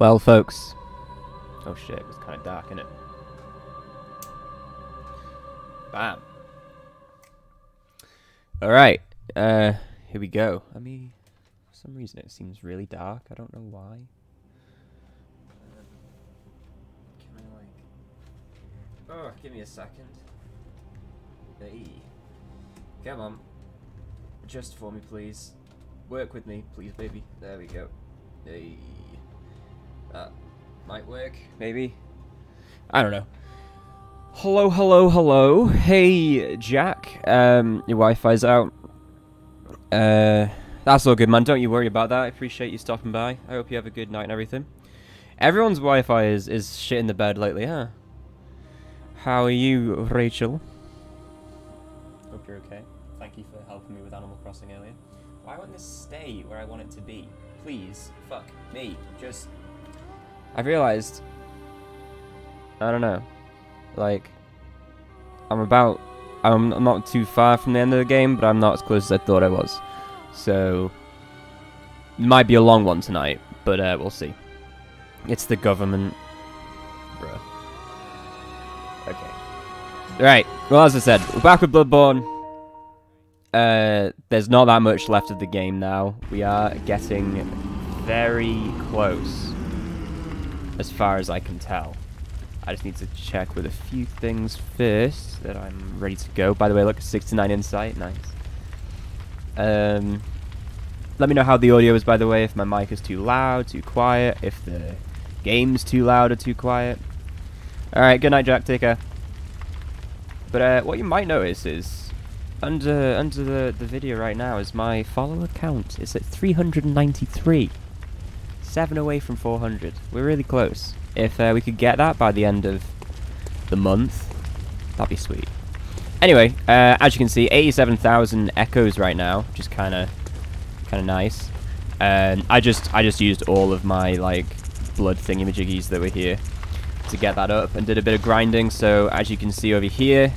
Well, folks. Oh shit, it was kind of dark, innit? Bam. Alright, uh, here we go. I mean, For some reason, it seems really dark. I don't know why. Can I, like. Oh, give me a second. Hey. Come on. Adjust for me, please. Work with me, please, baby. There we go. Hey. That might work, maybe. I don't know. Hello, hello, hello. Hey, Jack. Um, your Wi-Fi's out. Uh, that's all good, man. Don't you worry about that. I appreciate you stopping by. I hope you have a good night and everything. Everyone's Wi-Fi is is shit in the bed lately, huh? How are you, Rachel? Hope you're okay. Thank you for helping me with Animal Crossing earlier. Why won't this stay where I want it to be? Please, fuck me. Just. I've realized. I don't know. Like, I'm about. I'm I'm not too far from the end of the game, but I'm not as close as I thought I was. So. It might be a long one tonight, but uh, we'll see. It's the government. Bruh. Okay. Right. Well, as I said, we're back with Bloodborne. Uh, there's not that much left of the game now. We are getting very close, as far as I can tell. I just need to check with a few things first that I'm ready to go. By the way, look, 69 insight, nice. Um, let me know how the audio is, by the way, if my mic is too loud, too quiet, if the game's too loud or too quiet. Alright, good night, Jack, take care. But uh, what you might notice is, under under the, the video right now is my follower count. It's at 393. Seven away from 400. We're really close. If uh, we could get that by the end of the month, that'd be sweet. Anyway, uh, as you can see, 87,000 echoes right now, which is kind of kind of nice. Um, I just I just used all of my like blood thingamajiggies that were here to get that up and did a bit of grinding. So as you can see over here,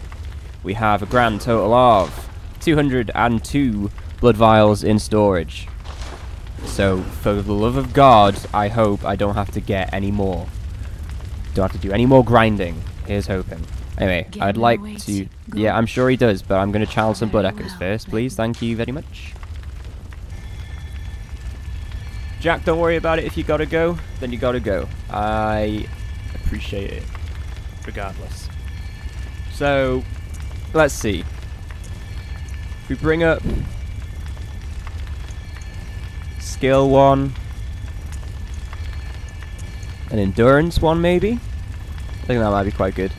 we have a grand total of 202 blood vials in storage. So for the love of God, I hope I don't have to get any more. Don't have to do any more grinding. Here's hoping. Anyway, Gamer I'd like to... Go. Yeah, I'm sure he does, but I'm going to channel some blood echoes well, first, please. Thank you very much. Jack, don't worry about it. If you gotta go, then you gotta go. I appreciate it, regardless. So, let's see. If we bring up skill one, an endurance one, maybe. I think that might be quite good.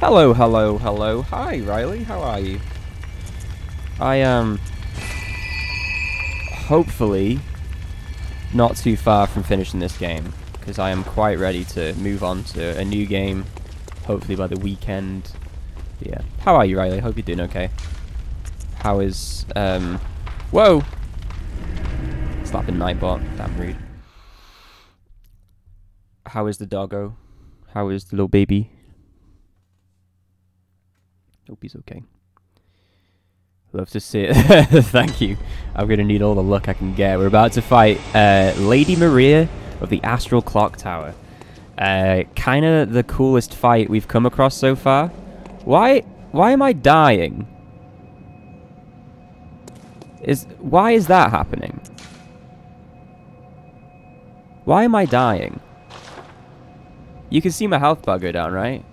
Hello, hello, hello. Hi, Riley. How are you? I am hopefully not too far from finishing this game because I am quite ready to move on to a new game, hopefully by the weekend. Yeah. How are you, Riley? Hope you're doing okay. How is um? Whoa! Slapping Nightbot. Damn rude. How is the doggo? How is the little baby? Hope he's okay. Love to see it. Thank you. I'm gonna need all the luck I can get. We're about to fight uh, Lady Maria of the Astral Clock Tower. Uh, kind of the coolest fight we've come across so far. Why? Why am I dying? Is why is that happening? Why am I dying? You can see my health bar go down, right?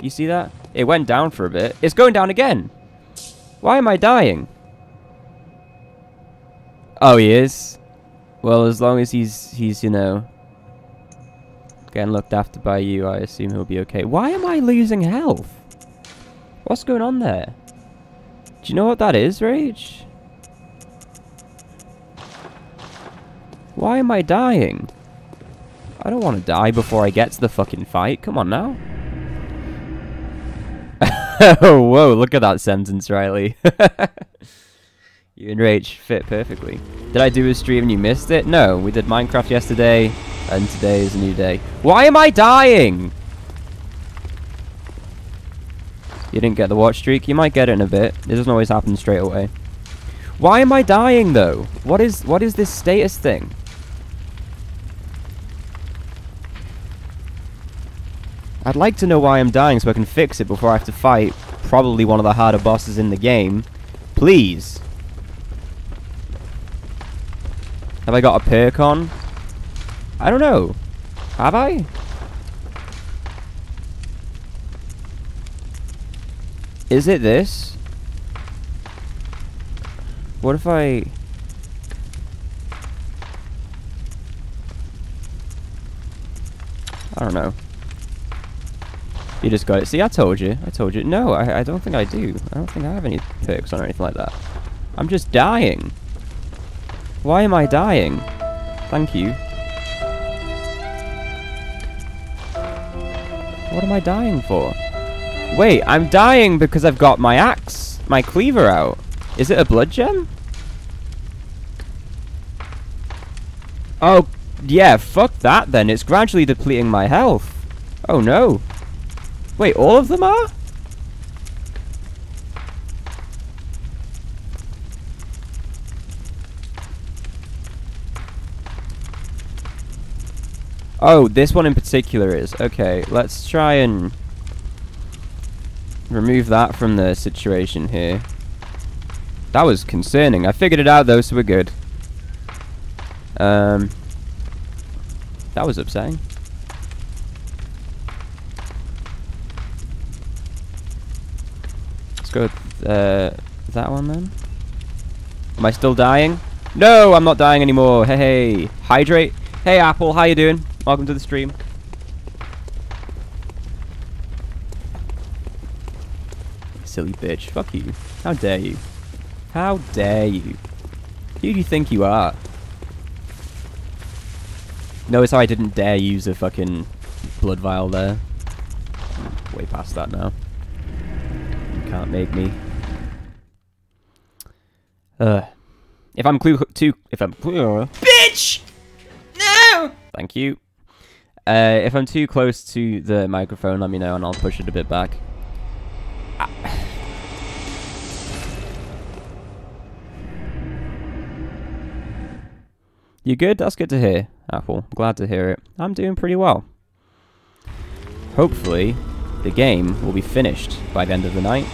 You see that? It went down for a bit. It's going down again. Why am I dying? Oh, he is. Well, as long as he's he's you know getting looked after by you, I assume he'll be okay. Why am I losing health? What's going on there? Do you know what that is, Rage? Why am I dying? I don't want to die before I get to the fucking fight. Come on now. oh, whoa, look at that sentence, Riley. you and Rach fit perfectly. Did I do a stream and you missed it? No, we did Minecraft yesterday, and today is a new day. Why am I dying? You didn't get the watch streak? You might get it in a bit. It doesn't always happen straight away. Why am I dying, though? What is what is this status thing? I'd like to know why I'm dying so I can fix it before I have to fight probably one of the harder bosses in the game. Please. Have I got a perk on? I don't know. Have I? Is it this? What if I... I don't know. You just got it. See, I told you. I told you. No, I, I don't think I do. I don't think I have any perks on or anything like that. I'm just dying. Why am I dying? Thank you. What am I dying for? Wait, I'm dying because I've got my axe, my cleaver out. Is it a blood gem? Oh, yeah, fuck that then. It's gradually depleting my health. Oh no. Wait, all of them are? Oh, this one in particular is. Okay, let's try and remove that from the situation here. That was concerning. I figured it out though, so we're good. Um, that was upsetting. Go uh, that one then. Am I still dying? No, I'm not dying anymore. Hey, hey. Hydrate. Hey, Apple. How you doing? Welcome to the stream. Silly bitch. Fuck you. How dare you? How dare you? Who do you think you are? Notice how I didn't dare use a fucking blood vial there. Way past that now. Can't make me. Uh, if I'm clue too, if I'm bitch, no. Thank you. Uh, if I'm too close to the microphone, let me know and I'll push it a bit back. Ah. You good? That's good to hear, Apple. Glad to hear it. I'm doing pretty well. Hopefully, the game will be finished by the end of the night.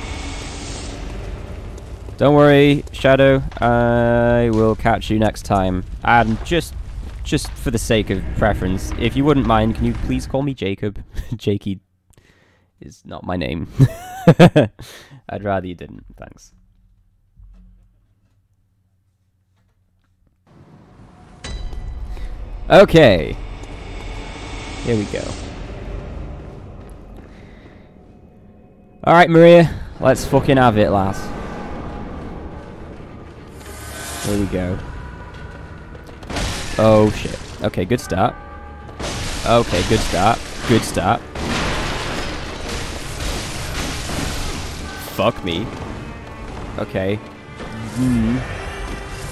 Don't worry, Shadow. I will catch you next time. And just just for the sake of preference, if you wouldn't mind, can you please call me Jacob? Jakey is not my name. I'd rather you didn't. Thanks. Okay. Here we go. Alright, Maria. Let's fucking have it, lass. Here we go. Oh, shit. Okay, good start. Okay, good start. Good start. Fuck me. Okay. Hmm.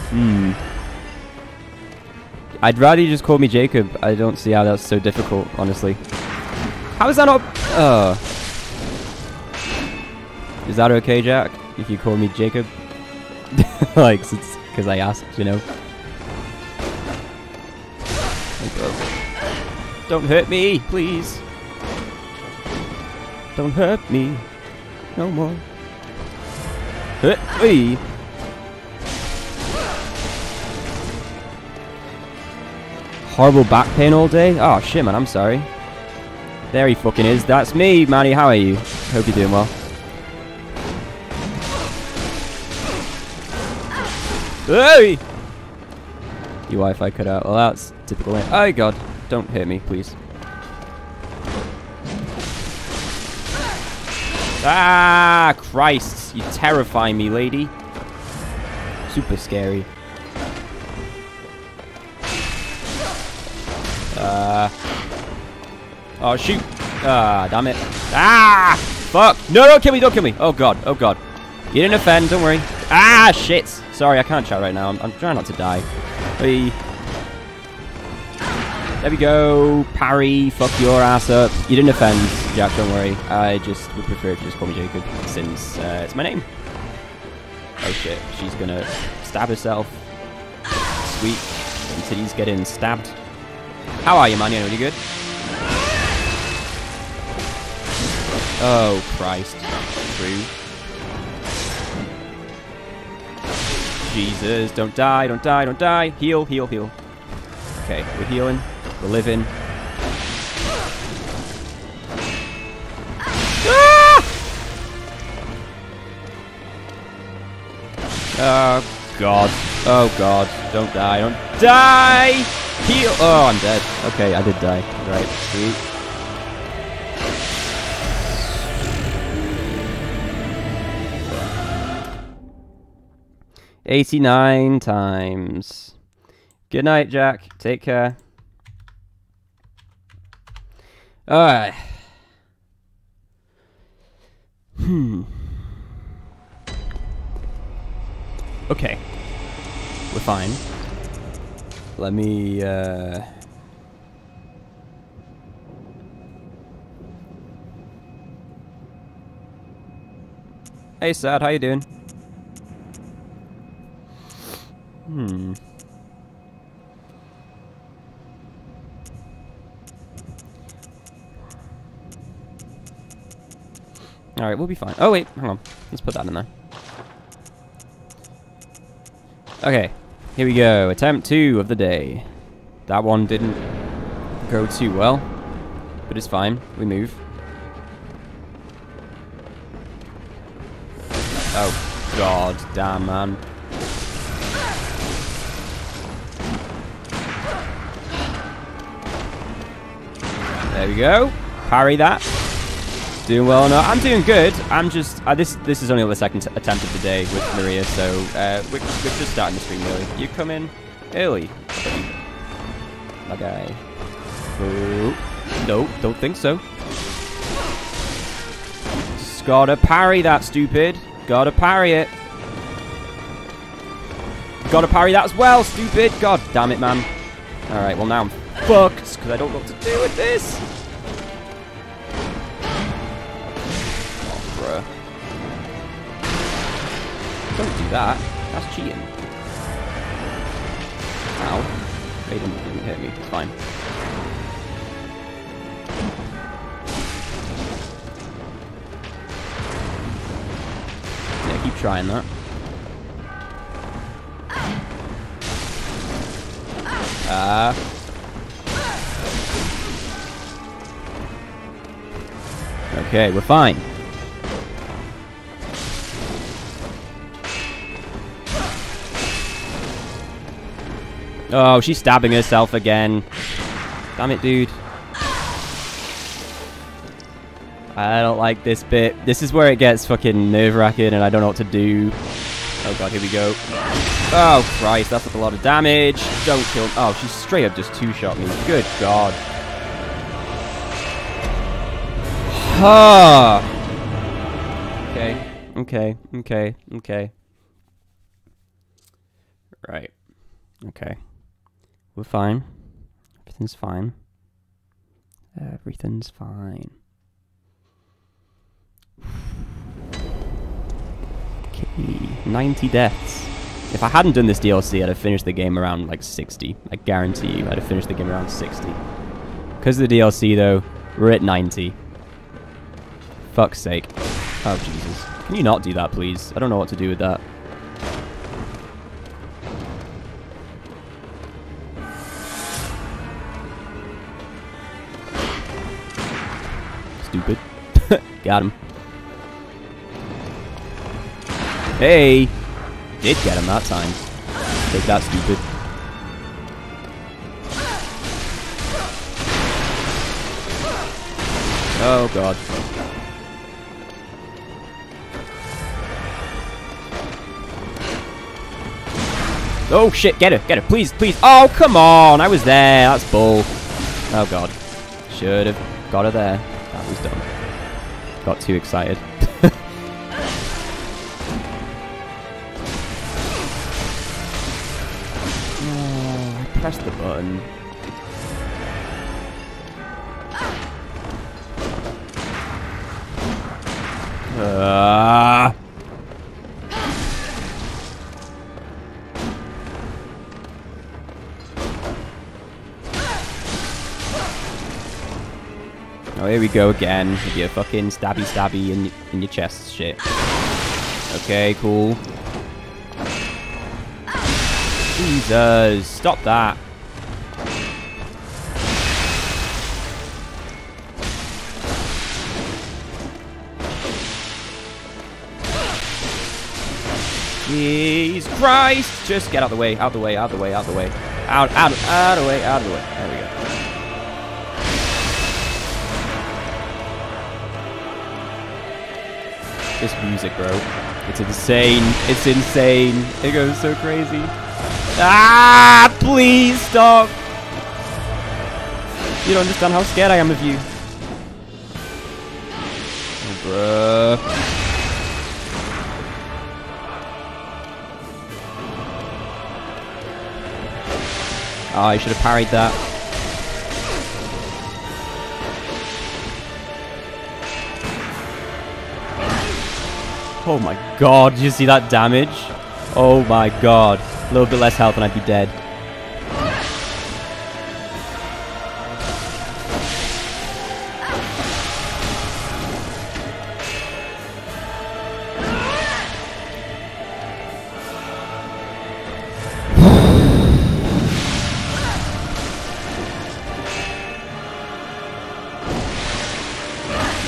Hmm. I'd rather you just call me Jacob. I don't see how that's so difficult, honestly. How is that not... Oh. Is that okay, Jack? If you call me Jacob? like, since because I asked, you know? Don't hurt me, please. Don't hurt me. No more. Hurt me. Horrible back pain all day? Oh shit man, I'm sorry. There he fucking is. That's me, Manny. How are you? Hope you're doing well. Hey! Your Wi-Fi cut out. Well, that's typical. Oh god. Don't hit me, please. Ah, Christ. You terrify me, lady. Super scary. Uh. Oh, shoot. Ah, damn it. Ah! Fuck. No, don't kill me, don't kill me. Oh, God. Oh, God. You didn't offend, don't worry. Ah, shit. Sorry, I can't chat right now. I'm, I'm trying not to die. Hey. There we go. Parry. Fuck your ass up. You didn't offend, Jack. Don't worry. I just would prefer if you just call me Jacob, since uh, it's my name. Oh shit. She's gonna stab herself. Sweet. Until he's getting stabbed. How are you, man? You good? Oh, Christ. True. Jesus, don't die, don't die, don't die. Heal, heal, heal. Okay, we're healing. We're living. Ah! Oh, God. Oh, God. Don't die, don't die! Heal! Oh, I'm dead. Okay, I did die. Right, sweet. Eighty-nine times. Good night, Jack. Take care. Alright. Hmm. Okay. We're fine. Let me, uh... Hey, Sad, how you doing? Hmm. Alright, we'll be fine. Oh, wait, hang on. Let's put that in there. Okay, here we go. Attempt two of the day. That one didn't go too well, but it's fine. We move. Oh, god damn, man. There we go. Parry that. Doing well enough. I'm doing good. I'm just uh, this. This is only the second attempt of the day with Maria, so uh, we're, we're just starting the stream early. You come in early, my guy. No, don't think so. Just gotta parry that, stupid. Gotta parry it. Gotta parry that as well, stupid. God damn it, man. All right, well now I'm fucked because I don't know what to do with this. Don't do that. That's cheating. Ow. They didn't, didn't hit me. It's fine. Yeah, keep trying that. Ah. Uh, okay, we're fine. Oh, she's stabbing herself again. Damn it, dude. I don't like this bit. This is where it gets fucking nerve-wracking and I don't know what to do. Oh god, here we go. Oh Christ, that's a lot of damage. Don't kill. Oh, she straight up just two-shot me. Good god. Ah. okay. Okay. Okay. Okay. Right. Okay. We're fine. Everything's fine. Everything's fine. Okay, 90 deaths. If I hadn't done this DLC, I'd have finished the game around like 60. I guarantee you, I'd have finished the game around 60. Because of the DLC though, we're at 90. Fuck's sake. Oh Jesus. Can you not do that please? I don't know what to do with that. stupid. Got him. Hey! Did get him that time. Take that, stupid. Oh, God. Oh, shit. Get her. Get her. Please, please. Oh, come on. I was there. That's bull. Oh, God. Should have got her there. That was dumb. Got too excited. oh, I pressed the button. Uh, Oh, here we go again with your fucking stabby stabby in, in your chest shit. Okay, cool. Jesus, stop that. Jesus Christ! Just get out the way, out the way, out the way, out the way. Out, out, out of the way, out of the way. There we go. This music, bro. It's insane. It's insane. It goes so crazy. Ah! Please stop! You don't understand how scared I am of you. Oh, bruh. Oh, I should have parried that. Oh my god, did you see that damage? Oh my god. A little bit less health and I'd be dead.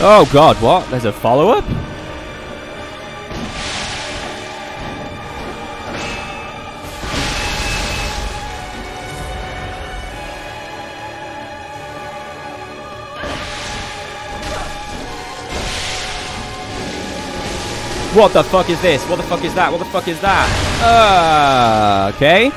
Oh god, what? There's a follow-up? What the fuck is this? What the fuck is that? What the fuck is that? Uh, okay.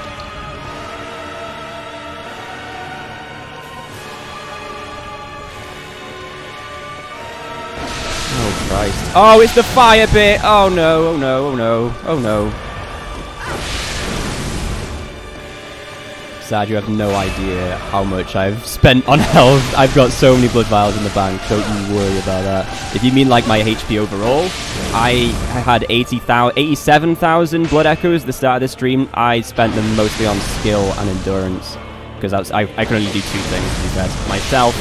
Oh Christ. Oh, it's the fire bit! Oh no, oh no, oh no, oh no. Sad, you have no idea how much I've spent on health. I've got so many blood vials in the bank, don't you worry about that. If you mean like my HP overall, I had 80,000, 87,000 blood echoes at the start of the stream. I spent them mostly on skill and endurance. Because I, I can only do two things to be best myself.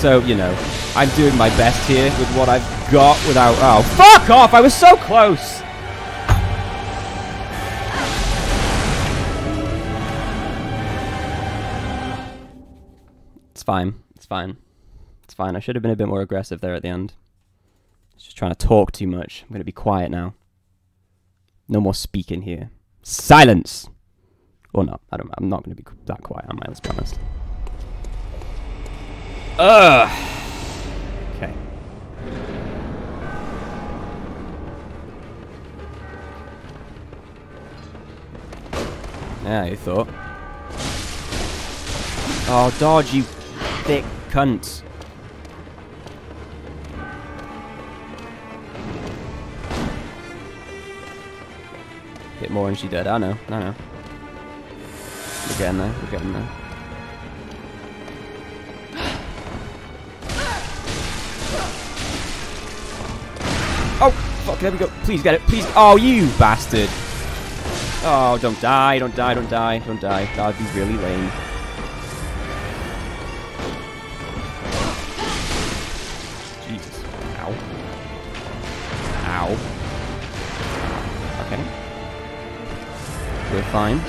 So, you know, I'm doing my best here with what I've got without... Oh, fuck off! I was so close! It's fine. It's fine. It's fine. I should have been a bit more aggressive there at the end. Just trying to talk too much. I'm going to be quiet now. No more speaking here. Silence! Or not. I don't. I'm not going to be that quiet, am I? Let's be honest. Ugh! Okay. Yeah, you thought. Oh, dodge, you thick cunt. Hit more and she dead. I know, I know. We're getting there, we're getting there. Oh, fuck, there we go. Please get it, please. Oh, you bastard. Oh, don't die, don't die, don't die, don't die. That'd be really lame. Fine.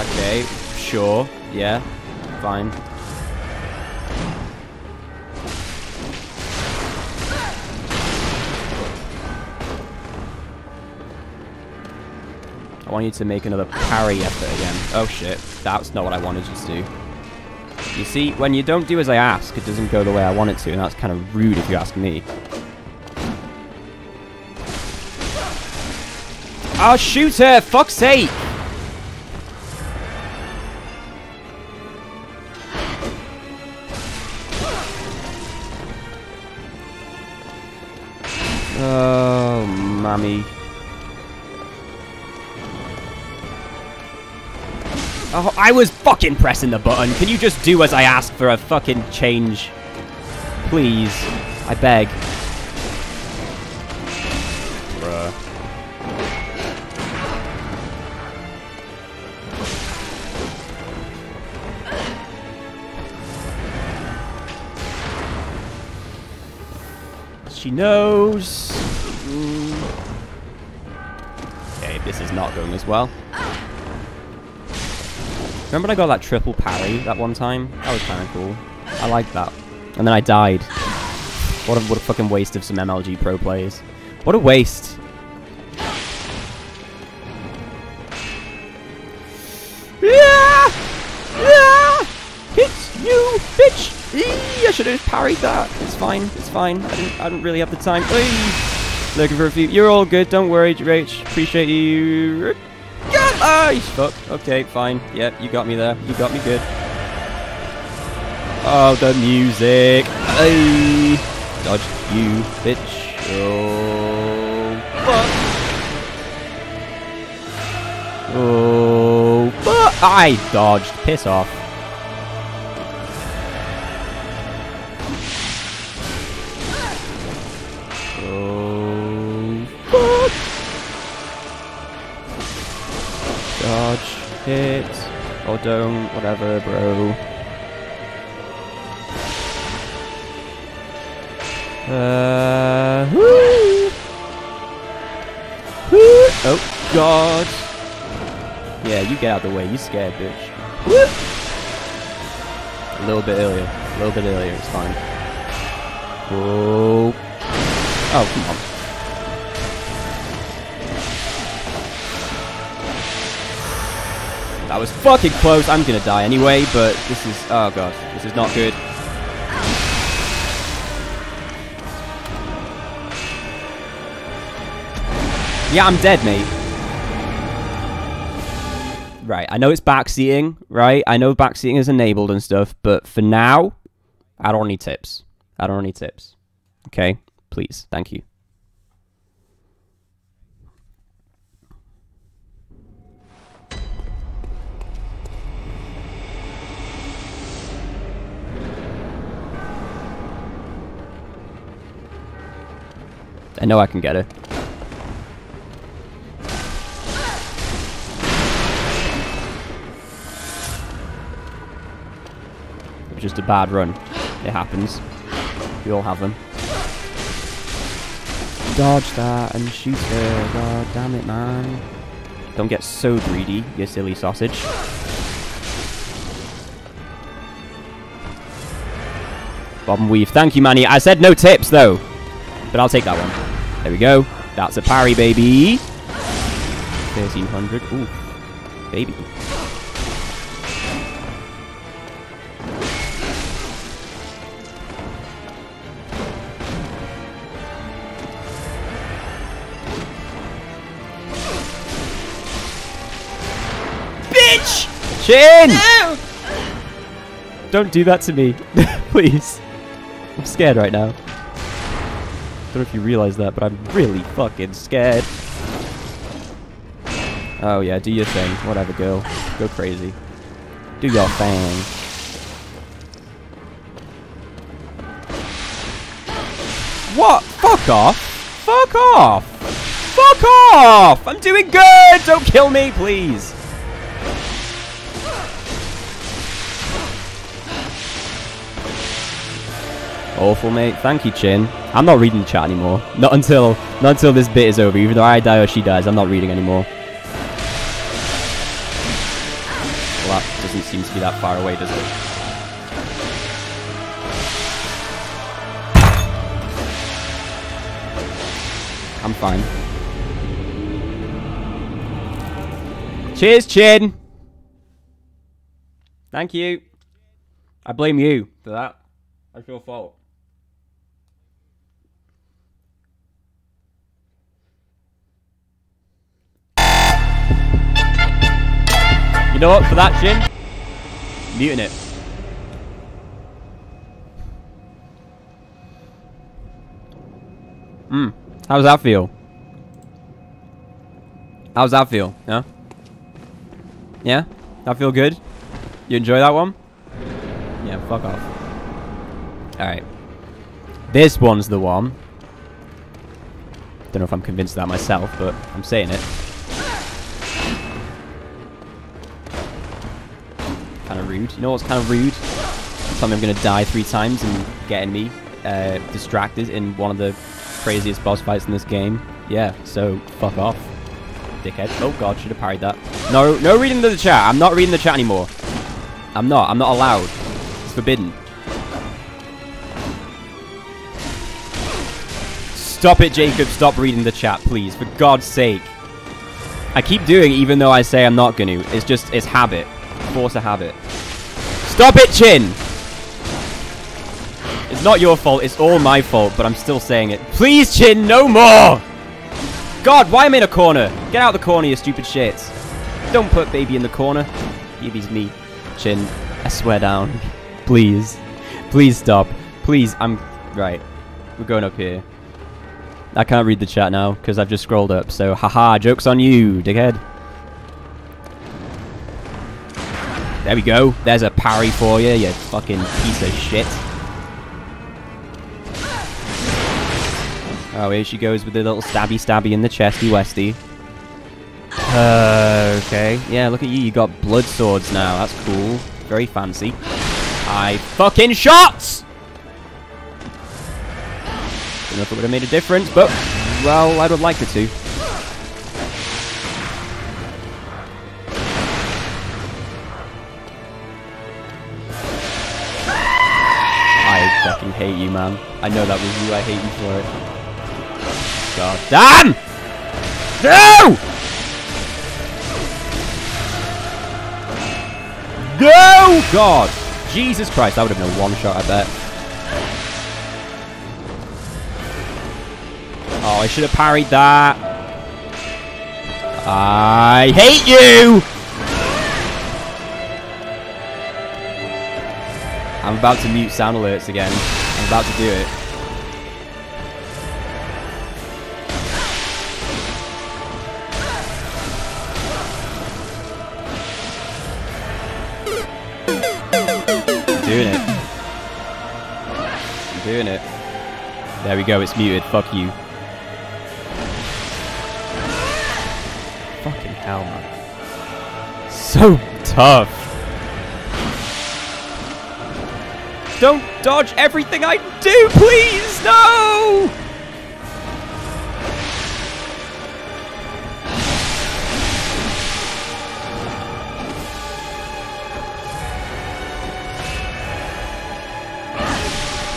Okay, sure. Yeah, fine. I want you to make another parry effort again. Oh shit, that's not what I wanted you to do. You see, when you don't do as I ask, it doesn't go the way I want it to, and that's kind of rude if you ask me. Oh, shoot her! Fuck's sake! I was fucking pressing the button. Can you just do as I ask for a fucking change? Please. I beg. Bruh. she knows. Mm. Okay, this is not going as well. Remember I got that triple parry that one time? That was kind of cool. I liked that. And then I died. What a, what a fucking waste of some MLG Pro players. What a waste. Yeah! Yeah! It's you, bitch! Eee, I should have parried that. It's fine. It's fine. I didn't. I didn't really have the time. Eee. Looking for a few. You're all good. Don't worry, Rach. Appreciate you. Ah, you fuck. Okay, fine. Yeah, you got me there. You got me good. Oh, the music. Hey. Dodge, you bitch. Oh, fuck. Oh, fuck. I dodged. Piss off. Or don't, whatever, bro. Uh, woo! Woo! Oh, God. Yeah, you get out of the way. You scared, bitch. Woo! A little bit earlier. A little bit earlier. It's fine. Oh. Oh, come on. Was fucking close. I'm gonna die anyway, but this is... Oh, God. This is not good. Yeah, I'm dead, mate. Right, I know it's backseating, right? I know backseating is enabled and stuff, but for now, I don't need tips. I don't need tips. Okay? Please. Thank you. I know I can get it. It was just a bad run. It happens. We all have them. Dodge that and shoot her. God damn it, man. Don't get so greedy, you silly sausage. Bob and weave. Thank you, Manny. I said no tips, though. But I'll take that one. There we go. That's a parry, baby. 1300. Ooh. Baby. Bitch! Chin! No! Don't do that to me. Please. I'm scared right now. I don't know if you realize that, but I'm really fucking scared. Oh yeah, do your thing. Whatever, girl. Go crazy. Do your thing. What? Fuck off! Fuck off! Fuck off! I'm doing good! Don't kill me, please! Awful, mate. Thank you, Chin. I'm not reading the chat anymore. Not until not until this bit is over. Even though I die or she dies, I'm not reading anymore. Well, that doesn't seem to be that far away, does it? I'm fine. Cheers, Chin! Thank you. I blame you for that. That's your fault. What? For that, Jin, muting it. Hmm. How does that feel? How does that feel? Yeah? Yeah? That feel good? You enjoy that one? Yeah, fuck off. Alright. This one's the one. Don't know if I'm convinced of that myself, but I'm saying it. Kind of rude. You know what's kind of rude? Tell me I'm going to die three times and getting me uh, distracted in one of the craziest boss fights in this game. Yeah, so fuck off, dickhead. Oh god, should have parried that. No, no reading the chat. I'm not reading the chat anymore. I'm not. I'm not allowed. It's forbidden. Stop it, Jacob. Stop reading the chat, please. For God's sake. I keep doing even though I say I'm not going to. It's just, it's habit. Force a habit. Stop it, Chin! It's not your fault, it's all my fault, but I'm still saying it. Please, Chin, no more! God, why am I in a corner? Get out the corner, you stupid shits. Don't put baby in the corner. Baby's me. Chin, I swear down. Please. Please stop. Please, I'm... Right. We're going up here. I can't read the chat now, because I've just scrolled up, so haha, joke's on you, dickhead. There we go. There's a parry for you, you fucking piece of shit. Oh, here she goes with the little stabby stabby in the chesty westy. Uh, okay. Yeah, look at you. You got blood swords now. That's cool. Very fancy. I fucking shots! Don't know if it would have made a difference, but, well, I would like it to. Hate you, man. I know that was you. I hate you for it. God damn! No! No! God! Jesus Christ, that would have been a one shot, I bet. Oh, I should have parried that. I hate you! I'm about to mute sound alerts again. I'm about to do it. doing it. I'm doing it. There we go, it's muted. Fuck you. Fucking hell, man. So tough. Don't dodge everything I do, please! No!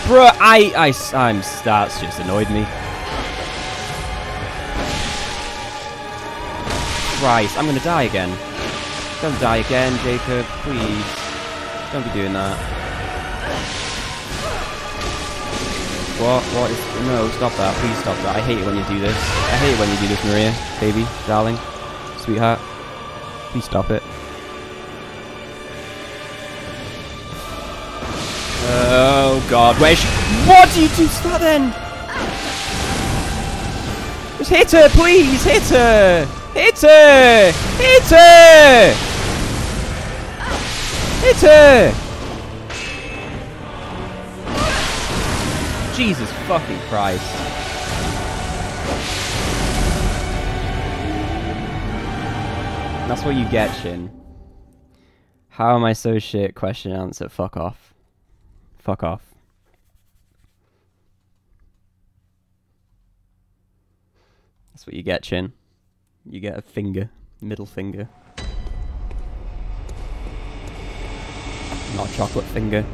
Bruh, I, I, I'm, that's just annoyed me. Christ, I'm gonna die again. Don't die again, Jacob, please. Don't be doing that. What? What is... No, stop that. Please stop that. I hate it when you do this. I hate it when you do this, Maria. Baby, darling, sweetheart. Please stop it. Oh god, where she- What do you do to that then? Just hit her, please! Hit her! Hit her! Hit her! Hit her! Jesus fucking Christ. That's what you get, Shin. How am I so shit? Question answer. Fuck off. Fuck off. That's what you get, Chin. You get a finger. Middle finger. Not a chocolate finger.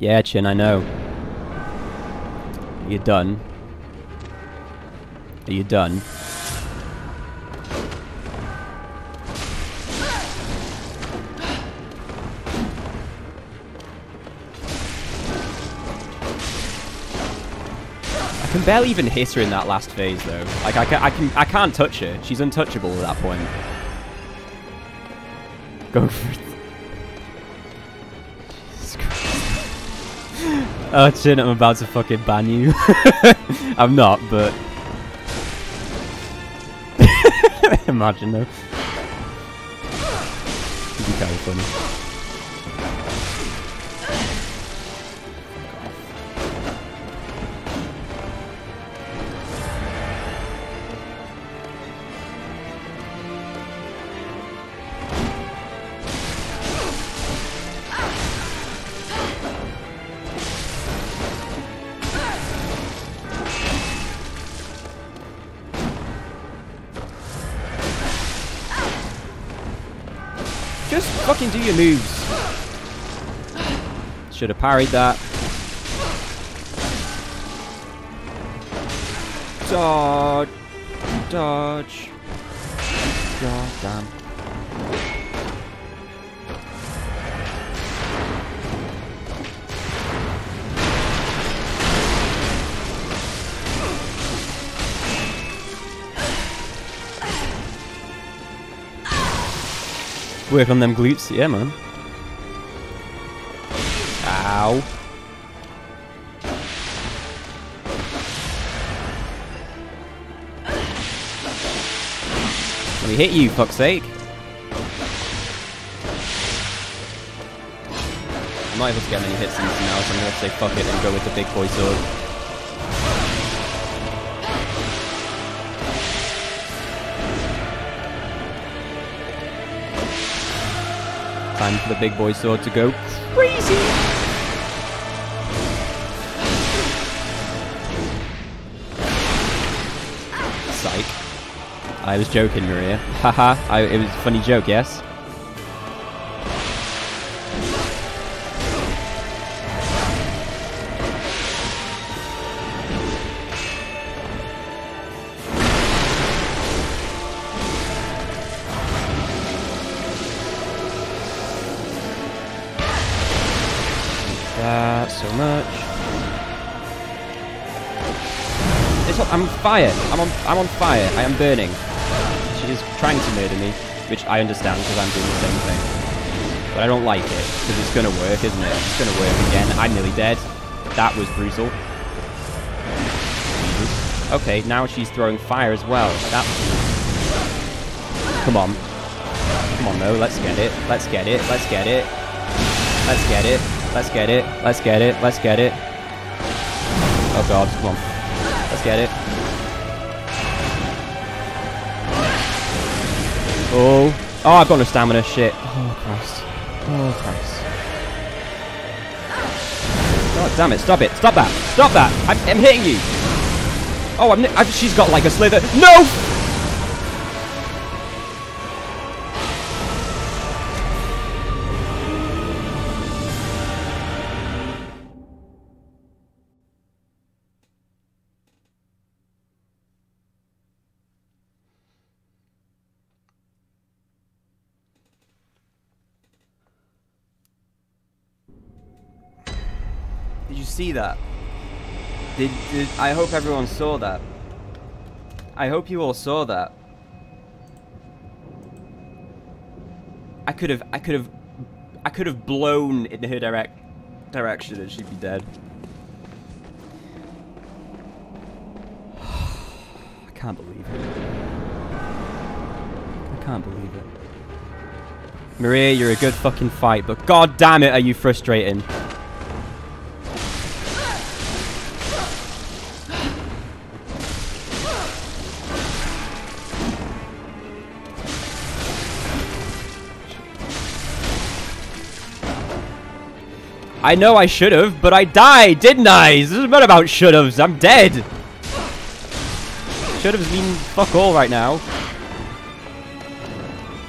Yeah, Chin, I know. Are you done? Are you done? I can barely even hit her in that last phase, though. Like, I can, I can, I can't touch her. She's untouchable at that point. Go for it. Oh, Chin, I'm about to fucking ban you. I'm not, but... Imagine, though. It'd be kind of funny. Your moves. Should have parried that. Dodge. Dodge. God damn. Work on them glutes, yeah man. Ow. Let me hit you, fuck's sake. I'm not able to get many hits in this now, so I'm gonna say fuck it and go with the big boy sword. Time for the big boy sword to go crazy. Psych. I was joking, Maria. Haha, it was a funny joke, yes? I'm on. Fire. I am burning. She is trying to murder me, which I understand because I'm doing the same thing. But I don't like it because it's gonna work, isn't it? It's gonna work again. I'm nearly dead. That was brutal. Jesus. Okay, now she's throwing fire as well. That. Come on. Come on, though. Let's get it. Let's get it. Let's get it. Let's get it. Let's get it. Let's get it. Let's get it. Oh god, come on. Let's get it. Oh. Oh, I've got no stamina. Shit. Oh, Christ. Oh, Christ. God damn it. Stop it. Stop that. Stop that. I'm, I'm hitting you. Oh, I'm, I've, she's got like a slither. No! See that? Did, did I hope everyone saw that. I hope you all saw that. I could have I could have I could have blown in her direct direction and she'd be dead. I can't believe it. I can't believe it. Maria, you're a good fucking fight, but god damn it are you frustrating. I know I should have, but I died, didn't I? This is not about should haves. I'm dead. Should haves mean fuck all right now.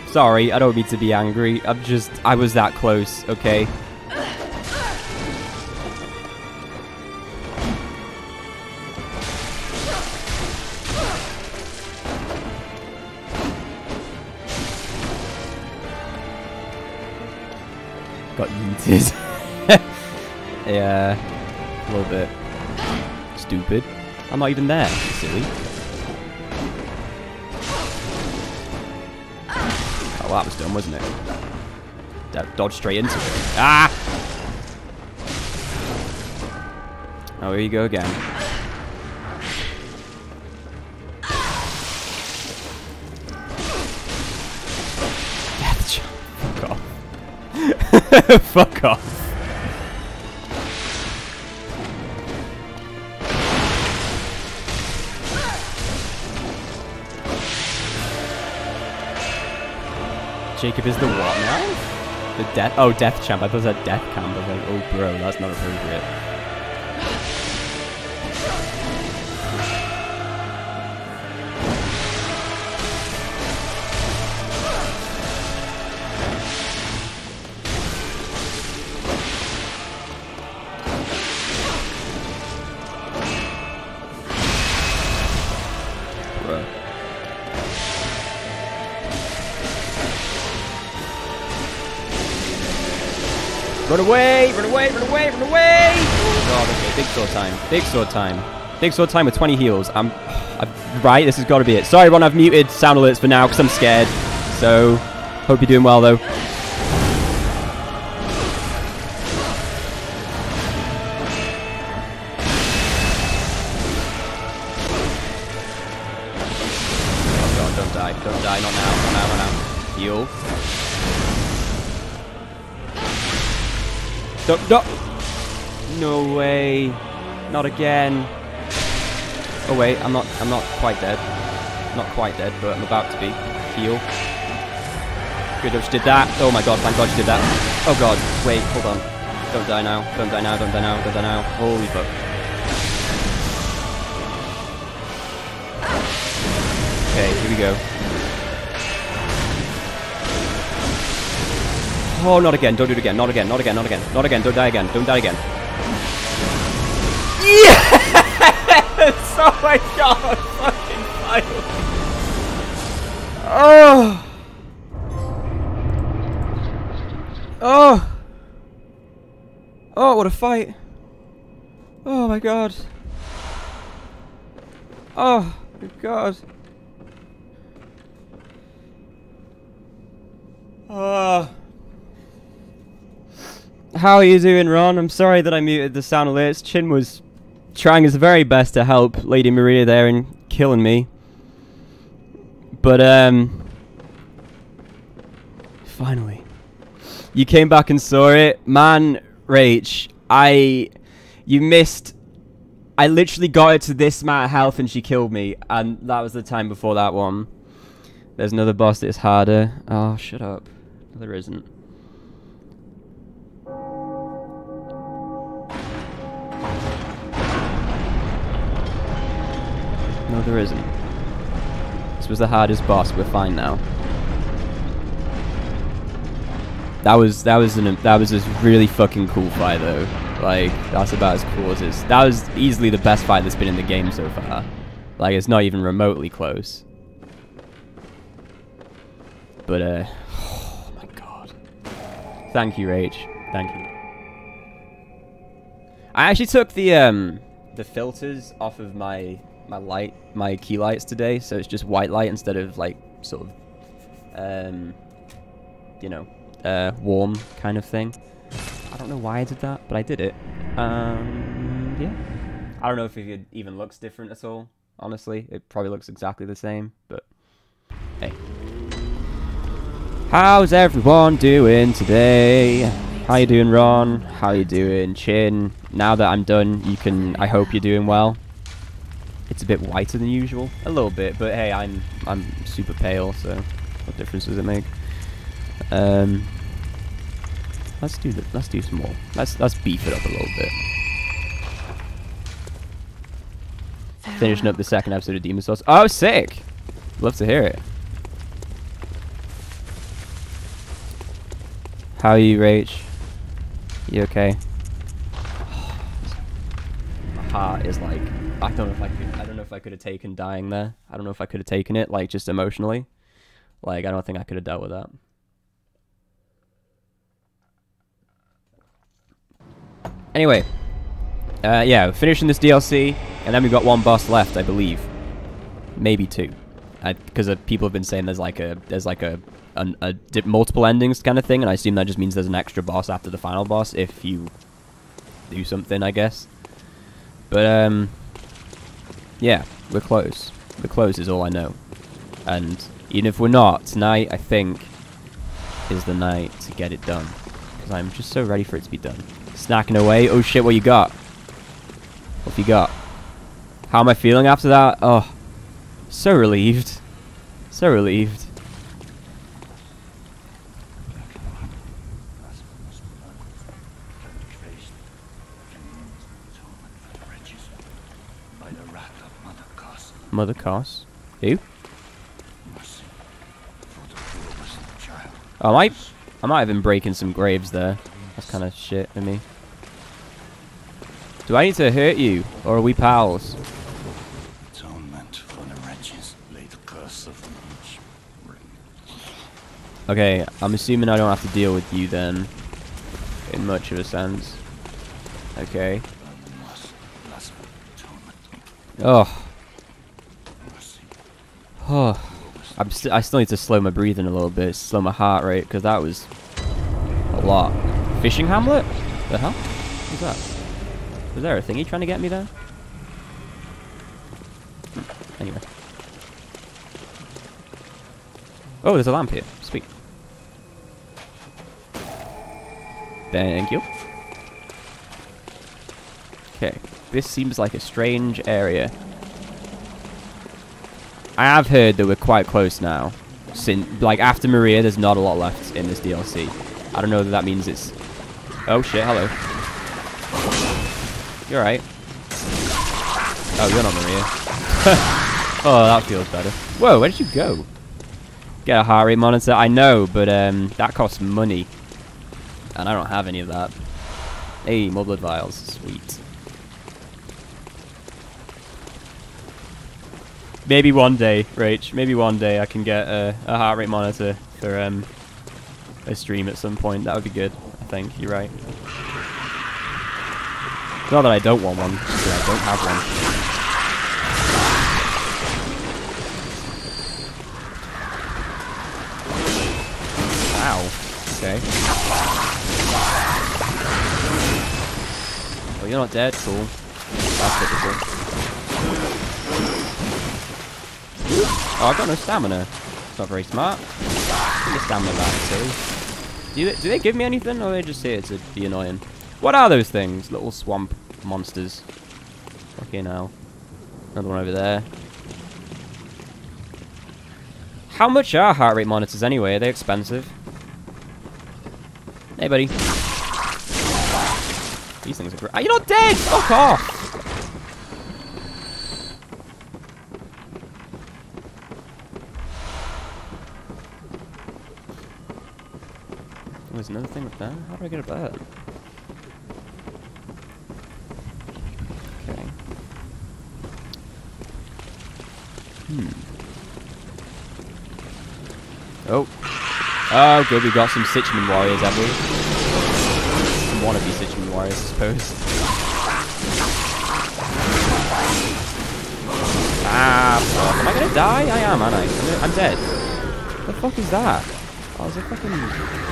Sorry, I don't mean to be angry. I'm just, I was that close, okay? Got yeeted. yeah, a little bit stupid. I'm not even there, silly. Oh, that was dumb, wasn't it? D dodge straight into it. Ah! Oh, here you go again. Death. Fuck off. Fuck off. Jacob is the what now? The death. Oh, death champ. I thought it was a death camp. I was like, oh, bro, that's not appropriate. Run away! Run away! Run away! Run away! Oh god, okay. Big sword time. Big sword time. Big sword time with 20 heals. I'm, I'm right. This has got to be it. Sorry, Ron. I've muted sound alerts for now because I'm scared. So, hope you're doing well though. No. Not again. Oh wait, I'm not I'm not quite dead. Not quite dead, but I'm about to be. Heal. Good that she did that. Oh my god, thank god she did that. Oh god, wait, hold on. Don't die now. Don't die now, don't die now, don't die now. Holy fuck. Okay, here we go. Oh, not again. Don't do it again. Not again. Not again. Not again. Not again. Don't die again. Don't die again. Yes! Oh my god! Fucking final. Oh. Oh. Oh, what a fight. Oh my god. Oh my god. Oh. How are you doing, Ron? I'm sorry that I muted the sound alerts. Chin was trying his very best to help Lady Maria there and killing me. But, um... Finally. You came back and saw it. Man, Rach, I... You missed... I literally got her to this amount of health and she killed me. And that was the time before that one. There's another boss that's harder. Oh, shut up. There isn't. No, there isn't. This was the hardest boss. We're fine now. That was that was an that was a really fucking cool fight though. Like that's about as cool as this. That was easily the best fight that's been in the game so far. Like it's not even remotely close. But uh, oh my god. Thank you, Rach. Thank you. I actually took the um the filters off of my my light my key lights today, so it's just white light instead of like sort of um you know uh warm kind of thing. I don't know why I did that, but I did it. Um yeah. I don't know if it even looks different at all. Honestly, it probably looks exactly the same, but hey. How's everyone doing today? How you doing, Ron? How you doing, Chin? Now that I'm done, you can. I hope you're doing well. It's a bit whiter than usual, a little bit, but hey, I'm I'm super pale, so what difference does it make? Um, let's do the, let's do some more. Let's let's beef it up a little bit. Finishing up the second episode of Demon Souls. Oh, sick! Love to hear it. How are you, Rach? You okay? My heart is like I don't know if I could I don't know if I could have taken dying there. I don't know if I could have taken it, like just emotionally. Like I don't think I could have dealt with that. Anyway. Uh, yeah, finishing this DLC, and then we've got one boss left, I believe. Maybe two. Because uh, people have been saying there's like a there's like a an, a multiple endings kind of thing, and I assume that just means there's an extra boss after the final boss if you do something, I guess. But um, yeah, we're close. We're close is all I know. And even if we're not, tonight I think is the night to get it done. Because I'm just so ready for it to be done. Snacking away. Oh shit, what you got? What you got? How am I feeling after that? Oh, so relieved. So relieved. Mother Kos. Who? Oh, I might, I might have been breaking some graves there. That's kind of shit to me. Do I need to hurt you, or are we pals? Atonement for the wretches the curse of. Okay, I'm assuming I don't have to deal with you then. in much of a sense. Okay. Oh. Oh. I'm st I still need to slow my breathing a little bit, slow my heart rate, because that was a lot. Fishing hamlet? The hell? What's that? Was there a thingy trying to get me there? Anyway. Oh, there's a lamp here. Sweet. Thank you. Okay. This seems like a strange area. I have heard that we're quite close now. Since, like, after Maria, there's not a lot left in this DLC. I don't know that that means it's... Oh, shit, hello. You're right. Oh, you're not Maria. oh, that feels better. Whoa, where did you go? Get a heart rate monitor. I know, but um, that costs money. And I don't have any of that. Hey, more blood vials. Sweet. Maybe one day, Rach. Maybe one day I can get a, a heart rate monitor for um, a stream at some point. That would be good, I think. You're right. Not that I don't want one, I don't have one. Wow. Okay. Oh, you're not dead? Cool. That's typical. Oh, I've got no stamina. It's not very smart. Get the stamina back, too. Do they, do they give me anything, or they just here to be annoying? What are those things? Little swamp monsters. Okay, now. Another one over there. How much are heart rate monitors anyway? Are they expensive? Hey, buddy. These things are great. Are you not dead? Fuck off! There's another thing up there? How do I get up there? Okay. Hmm. Oh. Oh, good. We've got some Sichuan warriors, have we? Some wannabe Sichuan warriors, I suppose. Ah, fuck. Am I gonna die? I am, aren't I? I'm, I'm dead. The fuck is that? Oh, there's a fucking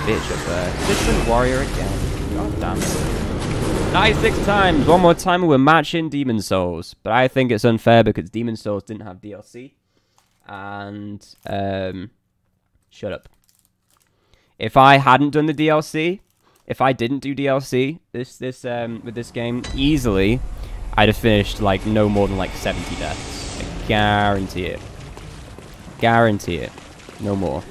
bitch up there. Sichuan warrior again. God damn it. 96 times. One more time we're matching Demon Souls. But I think it's unfair because Demon Souls didn't have DLC. And, um... Shut up. If I hadn't done the DLC, if I didn't do DLC this this um with this game easily, I'd have finished like no more than like 70 deaths. I guarantee it. Guarantee it. No more.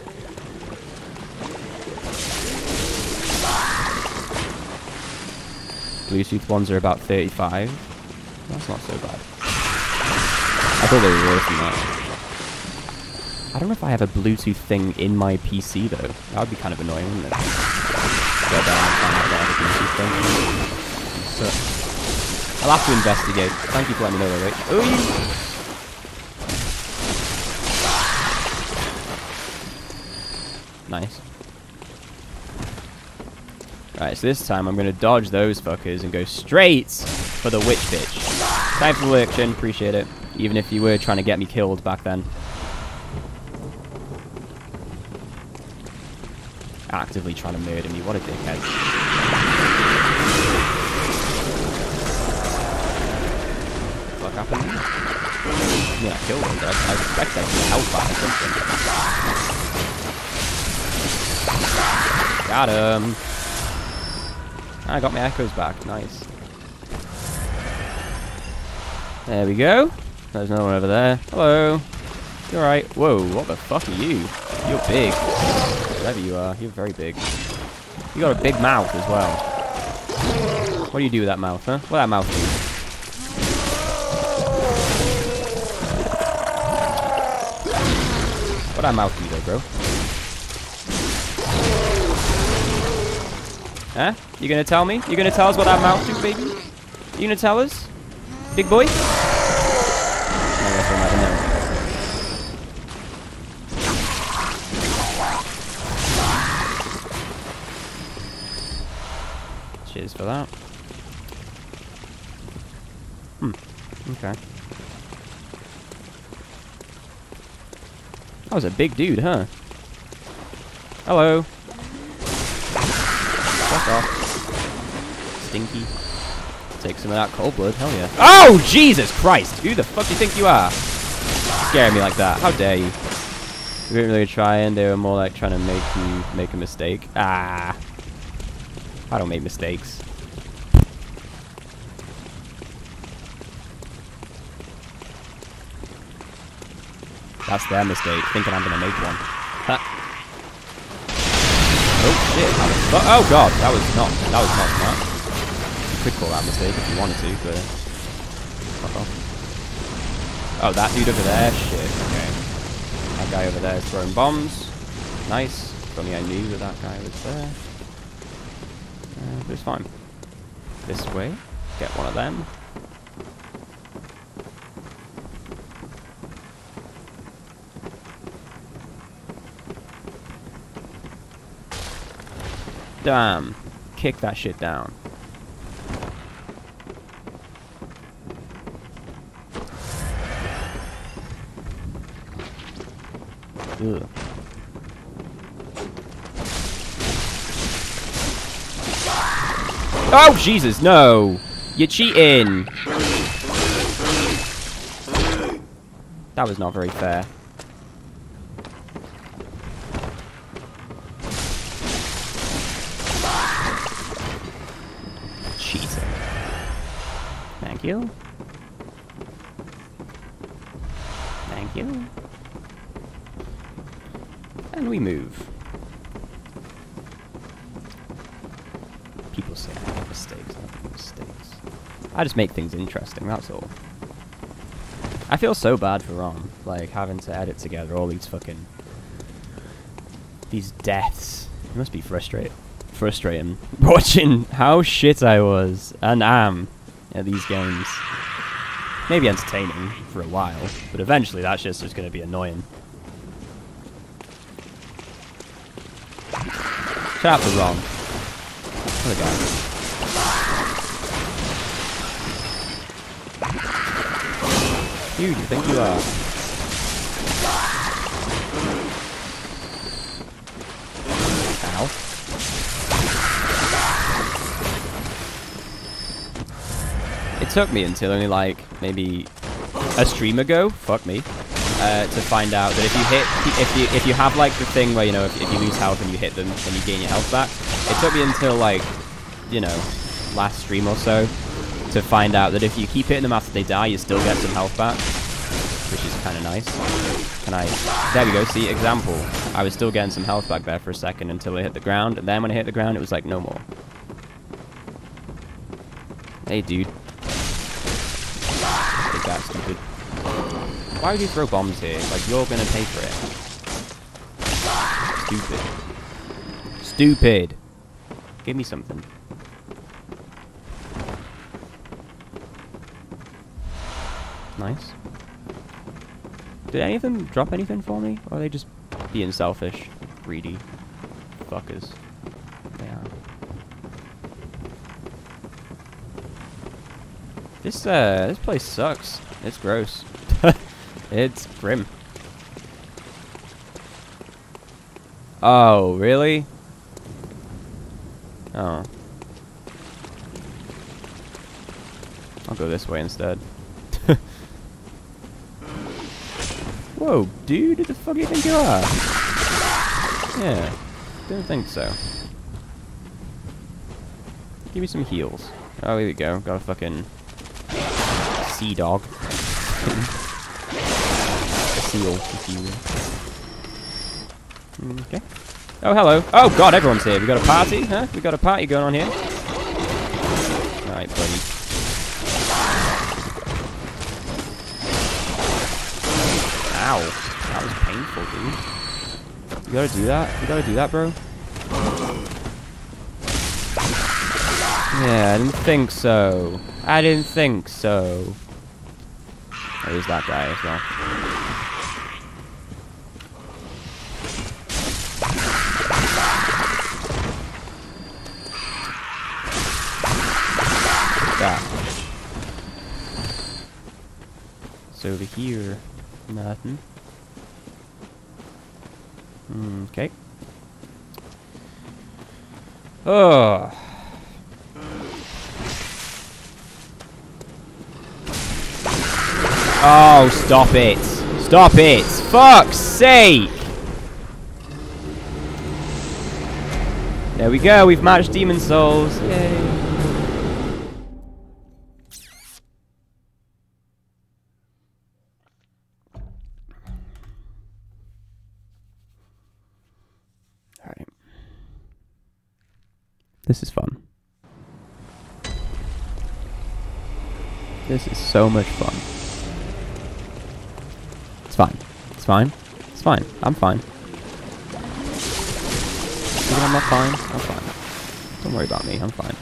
Bluetooth ones are about 35. That's not so bad. I thought they were worse than. I don't know if I have a Bluetooth thing in my PC though. That would be kind of annoying, wouldn't it? So, I'll have to investigate. Thank you for letting me know though, Rich. Ooh! Nice. Alright, so this time I'm going to dodge those fuckers and go straight for the witch bitch. Thanks for the work, Shin. Appreciate it. Even if you were trying to get me killed back then. Actively trying to murder me. What a dickhead. What happened? Yeah, I killed him, but I, I expect to be or something. Got him. I got my echoes back. Nice. There we go. There's another one over there. Hello. You alright? Whoa, what the fuck are you? You're big. Whatever you are, you're very big. You got a big mouth as well. What do you do with that mouth, huh? What that mouth do? What that mouth do though, bro? Huh? You gonna tell me? You gonna tell us what that mouth do, baby? You gonna tell us? Big boy? Cheers for that. Hmm. Okay. That was a big dude, huh? Hello. Fuck off. Stinky. Take some of that cold blood, hell yeah. Oh, Jesus Christ! Who the fuck do you think you are? Scaring me like that, how dare you? We didn't really try and they were more like trying to make you make a mistake. Ah. I don't make mistakes. That's their mistake, thinking I'm gonna make one. Ha. Oh shit! Oh god, that was not that was not smart. You could call that mistake if you wanted to, but fuck off. Oh, that dude over there. Shit. Okay. That guy over there is throwing bombs. Nice. If only I knew that that guy was there. Uh, but it's fine. This way. Get one of them. Damn. Kick that shit down. Ugh. Oh, Jesus, no! You're cheating! That was not very fair. Thank you. Thank you. And we move. People say I make mistakes. Make mistakes. I just make things interesting, that's all. I feel so bad for Ron, like, having to edit together all these fucking... These deaths. It must be frustrating. Frustrating. Watching how shit I was, and am, at these games. Maybe entertaining for a while, but eventually that shit's just gonna be annoying. Shout out to Ron. What a guy. Dude, you think you are? It took me until only like maybe a stream ago, fuck me, uh, to find out that if you hit, if you if you have like the thing where you know if, if you lose health and you hit them, then you gain your health back. It took me until like, you know, last stream or so to find out that if you keep hitting them after they die, you still get some health back, which is kind of nice. Can I? There we go. See, example. I was still getting some health back there for a second until it hit the ground, and then when it hit the ground, it was like no more. Hey, dude. That stupid. Why would you throw bombs here? Like you're gonna pay for it. Stupid. Stupid. Give me something. Nice. Did any of them drop anything for me? Or are they just being selfish, greedy fuckers? They are. This uh this place sucks. It's gross. it's grim. Oh, really? Oh. I'll go this way instead. Whoa, dude, who the fuck do you think you are? Yeah, didn't think so. Give me some heals. Oh, here we go. Got a fucking sea dog. a seal, if you will. Okay. Oh, hello. Oh, God, everyone's here. We got a party, huh? We got a party going on here. Alright, buddy. Ow. That was painful, dude. You gotta do that? You gotta do that, bro? Yeah, I didn't think so. I didn't think so. Or he's that guy as well. That. It's over here. Nothing. Hmm, okay. Ugh. Oh, stop it. Stop it. Fuck's sake. There we go. We've matched Demon Souls. Yay. This is fun. This is so much fun. It's fine. It's fine. It's fine. I'm fine. Even I'm not fine. I'm fine. Don't worry about me. I'm fine.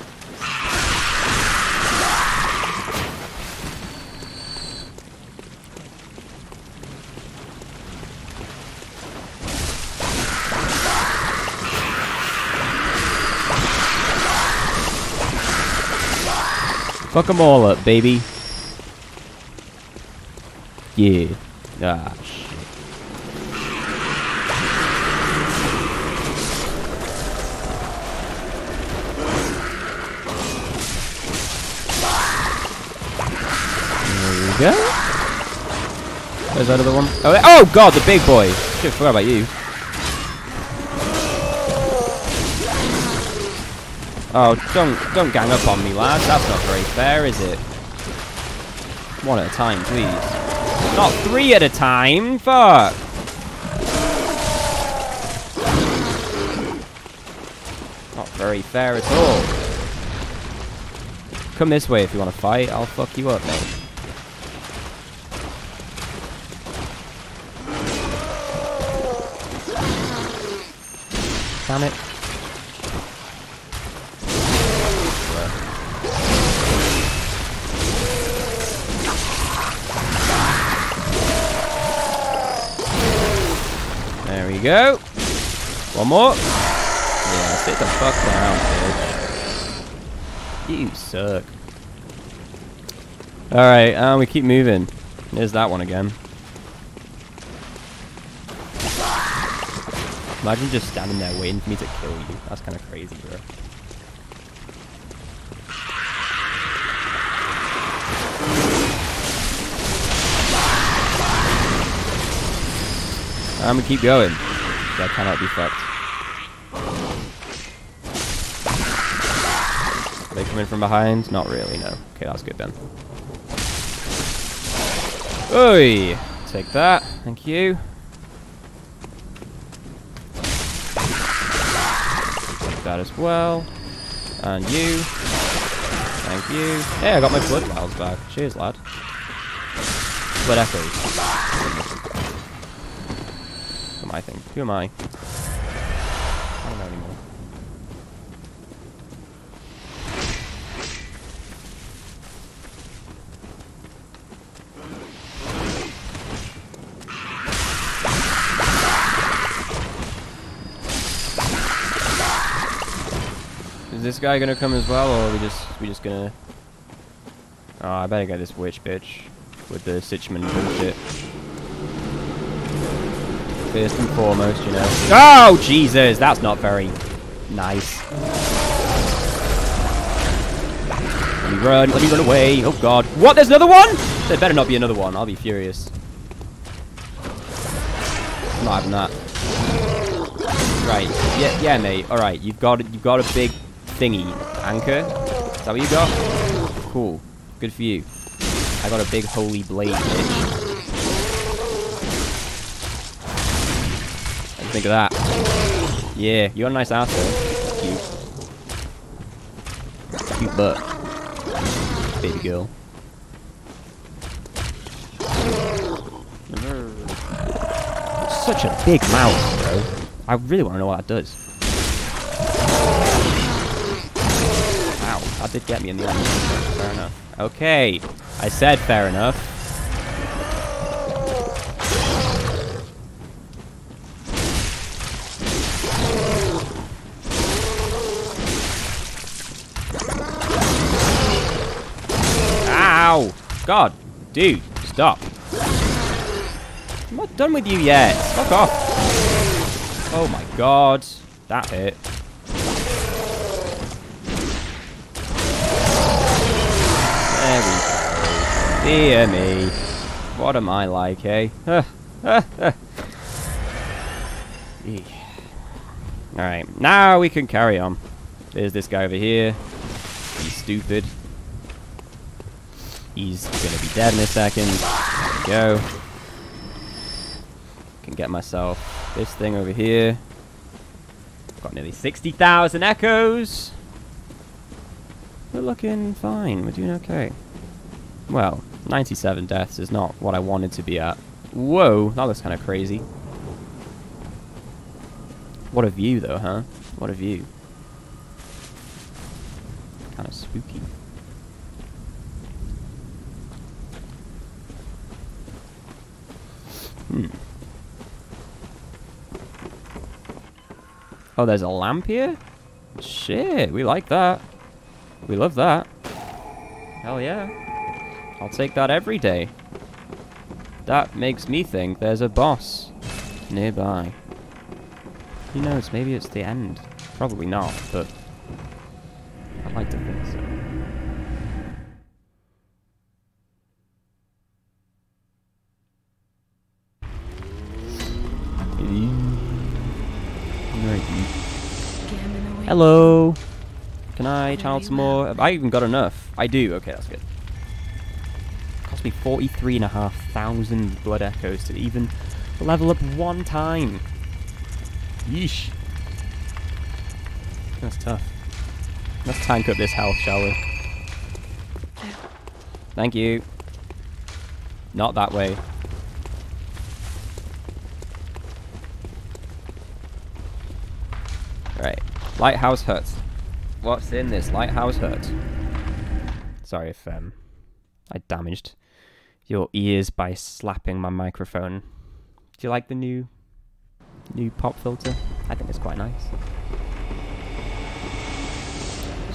Fuck them all up, baby. Yeah. Ah, go. There's that other one. Oh, oh god, the big boy. Shit, forgot about you. Oh, don't don't gang up on me, lads. That's not very fair, is it? One at a time, please. Not three at a time. Fuck. Not very fair at all. Come this way if you want to fight. I'll fuck you up, mate. Go. One more. Yeah, sit the fuck down, bitch. You suck. Alright, uh, we keep moving. There's that one again. Imagine just standing there waiting for me to kill you. That's kind of crazy, bro. I'm gonna keep going. That cannot be fucked. They in from behind? Not really, no. Okay, that's good then. Oi! Take that. Thank you. Take that as well. And you. Thank you. Hey, I got my blood vials back. Cheers, lad. Blood echoes. Who am I think? Who am I? I don't know anymore. Is this guy gonna come as well, or are we just we just gonna? Oh, I better get this witch bitch with the Sitchman bullshit. First and foremost, you know. Oh, oh Jesus, that's not very nice. Let me run, let me run away. Oh God, what? There's another one? There better not be another one. I'll be furious. I'm not having that. Right, yeah, yeah, mate. All right, you've got you've got a big thingy anchor. Is that what you got? Cool, good for you. I got a big holy blade, bitch. Think of that? Yeah, you got a nice asshole. Cute. Cute butt. Baby girl. Such a big mouth, bro. I really want to know what that does. Ow, that did get me in the end. Fair enough. Okay, I said fair enough. God, dude, stop. I'm not done with you yet. Fuck off. Oh my god. That hit. There we go. Dear me. What am I like, eh? Alright, now we can carry on. There's this guy over here. He's stupid. He's gonna be dead in a second. There we go. Can get myself this thing over here. Got nearly 60,000 echoes. We're looking fine. We're doing okay. Well, 97 deaths is not what I wanted to be at. Whoa, that looks kind of crazy. What a view, though, huh? What a view. Kind of spooky. Hmm. Oh, there's a lamp here? Shit, we like that. We love that. Hell yeah. I'll take that every day. That makes me think there's a boss nearby. Who knows, maybe it's the end. Probably not, but Hello. Can I channel some more? Have I even got enough? I do. Okay, that's good. Cost me 43,500 blood echoes to even level up one time. Yeesh. That's tough. Let's tank up this health, shall we? Thank you. Not that way. Right. Lighthouse Hut. What's in this lighthouse hut? Sorry if um, I damaged your ears by slapping my microphone. Do you like the new new pop filter? I think it's quite nice.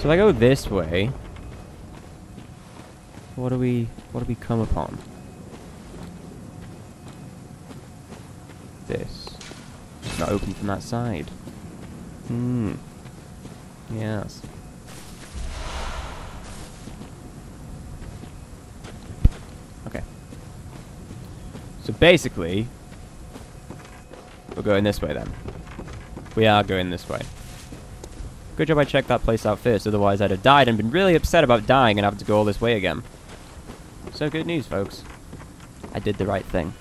So if I go this way, what do we what do we come upon? This. It's not open from that side. Hmm. Yes. Okay. So basically, we're going this way then. We are going this way. Good job I checked that place out first, otherwise I'd have died and been really upset about dying and having to go all this way again. So good news, folks. I did the right thing.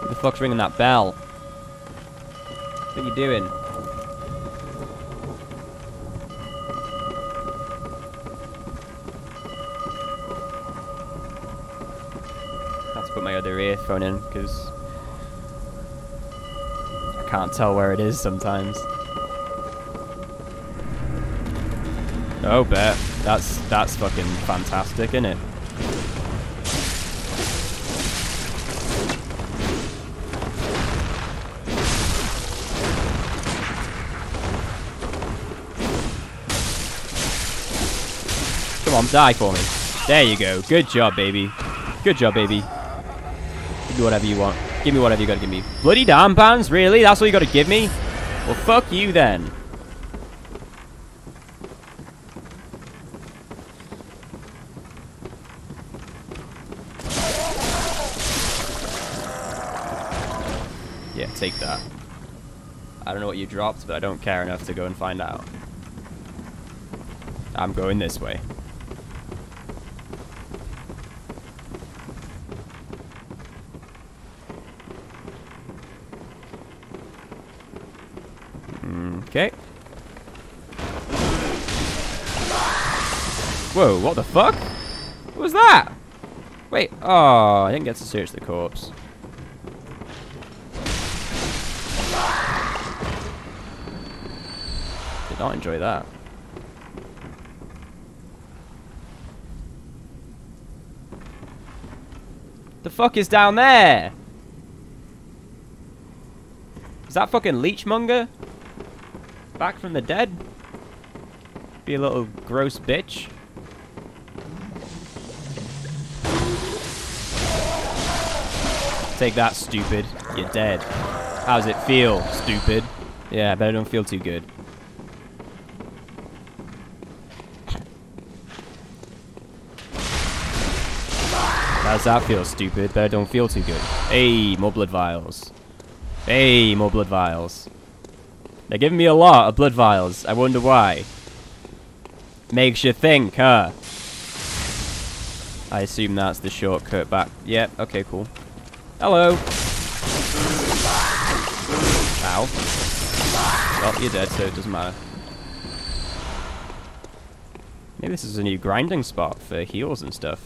Who the fuck's ringing that bell? What are you doing? I have to put my other earphone in because I can't tell where it is sometimes. Oh, bet. That's that's fucking fantastic, isn't it? Die for me. There you go. Good job, baby. Good job, baby. Give me whatever you want. Give me whatever you gotta give me. Bloody damn pants? Really? That's all you gotta give me? Well, fuck you then. Yeah, take that. I don't know what you dropped, but I don't care enough to go and find out. I'm going this way. Okay. Whoa, what the fuck? What was that? Wait, oh, I didn't get to search the corpse. Did not enjoy that. The fuck is down there? Is that fucking Leechmonger? Back from the dead? Be a little gross bitch. Take that, stupid. You're dead. How does it feel, stupid? Yeah, I bet it don't feel too good. How does that feel, stupid? Bet it don't feel too good. Hey, more blood vials. Hey, more blood vials. They're giving me a lot of blood vials. I wonder why. Makes you think, huh? I assume that's the shortcut back. Yep, okay, cool. Hello. Ow. Well, you're dead, so it doesn't matter. Maybe this is a new grinding spot for heals and stuff.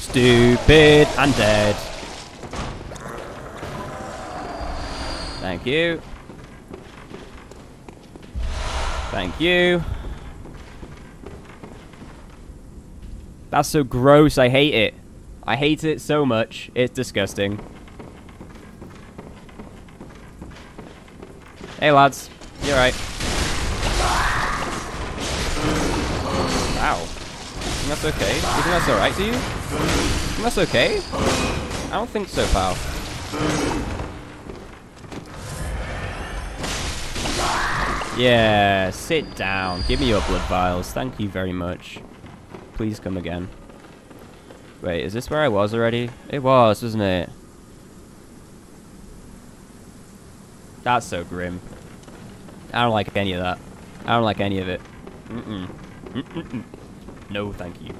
Stupid and dead. Thank you. Thank you. That's so gross. I hate it. I hate it so much. It's disgusting. Hey, lads. You alright? Wow. think that's okay? You think that's alright to you? that's okay? I don't think so, pal. Yeah, sit down. Give me your blood vials. Thank you very much. Please come again. Wait, is this where I was already? It was, wasn't it? That's so grim. I don't like any of that. I don't like any of it. Mm-mm. Mm-mm-mm. No, thank you.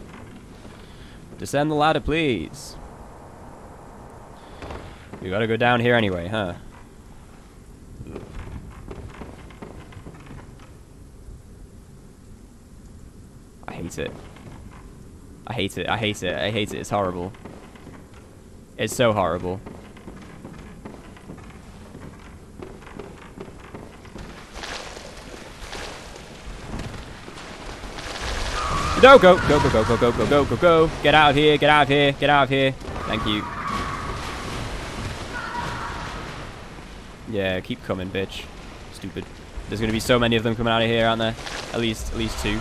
Descend the ladder, please. We gotta go down here anyway, huh? Hate it. I hate it. I hate it. I hate it. It's horrible. It's so horrible. No, go, go, go, go, go, go, go, go, go, go. Get out of here, get out of here, get out of here. Thank you. Yeah, keep coming, bitch. Stupid. There's gonna be so many of them coming out of here, aren't there? At least, at least two.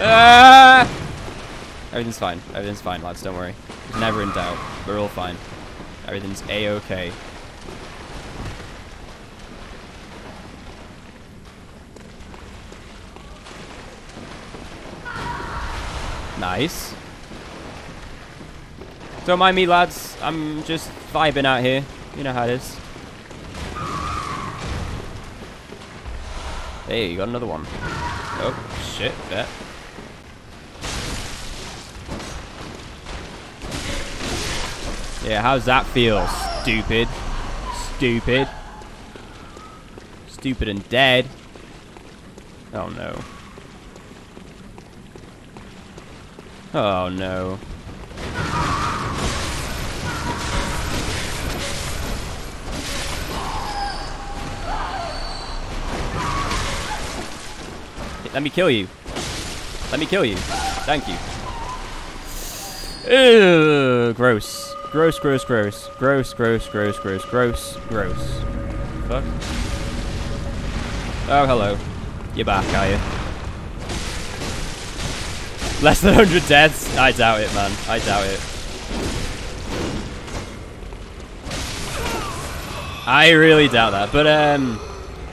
Ah! Everything's fine. Everything's fine, lads. Don't worry. Never in doubt. We're all fine. Everything's a-okay. Nice. Don't mind me, lads. I'm just vibing out here. You know how it is. Hey, you got another one. Oh, shit. Bet. Yeah, how's that feel? Stupid. Stupid. Stupid and dead. Oh, no. Oh no. Let me kill you. Let me kill you. Thank you. Ugh, gross. Gross, gross, gross. Gross, gross, gross, gross, gross, gross. Fuck. Oh, hello. You're back, are you? Less than 100 deaths? I doubt it, man. I doubt it. I really doubt that. But um,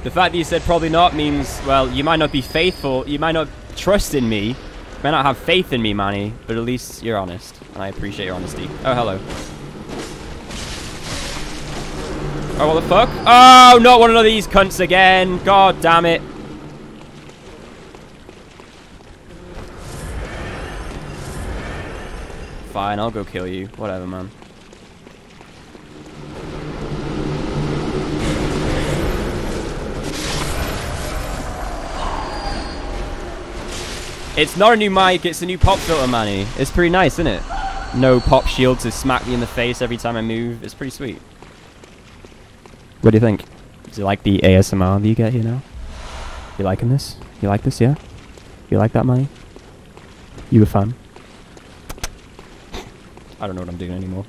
the fact that you said probably not means, well, you might not be faithful. You might not trust in me. Might not have faith in me, Manny. But at least you're honest. And I appreciate your honesty. Oh, hello. Oh, what the fuck? Oh, not one of these cunts again. God damn it. Fine, I'll go kill you. Whatever, man. It's not a new mic, it's a new pop filter, Manny. It's pretty nice, isn't it? No pop shield to smack me in the face every time I move. It's pretty sweet. What do you think? Do you like the ASMR that you get here now? You liking this? You like this, yeah? You like that, Manny? You a fan? I don't know what I'm doing anymore.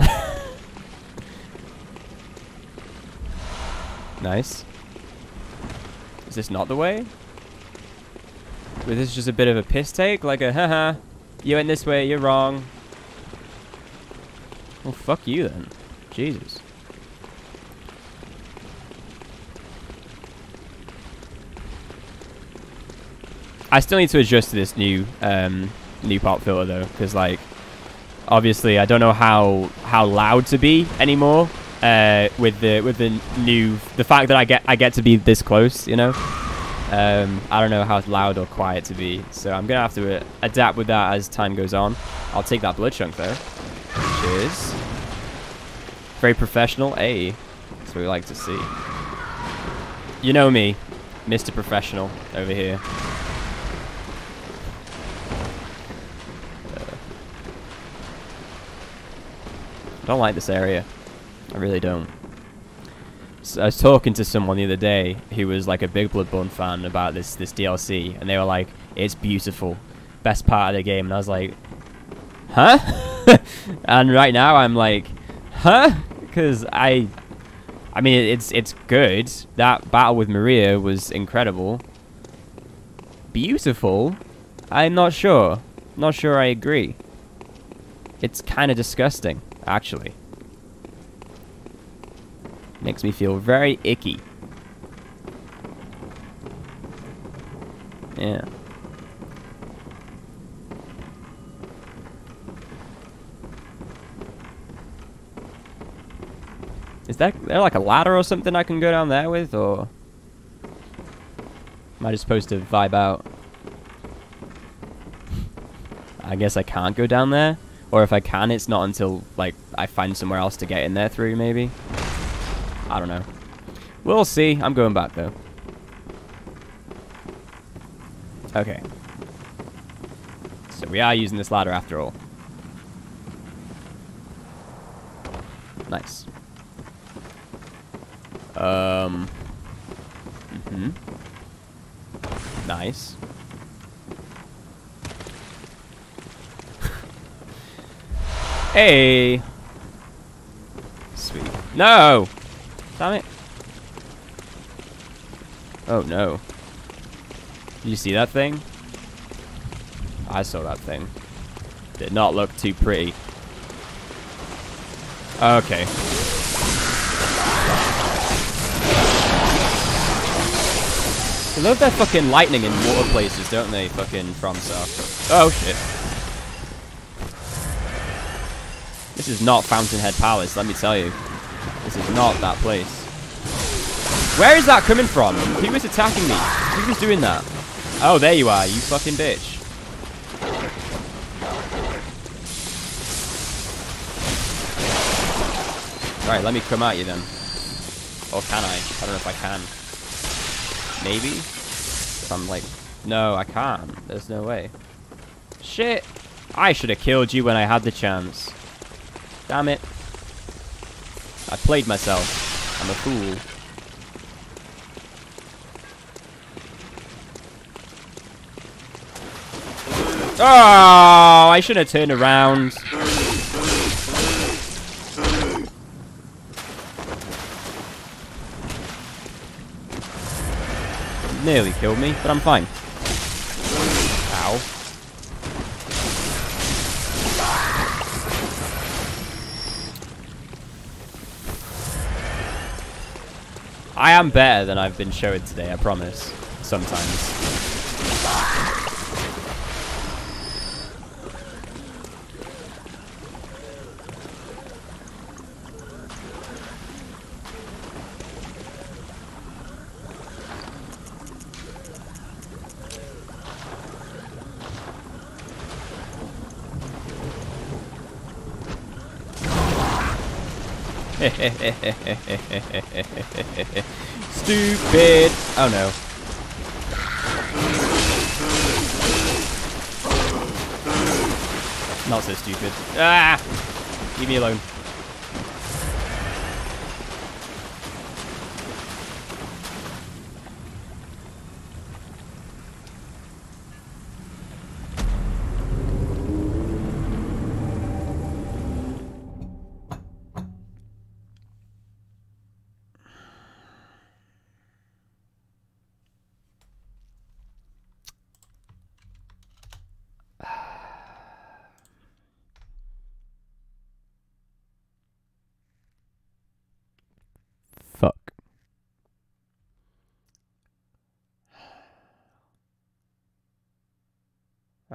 nice. Is this not the way? Was this just a bit of a piss take? Like a, haha, you went this way, you're wrong. Well, fuck you then. Jesus. I still need to adjust to this new um, new pop filter though, because like obviously I don't know how how loud to be anymore uh, with the with the new the fact that I get I get to be this close, you know. Um, I don't know how loud or quiet to be, so I'm gonna have to uh, adapt with that as time goes on. I'll take that blood chunk though. Cheers. Very professional. A. That's what we like to see. You know me, Mr. Professional over here. I don't like this area. I really don't. So I was talking to someone the other day who was like a big Bloodborne fan about this this DLC, and they were like, "It's beautiful, best part of the game," and I was like, "Huh?" and right now I'm like, "Huh?" Because I, I mean, it's it's good. That battle with Maria was incredible. Beautiful. I'm not sure. Not sure I agree. It's kind of disgusting actually. Makes me feel very icky. Yeah. Is that there like a ladder or something I can go down there with, or am I just supposed to vibe out? I guess I can't go down there. Or if I can, it's not until, like, I find somewhere else to get in there through, maybe. I don't know. We'll see. I'm going back, though. Okay. So we are using this ladder after all. Nice. Um. Mm hmm Nice. Hey! Sweet. No! Damn it. Oh no. Did you see that thing? I saw that thing. Did not look too pretty. Okay. They love their fucking lightning in water places, don't they? Fucking FromSoft. Oh shit. This is not Fountainhead Palace, let me tell you. This is not that place. Where is that coming from? Who was attacking me? Who was doing that? Oh, there you are, you fucking bitch. Right, let me come at you then. Or can I? I don't know if I can. Maybe? If I'm like... No, I can't. There's no way. Shit! I should have killed you when I had the chance. Damn it. I played myself. I'm a fool. Oh, I should have turned around. Nearly killed me, but I'm fine. I am better than I've been showing today, I promise. Sometimes. Stupid. Oh no. Not so stupid. Ah! Leave me alone.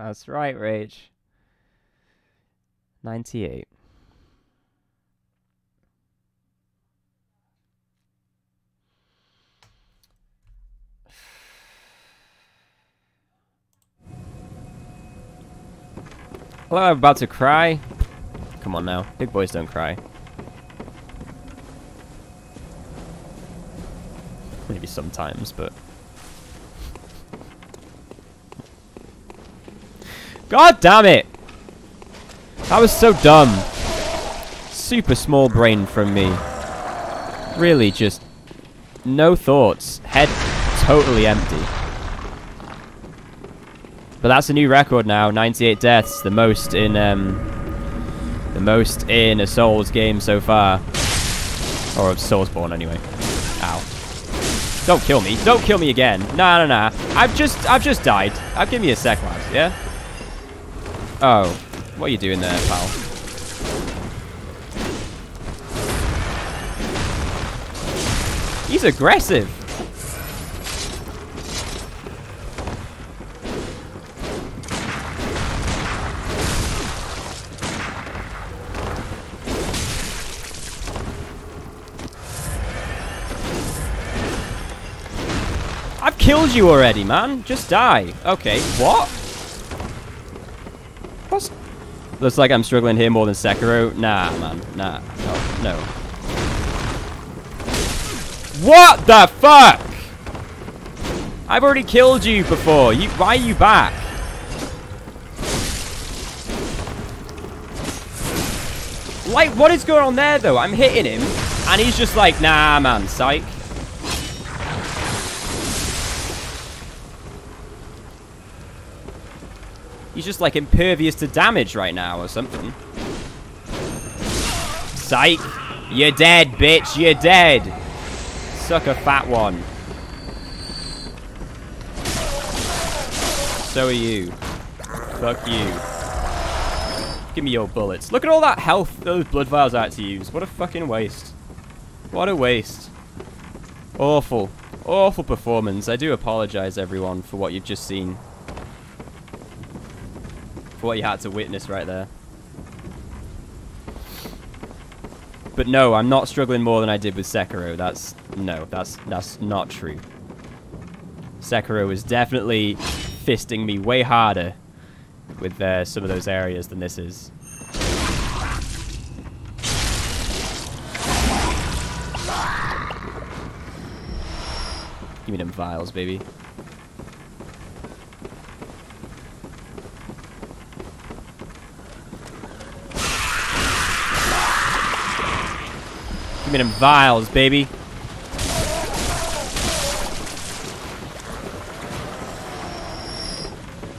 That's right, Rage. 98. Hello, I'm about to cry. Come on now. Big boys don't cry. Maybe sometimes, but... God damn it! That was so dumb. Super small brain from me. Really, just... No thoughts. Head totally empty. But that's a new record now. 98 deaths. The most in, um... The most in a Souls game so far. Or a Soulsborne, anyway. Ow. Don't kill me. Don't kill me again. Nah, nah, nah. I've just, I've just died. Uh, give me a sec, lads, yeah? Oh. What are you doing there, pal? He's aggressive. I've killed you already, man. Just die. Okay, what? Looks like I'm struggling here more than Sekiro. Nah, man. Nah. No. No. What the fuck? I've already killed you before. You, why are you back? Like, what is going on there, though? I'm hitting him, and he's just like, nah, man, psych. He's just like impervious to damage right now or something. Psych. You're dead, bitch. You're dead. Suck a fat one. So are you. Fuck you. Give me your bullets. Look at all that health those blood vials I had to use. What a fucking waste. What a waste. Awful. Awful performance. I do apologize, everyone, for what you've just seen for what you had to witness right there. But no, I'm not struggling more than I did with Sekiro. That's no, that's that's not true. Sekiro is definitely fisting me way harder with uh, some of those areas than this is. Give me them vials, baby. Give me them vials, baby.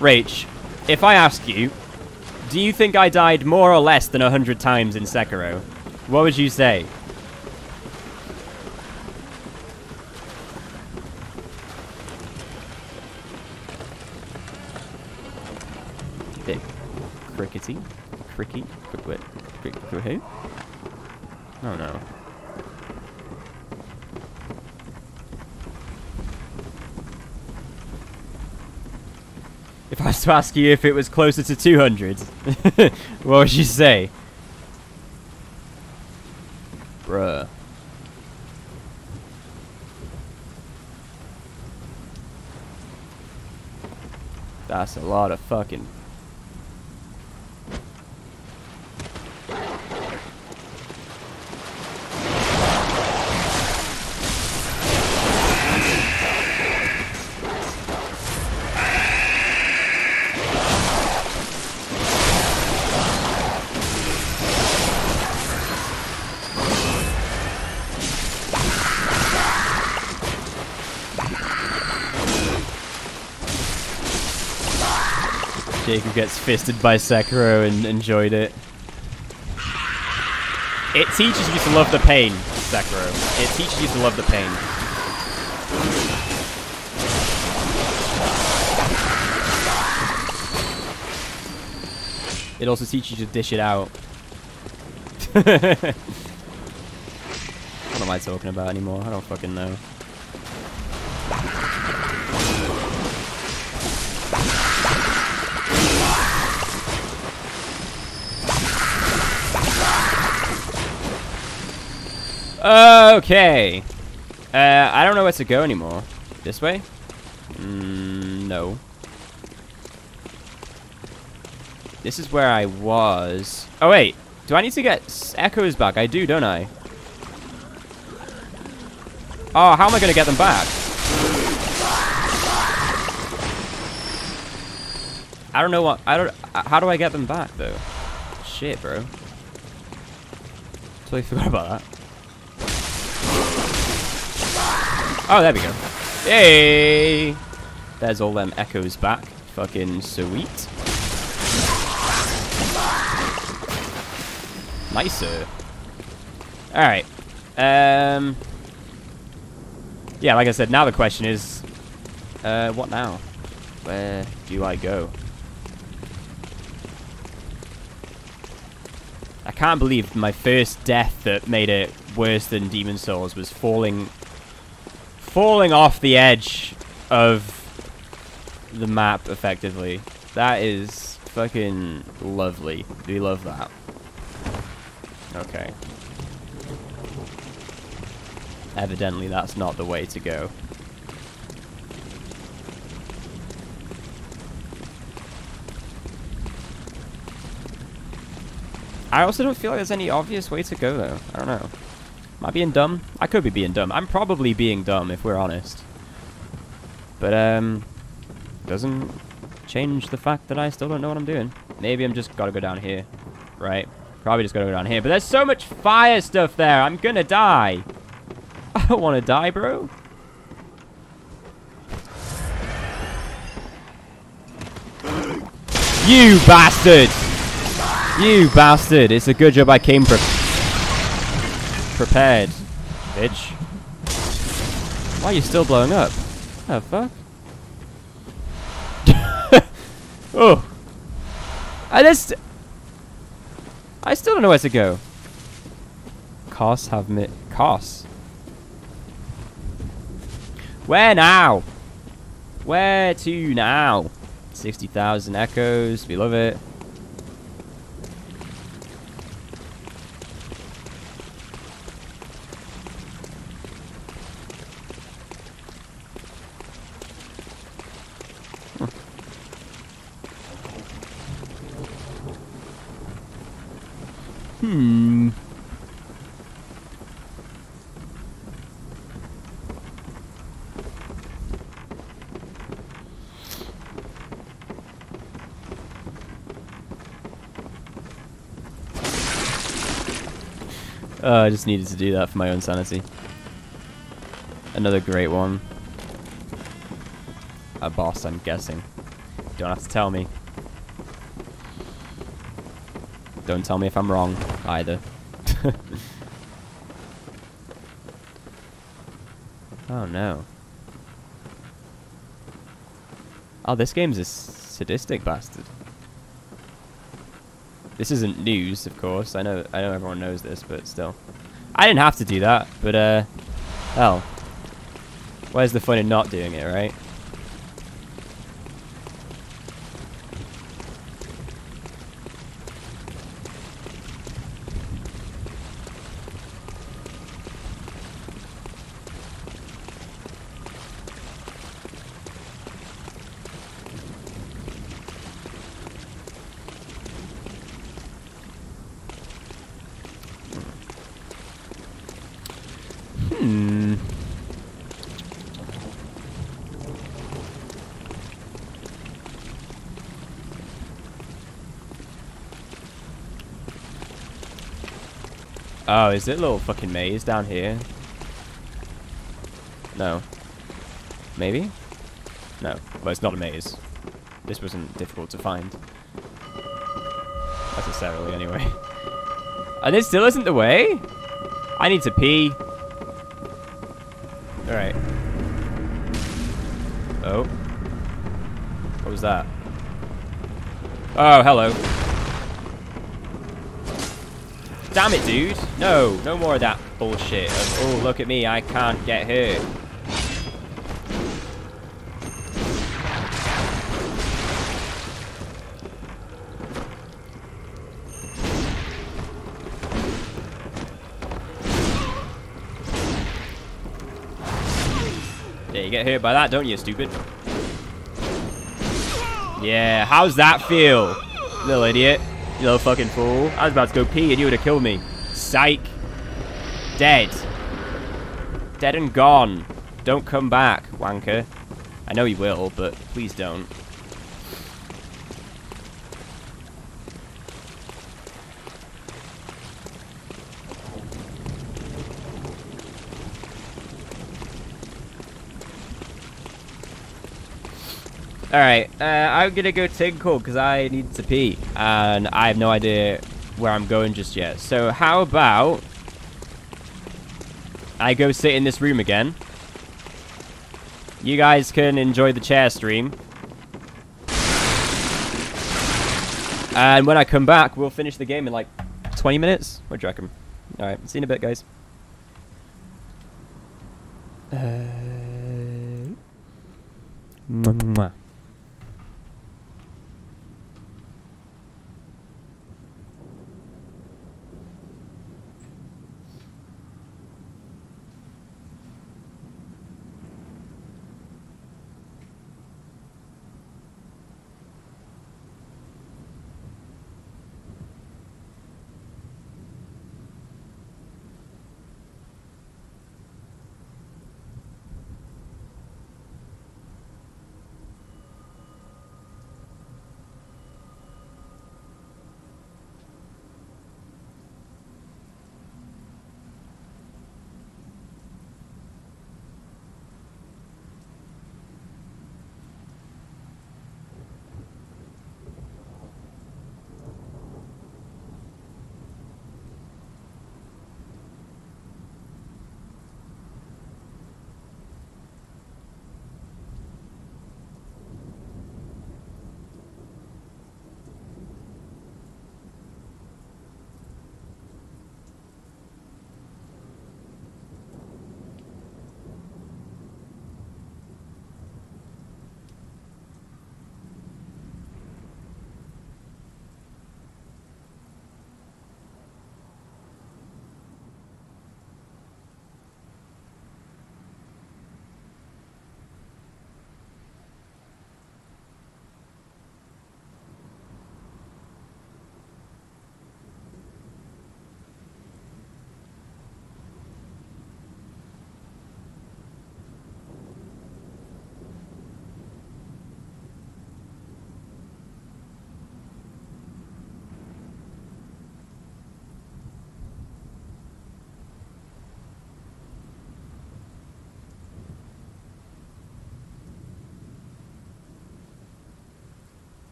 Rach, if I ask you, do you think I died more or less than a hundred times in Sekiro? What would you say? Bit crickety, cricky, quick wit, quick, who? Oh no. If I was to ask you if it was closer to 200, what would you say? Bruh. That's a lot of fucking... Jacob gets fisted by Sekiro and enjoyed it. It teaches you to love the pain, Sekiro. It teaches you to love the pain. It also teaches you to dish it out. what am I talking about anymore? I don't fucking know. Okay. Uh, I don't know where to go anymore. This way? Mm, no. This is where I was. Oh, wait. Do I need to get echoes back? I do, don't I? Oh, how am I going to get them back? I don't know what... I don't... uh, How do I get them back, though? Shit, bro. Totally forgot about that. Oh, there we go. Hey! There's all them echoes back. Fucking sweet. Nicer. Alright. Um... Yeah, like I said, now the question is... Uh, what now? Where do I go? I can't believe my first death that made it worse than Demon's Souls was falling falling off the edge of the map effectively. That is fucking lovely. We love that. Okay. Evidently that's not the way to go. I also don't feel like there's any obvious way to go though. I don't know. Am I being dumb? I could be being dumb. I'm probably being dumb if we're honest. But um doesn't change the fact that I still don't know what I'm doing. Maybe I'm just gotta go down here. Right? Probably just gotta go down here. But there's so much fire stuff there. I'm gonna die. I don't wanna die, bro. You bastard! You bastard! It's a good job I came pre prepared, bitch. Why are you still blowing up? The fuck? oh. I just... I still don't know where to go. Kos have mi- Kos. Where now? Where to now? 60,000 echoes. We love it. Hmm. Oh, I just needed to do that for my own sanity. Another great one. A boss, I'm guessing. Don't have to tell me. Don't tell me if I'm wrong, either. oh no. Oh, this game's a sadistic bastard. This isn't news, of course. I know I know everyone knows this, but still. I didn't have to do that, but uh hell. Where's the fun in not doing it, right? Hmm. Oh, is it a little fucking maze down here? No. Maybe? No. Well, it's not a maze. This wasn't difficult to find. Necessarily, anyway. And this still isn't the way? I need to pee. Alright. Oh. What was that? Oh, hello. damn it, dude. No, no more of that bullshit. Of, oh, look at me, I can't get hurt. Yeah, you get hurt by that, don't you, stupid? Yeah, how's that feel, little idiot? You little fucking fool. I was about to go pee and you would have killed me. Psych. Dead. Dead and gone. Don't come back, wanker. I know you will, but please don't. Alright, uh, I'm gonna go tinkle because I need to pee. And I have no idea where I'm going just yet. So how about... I go sit in this room again. You guys can enjoy the chair stream. And when I come back, we'll finish the game in like 20 minutes. What do you reckon? Alright, see you in a bit, guys.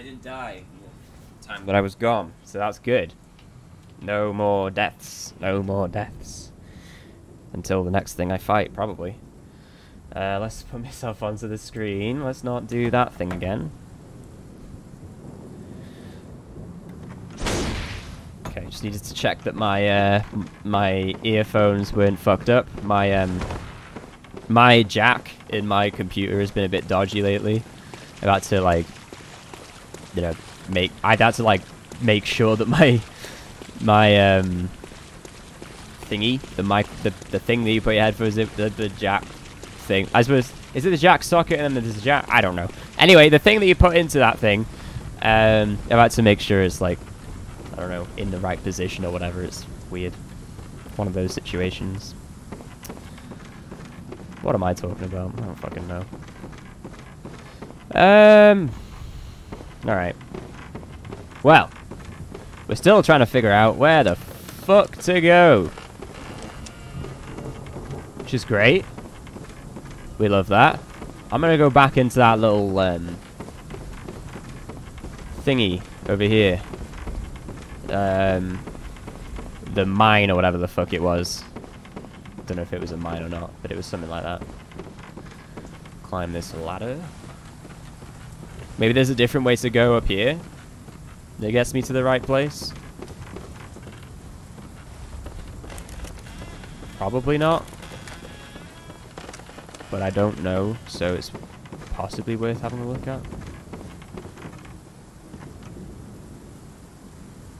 I didn't die time that I was gone, so that's good. No more deaths. No more deaths. Until the next thing I fight, probably. Uh, let's put myself onto the screen. Let's not do that thing again. Okay, just needed to check that my uh, my earphones weren't fucked up. My um my jack in my computer has been a bit dodgy lately. I've had to like, you know, make. I've had to like make sure that my my um thingy, the mic, the the thing that you put your headphones in, the the jack thing. I suppose is it the jack socket and then there's the jack? I don't know. Anyway, the thing that you put into that thing, um, I've had to make sure it's like, I don't know, in the right position or whatever. It's weird. One of those situations. What am I talking about? I don't fucking know. Um. Alright. Well. We're still trying to figure out where the fuck to go. Which is great. We love that. I'm gonna go back into that little, um, thingy over here. Um, the mine or whatever the fuck it was. Don't know if it was a mine or not, but it was something like that. climb this ladder. Maybe there's a different way to go up here that gets me to the right place. Probably not. But I don't know, so it's possibly worth having a look at.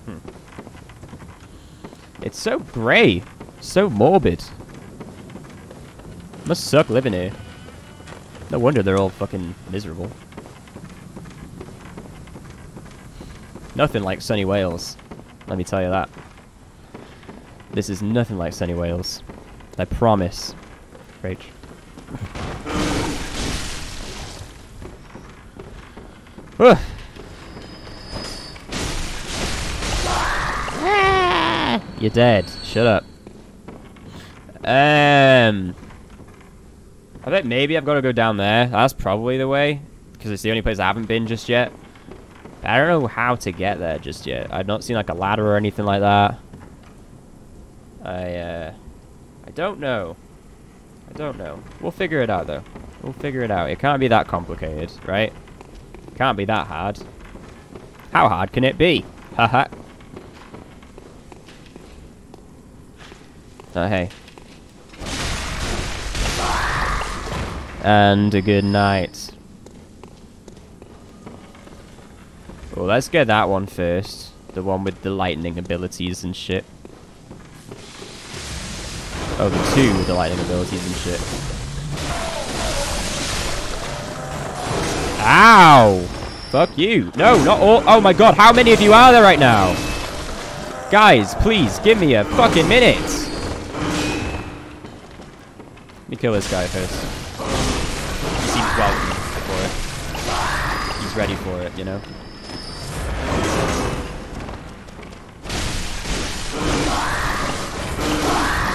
Hmm. It's so grey. So morbid. Must suck living here. No wonder they're all fucking miserable. Nothing like sunny Wales. Let me tell you that. This is nothing like sunny Wales. I promise. Rage. Ugh. You're dead. Shut up. Um, I bet maybe I've got to go down there. That's probably the way, because it's the only place I haven't been just yet. I don't know how to get there just yet. I've not seen like a ladder or anything like that. I, uh, I don't know. I don't know. We'll figure it out though. We'll figure it out. It can't be that complicated, right? It can't be that hard. How hard can it be? Haha. oh, hey. And a good night. Well, let's get that one first. The one with the lightning abilities and shit. Oh, the two with the lightning abilities and shit. Ow! Fuck you. No, not all. Oh my god, how many of you are there right now? Guys, please, give me a fucking minute. Let me kill this guy first. He seems welcome for it. He's ready for it, you know?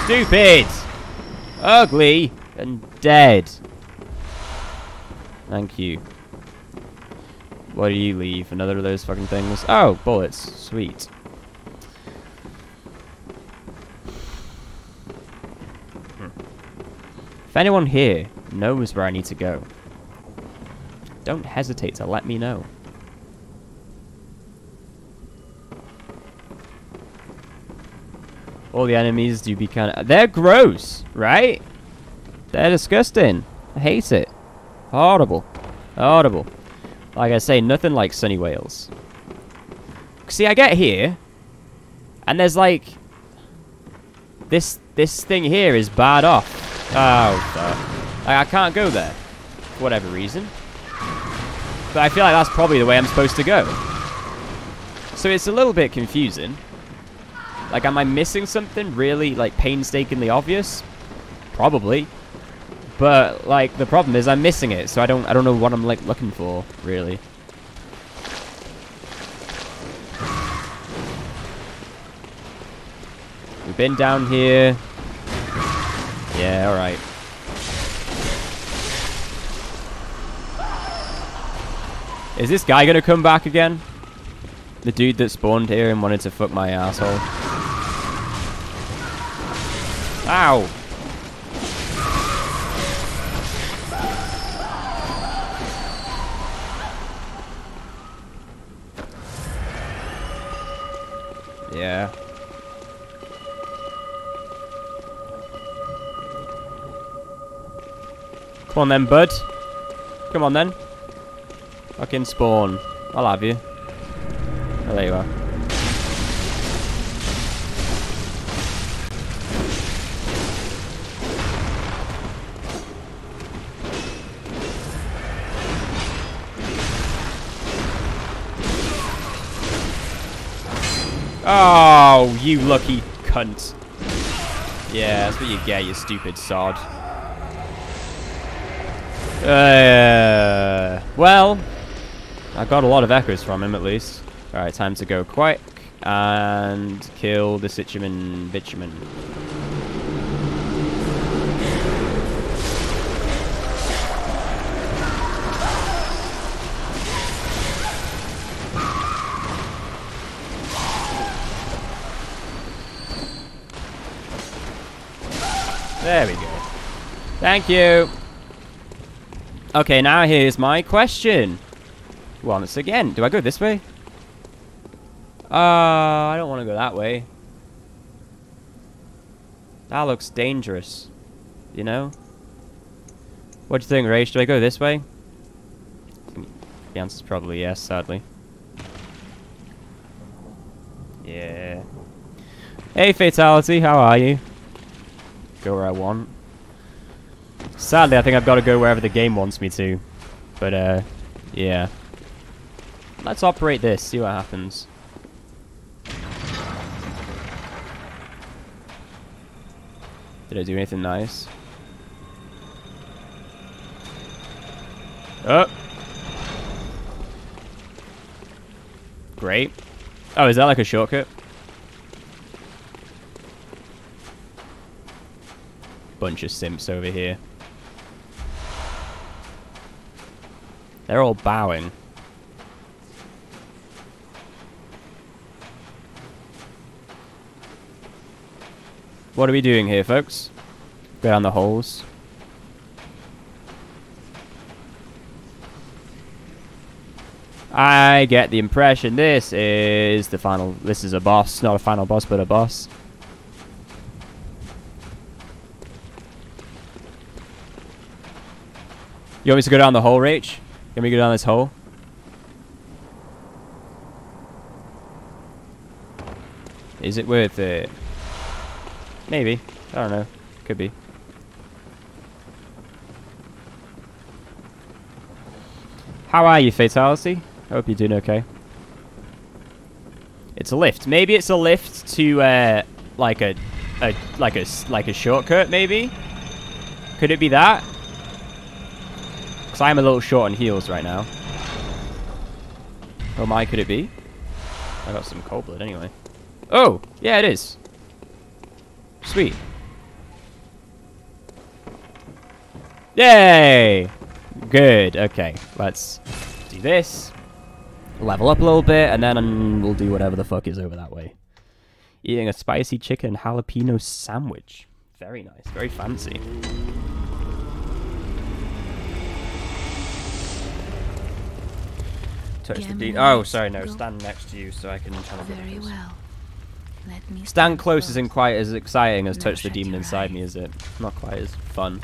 Stupid! Ugly and dead. Thank you. What do you leave? Another of those fucking things? Oh, bullets. Sweet. Hmm. If anyone here knows where I need to go, don't hesitate to let me know. All the enemies do be kind of... They're gross, right? They're disgusting. I hate it. Horrible. Horrible. Like I say, nothing like Sunny Wales. See, I get here, and there's like... This this thing here is barred off. Oh, fuck. Like, I can't go there. For whatever reason. But I feel like that's probably the way I'm supposed to go. So it's a little bit confusing. Like, am I missing something really, like, painstakingly obvious? Probably. But, like, the problem is I'm missing it, so I don't, I don't know what I'm, like, looking for, really. We've been down here. Yeah, alright. Is this guy gonna come back again? The dude that spawned here and wanted to fuck my asshole. Ow! Yeah. Come on then, bud. Come on then. Fucking spawn. I'll have you. Oh, there you are. Oh, you lucky cunt. Yeah, that's what you get, you stupid sod. Uh, well, I got a lot of echoes from him at least. Alright, time to go quick and kill the Situmen Bitumen. There we go. Thank you. Okay, now here's my question. Once again, do I go this way? Uh, I don't want to go that way. That looks dangerous. You know? What do you think, Rach? Do I go this way? The answer's probably yes, sadly. Yeah. Hey, Fatality, how are you? Go where I want. Sadly, I think I've got to go wherever the game wants me to. But, uh, yeah. Let's operate this, see what happens. Did I do anything nice? Oh! Great. Oh, is that like a shortcut? Bunch of simps over here. They're all bowing. What are we doing here, folks? Go down the holes. I get the impression this is the final... This is a boss. Not a final boss, but a boss. You want me to go down the hole, Rach? You want me to go down this hole? Is it worth it? Maybe. I don't know. Could be. How are you, Fatality? I hope you're doing okay. It's a lift. Maybe it's a lift to uh, like a, a like a like a shortcut. Maybe. Could it be that? Because I'm a little short on heals right now. Oh my, could it be? I got some cold blood anyway. Oh, yeah, it is. Sweet. Yay! Good, okay. Let's do this. Level up a little bit, and then we'll do whatever the fuck is over that way. Eating a spicy chicken jalapeno sandwich. Very nice, very fancy. Touch the D. Oh, sorry, no. Stand next to you so I can tell Very well. Let me Stand close isn't quite as exciting as touch the demon inside me, is it? Not quite as fun.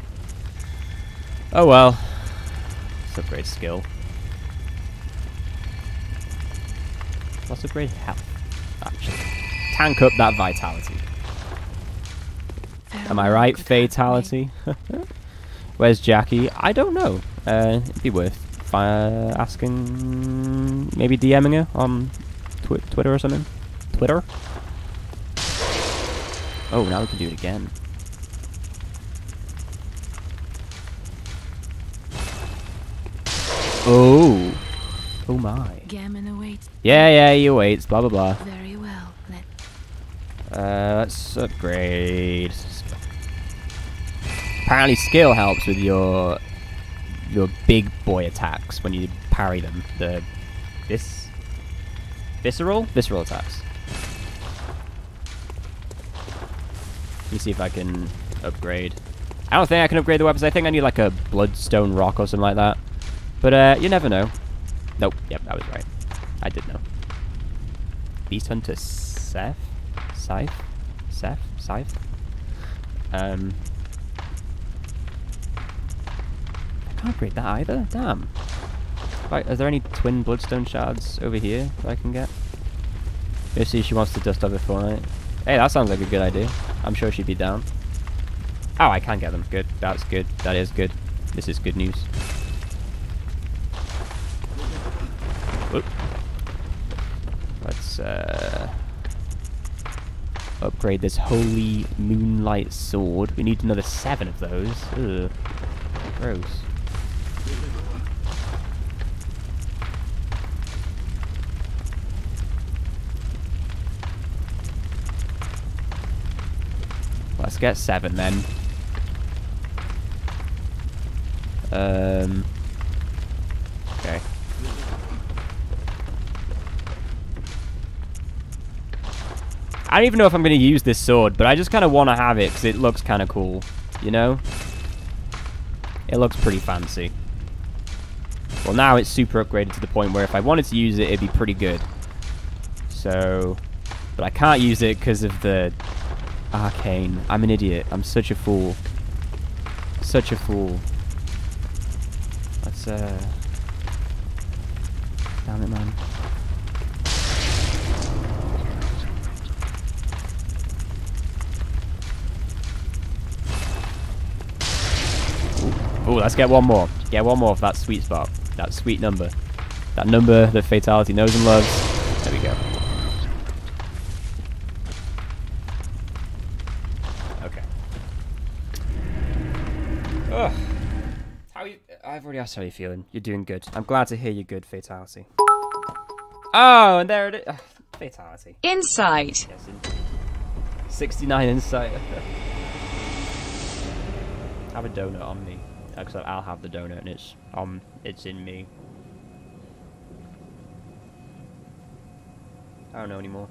Oh well. It's a great skill. Lots of great health, actually. Tank up that vitality. Am I right? Fatality. Where's Jackie? I don't know. Uh, it'd be worth uh, asking, maybe DMing her on twi Twitter or something. Twitter. Oh, now we can do it again. Oh. Oh my. Gammon awaits. Yeah, yeah, he awaits. Blah, blah, blah. Very well. Let Uh, let's upgrade. Apparently skill helps with your your big boy attacks when you parry them. The this visceral visceral attacks. Let me see if I can upgrade. I don't think I can upgrade the weapons. I think I need like a bloodstone rock or something like that. But uh, you never know. Nope. Yep, that was right. I did know. Beast Hunter Seth? Scythe? Seth? Scythe? Um. Can't upgrade that either. Damn. Right, are there any twin bloodstone shards over here that I can get? Let's see she wants to dust off before night. Hey, that sounds like a good idea. I'm sure she'd be down. Oh, I can get them. Good. That's good. That is good. This is good news. Oop. Let's uh, upgrade this holy moonlight sword. We need another seven of those. Ugh. Gross. Let's get seven then. Um. Okay. I don't even know if I'm going to use this sword, but I just kind of want to have it because it looks kind of cool, you know? It looks pretty fancy. Well, now it's super upgraded to the point where if I wanted to use it, it'd be pretty good. So, but I can't use it because of the arcane. I'm an idiot. I'm such a fool. Such a fool. Let's, uh... Damn it, man. Oh, let's get one more. Get one more for that sweet spot. That sweet number. That number that Fatality knows and loves. There we go. I've already asked how you're feeling. You're doing good. I'm glad to hear you're good, Fatality. Oh, and there it is. Ugh, fatality. Insight. Yes, indeed. 69 insight. have a donut on me. Actually, I'll have the donut, and it's um, it's in me. I don't know anymore.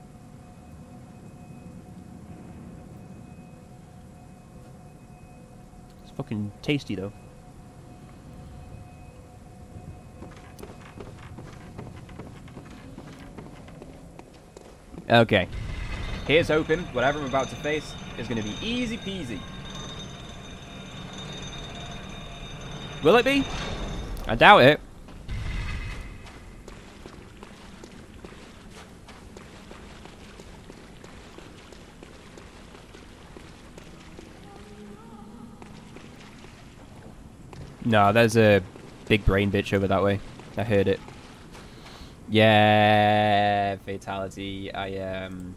It's fucking tasty though. Okay. Here's hoping whatever I'm about to face is going to be easy peasy. Will it be? I doubt it. No, there's a big brain bitch over that way. I heard it. Yeah, fatality. I um.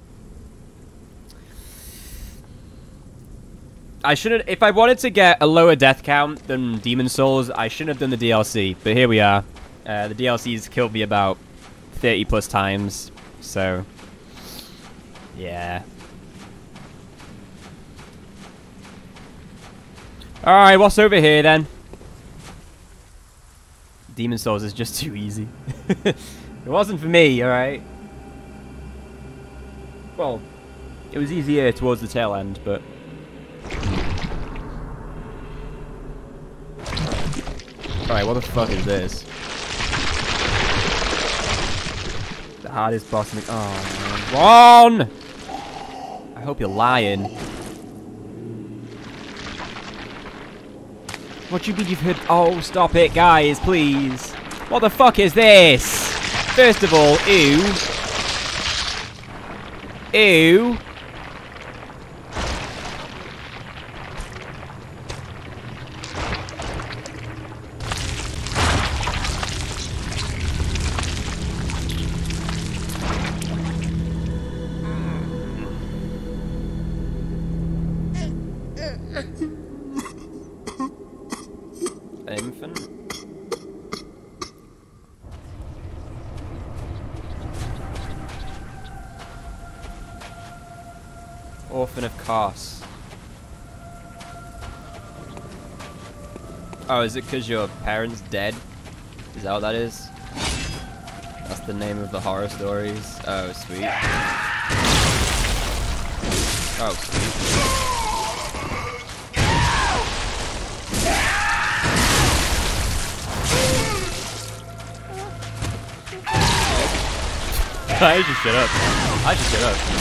I shouldn't. If I wanted to get a lower death count than Demon's Souls, I shouldn't have done the DLC. But here we are. Uh, the DLC's killed me about 30 plus times. So, yeah. Alright, what's over here then? Demon's Souls is just too easy. it wasn't for me, alright? Well, it was easier towards the tail end, but... Alright, what the fuck is this? The hardest boss in the... Oh, Ron! I hope you're lying. What you mean you've heard... Oh, stop it, guys, please. What the fuck is this? First of all, ew. Ew. Is it because your parents dead? Is that what that is? That's the name of the horror stories. Oh, sweet. Oh, sweet. I just shut up. I just shut up.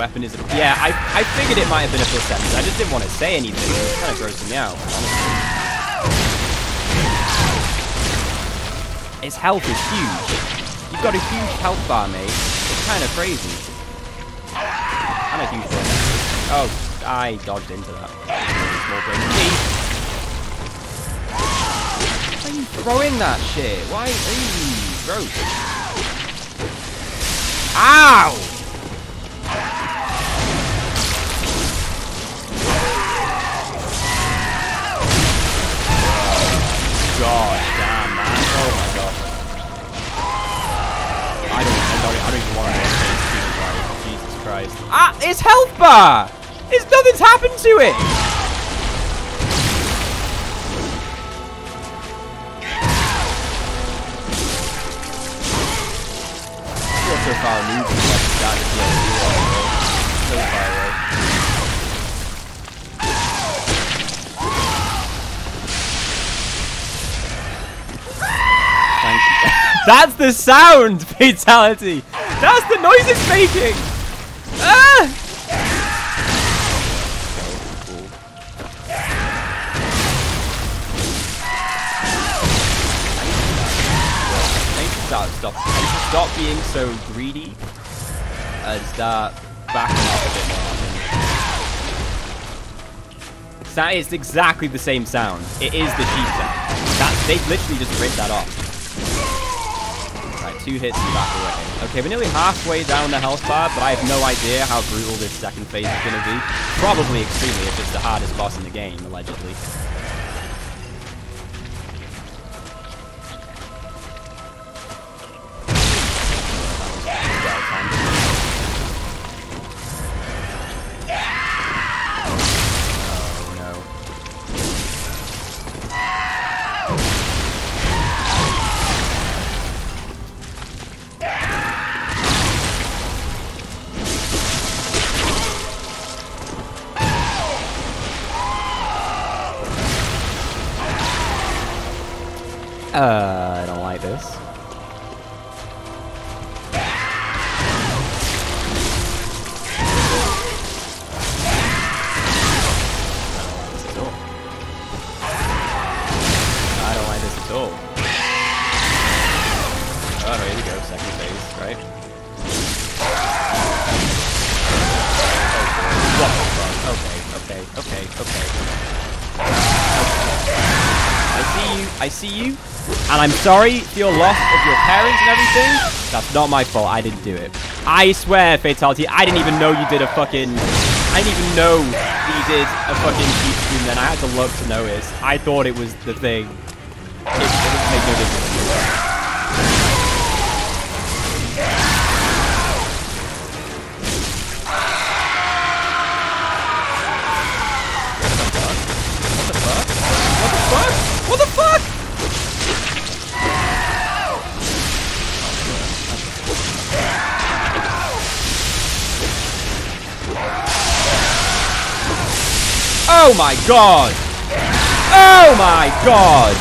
Weapon is. Yeah, I, I figured it might have been a plus damage. I just didn't want to say anything. It kind of grossing me out, honestly. Its health is huge. You've got a huge health bar, mate. It's kind of crazy. And a huge one. Oh, I dodged into that. Are you throwing that shit? Why? Ooh, gross. Ow! God damn, man. Oh my god. I don't, I don't, I don't even want to know Jesus Christ. Ah, it's health bar! It's nothing's happened to it! That's the sound fatality. That's the noise it's making. Ah! Stop. Stop being so greedy and start backing off a bit more. That is exactly the same sound. It is the sheep sound. That they literally just ripped that off. Two hits and back away. Okay, we're nearly halfway down the health bar, but I have no idea how brutal this second phase is going to be. Probably extremely if it's the hardest boss in the game, allegedly. And I'm sorry for your loss of your parents and everything. That's not my fault, I didn't do it. I swear, Fatality, I didn't even know you did a fucking... I didn't even know you did a fucking cheat stream then. I had to look to notice. I thought it was the thing. Oh my god! Oh my god!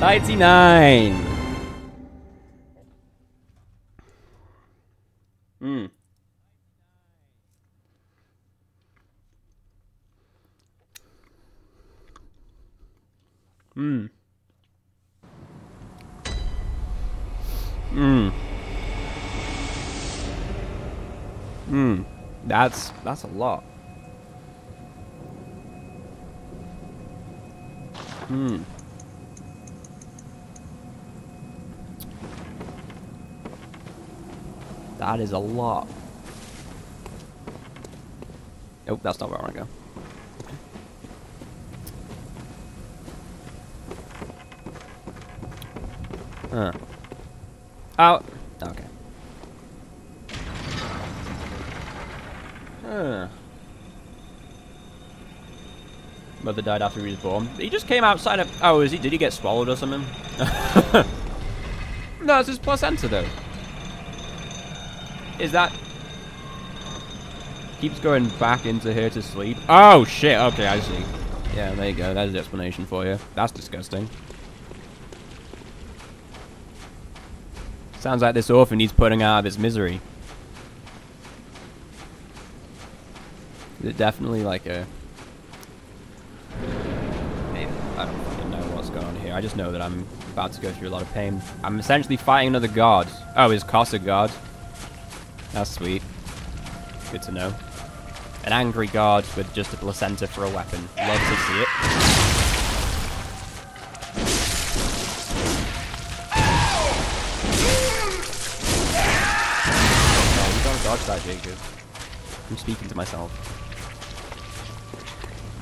Ninety-nine. Hmm. Hmm. Hmm. Hmm. That's that's a lot. Hmm. That is a lot. Nope, that's not where I want to go. Huh. Oh. Okay. Huh. Mother died after he was born. He just came outside of. Oh, is he? Did he get swallowed or something? no, it's his placenta though. Is that? Keeps going back into here to sleep. Oh shit! Okay, I see. Yeah, there you go. That's the explanation for you. That's disgusting. Sounds like this orphan needs putting out of his misery. Is it definitely like a. I don't fucking know what's going on here. I just know that I'm about to go through a lot of pain. I'm essentially fighting another god. Oh, is Kos a god? That's sweet. Good to know. An angry god with just a placenta for a weapon. Love to see it. Oh, you gotta dodge that, Jacob. I'm speaking to myself.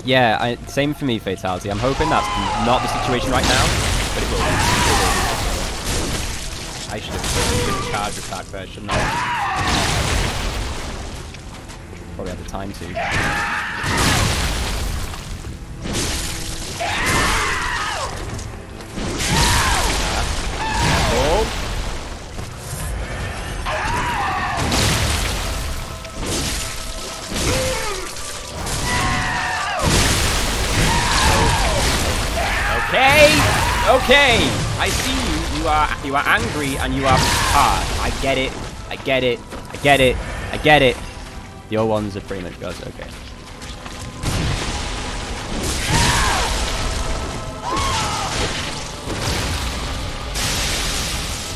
Yeah, I, same for me, Fatality. I'm hoping that's not the situation right now, but it will be. I should have charge attack there, shouldn't I? Probably had the time to. Oh. Okay, okay. I see you. You are you are angry and you are hard. I get it. I get it. I get it. I get it. The old ones are pretty much gods. Okay.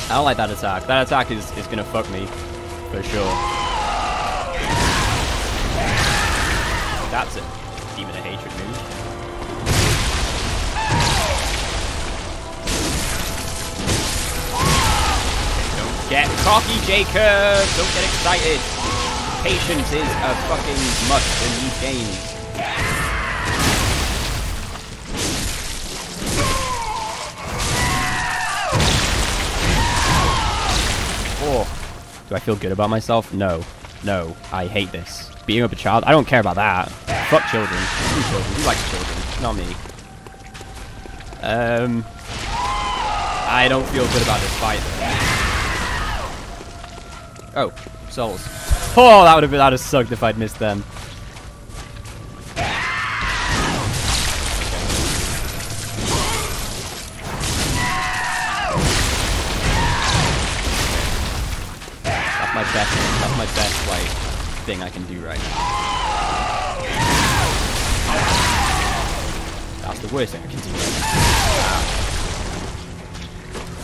I don't like that attack. That attack is, is gonna fuck me. For sure. That's a get cocky, Jacob! Don't get excited! Patience is a fucking must in these games. Oh. Do I feel good about myself? No. No. I hate this. Beating up a child? I don't care about that. Fuck children. Who children? Who likes children? Not me. Um... I don't feel good about this fight, though. Oh. Souls. Oh, that would have that would have sucked if I'd missed them. That's my best. That's my best like thing I can do right now. That's the worst thing I can do right.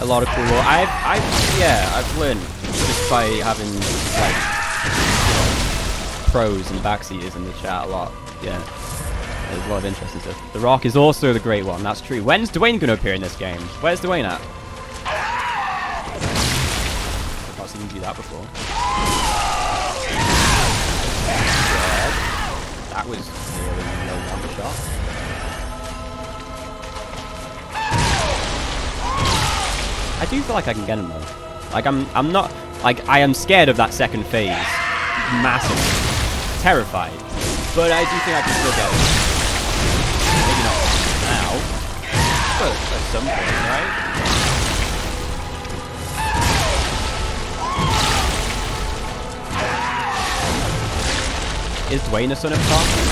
A lot of cool. lore. I've, I've, yeah, I've learned just by having like pros and backseaters in the chat a lot. Yeah. There's a lot of interesting stuff. The Rock is also the great one, that's true. When's Dwayne going to appear in this game? Where's Dwayne at? I've not seen him do that before. That was nearly no one shot. I do feel like I can get him though. Like I'm, I'm not, like I am scared of that second phase, massively, terrified. But I do think I can still get it. Maybe not now, but at some point, right? Is Dwayne a son of Tom?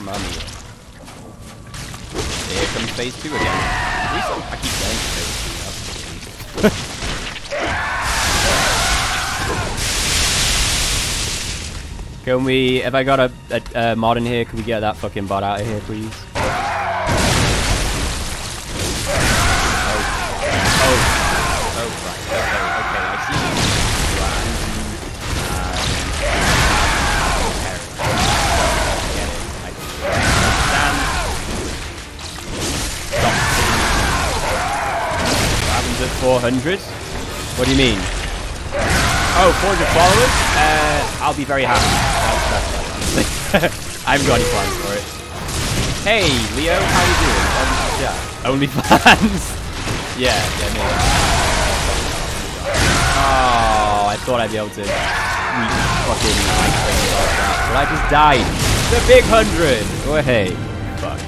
Mamma mia. Here comes phase two again. I keep going to phase two. That's Can we, if I got a, a, a mod in here, can we get that fucking bot out of here, please? At 400? What do you mean? Oh, 400 followers? Uh, I'll be very happy. I haven't got any plans for it. Hey, Leo, how are you doing? Um, yeah, only fans. yeah, yeah, me. Oh, I thought I'd be able to fucking nice things like that, but I just died. The big hundred. Oh hey, fuck.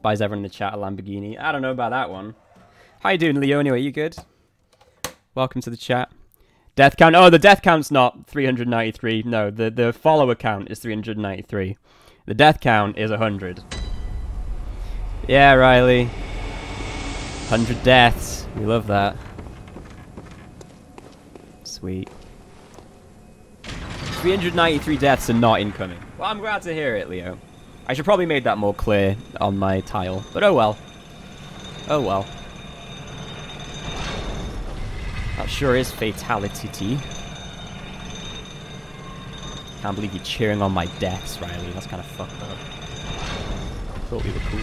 Buys everyone in the chat a Lamborghini. I don't know about that one. How you doing, Leo? Anyway, you good? Welcome to the chat. Death count. Oh, the death count's not 393. No, the, the follower count is 393. The death count is 100. Yeah, Riley. 100 deaths. We love that. Sweet. 393 deaths are not incoming. Well, I'm glad to hear it, Leo. I should probably made that more clear on my tile. But oh well. Oh well. That sure is fatality. Can't believe you're cheering on my deaths, Riley. That's kind of fucked up. Thought we were cool.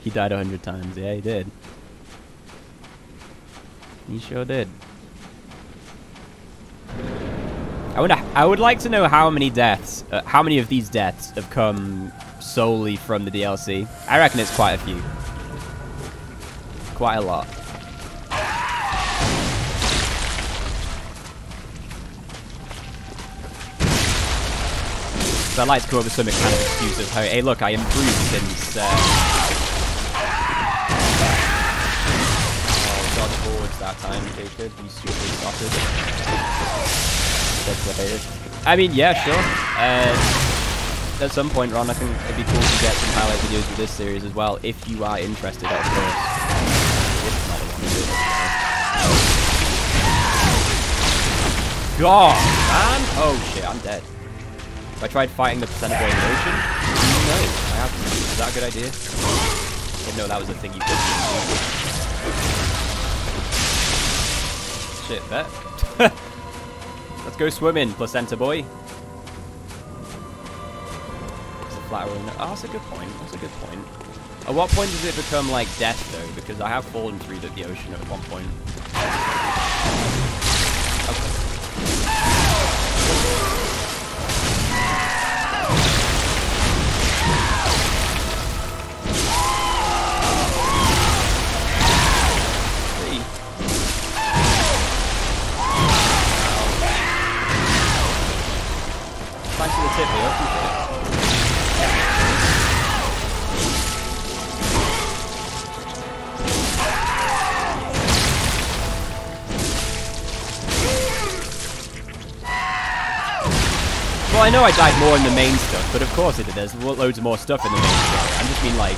He died a hundred times. Yeah, he did. He sure did. I would I would like to know how many deaths, uh, how many of these deaths have come solely from the DLC. I reckon it's quite a few. Quite a lot. So I like to come up with some kind of excuse of, hey, hey look, I improved since... Uh... Oh, forwards that time, Jacob, you stupid sausage. I mean, yeah, sure. Uh, at some point, Ron, I think it'd be cool to get some highlight videos of this series as well, if you are interested, of course. God, man! Oh shit, I'm dead. I tried fighting the placenta boy in the ocean, no, I have. Is that a good idea? Didn't know that was a thing you could do. Shit, bet. Let's go swimming, placenta boy. It's a flat one. Oh, that's a good point. That's a good point. At what point does it become like death though? Because I have fallen through the, ocean at one point. The tip, Leo. Well, I know I died more in the main stuff, but of course it. There's loads more stuff in the main story. I'm just mean like,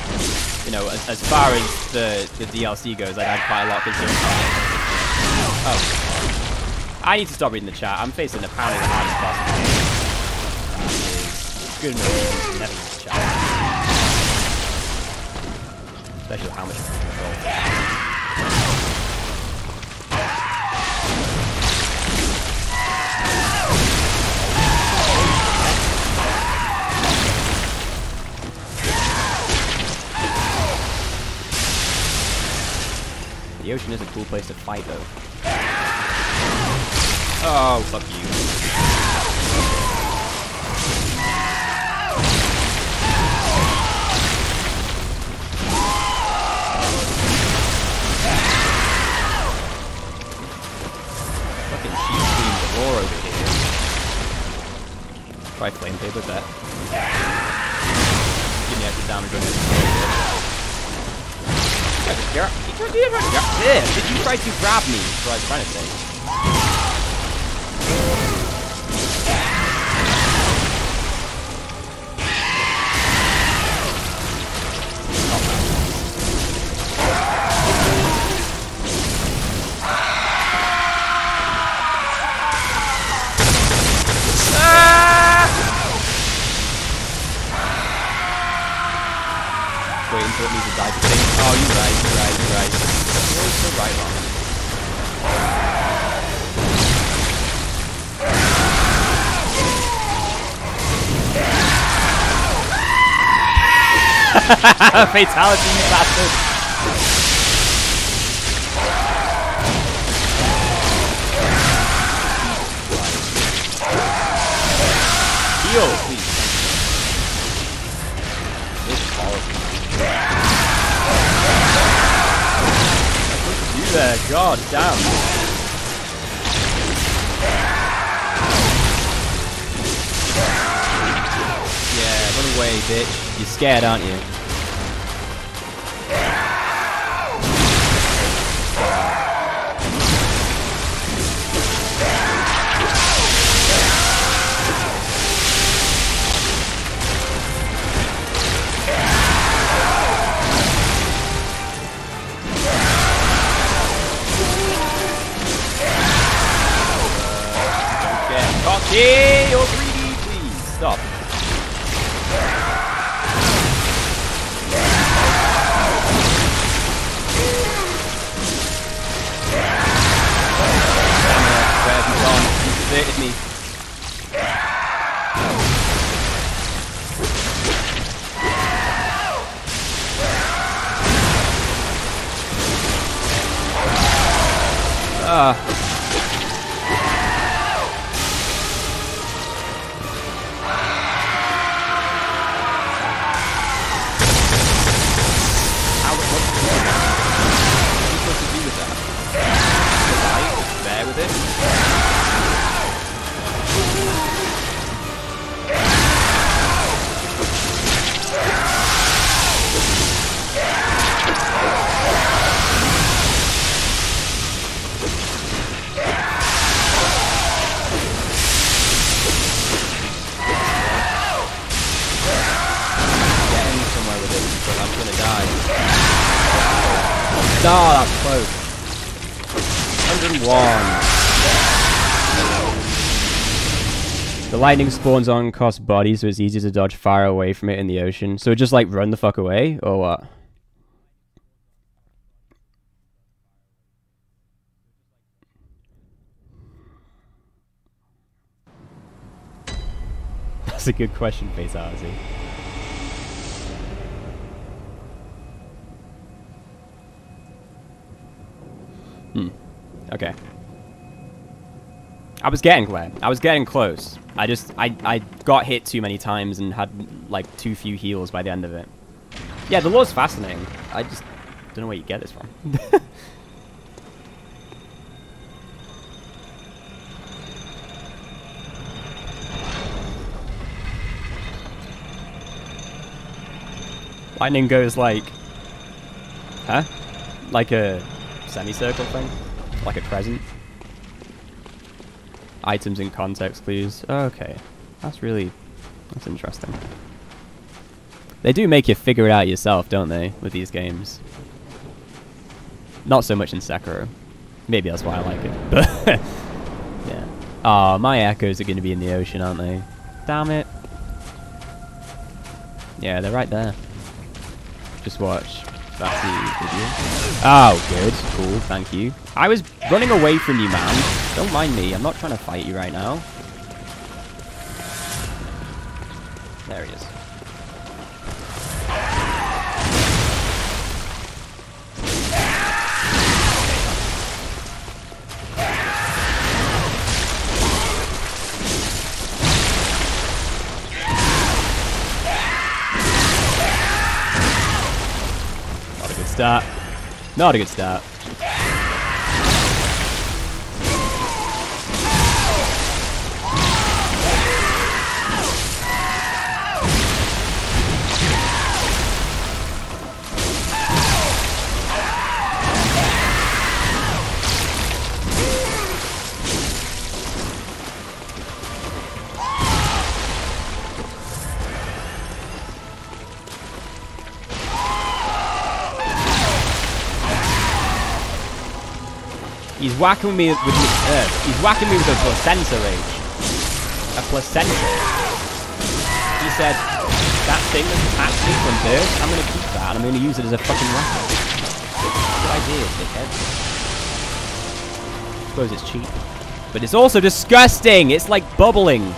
you know, as, as far as the, the DLC goes, I died quite a lot considering. Oh. I need to stop reading the chat. I'm facing apparently the hardest boss in the game. Good enough never read the chat. Especially how much control. The ocean is a cool place to fight, though. Oh, fuck you. Fucking sheep queen galore over here. Try flame paper bet. Give me extra damage on this. Did you try to grab me? That's what I was trying to say. To think. Oh, you're right, you're right, you're right. You're so right, Ron. Fatality, you bastard! There, god damn. Yeah, run away, bitch. You're scared, aren't you? Cocky or greedy, please. Stop. Deserted me. Ah. Lightning spawns on Kos body, so it's easy to dodge far away from it in the ocean. So just like run the fuck away, or what? That's a good question, Face Artsy. Hmm. Okay. I was getting there. I was getting close. I just I I got hit too many times and had like too few heals by the end of it. Yeah, the lore's fascinating. I just don't know where you get this from. Lightning goes like, huh? Like a semicircle thing, like a crescent. Items in context, please. Okay, that's really that's interesting. They do make you figure it out yourself, don't they, with these games? Not so much in Sekiro. Maybe that's why I like it. But yeah. Ah, my echoes are going to be in the ocean, aren't they? Damn it. Yeah, they're right there. Just watch. Fatty video. Oh, good. Cool, thank you. I was running away from you, man. Don't mind me. I'm not trying to fight you right now. There he is. Not a good start. Not a good start. He's whacking me with uh, he's whacking me with a placenta rage. A placenta. He said, that thing that's attached me from birth, I'm gonna keep that and I'm gonna use it as a fucking weapon. Good idea, dickhead. I suppose it's cheap. But it's also disgusting! It's like bubbling.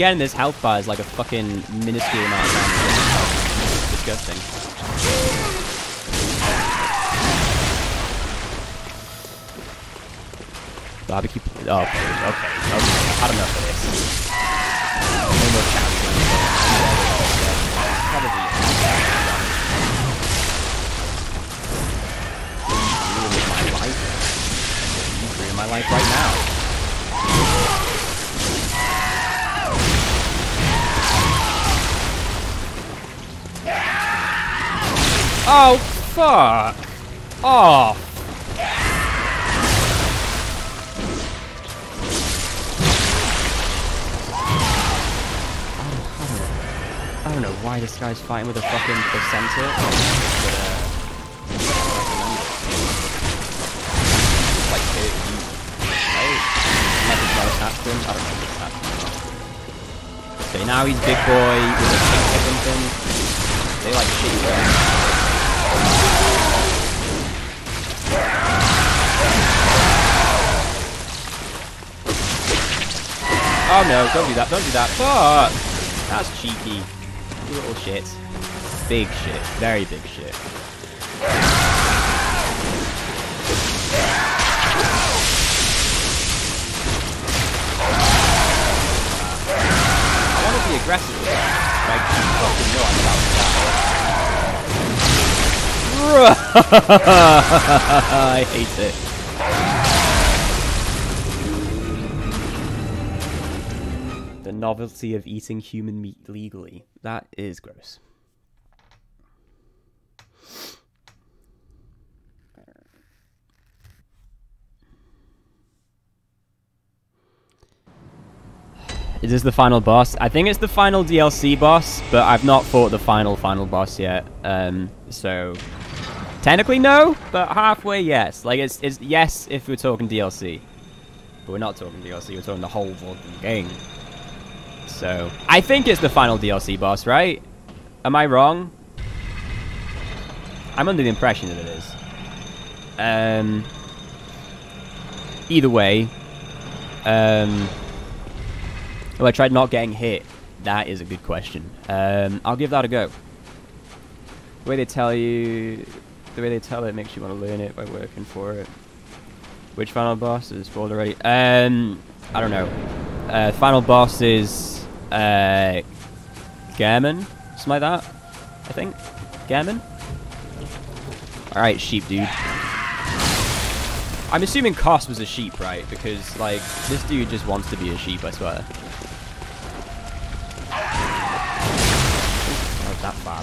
Forgetting this health bar is like a fucking minuscule amount of disgusting. Barbecue. Oh, okay, okay, okay. Had enough of this. No more. Probably. My life. My life right now. Oh, fuck. Oh. I don't know why this guy's fighting with a fucking placenta. But, uh, like, it, him. Okay, now he's big boy with a pink head and thing. They like shitty Oh no, don't do that, don't do that. Fuck! That's cheeky. Little shit. Big shit. Very big shit. I want to be aggressive with that. You fucking know I'm about to die. I hate it. Novelty of eating human meat legally. That is gross. Is this the final boss? I think it's the final DLC boss, but I've not fought the final final boss yet. Um, so technically no, but halfway yes. Like it's it's yes if we're talking DLC, but we're not talking DLC. We're talking the whole fucking game. So I think it's the final DLC boss, right? Am I wrong? I'm under the impression that it is. Um. Either way, um. Oh, I tried not getting hit. That is a good question. Um, I'll give that a go. The way they tell you, the way they tell it makes you want to learn it by working for it. Which final boss is spoiled already? Um, I don't know. Uh, final boss is uh, Gammon, something like that. I think Gammon. All right, sheep dude. I'm assuming Kos was a sheep, right? Because like this dude just wants to be a sheep. I swear. Oh, that far.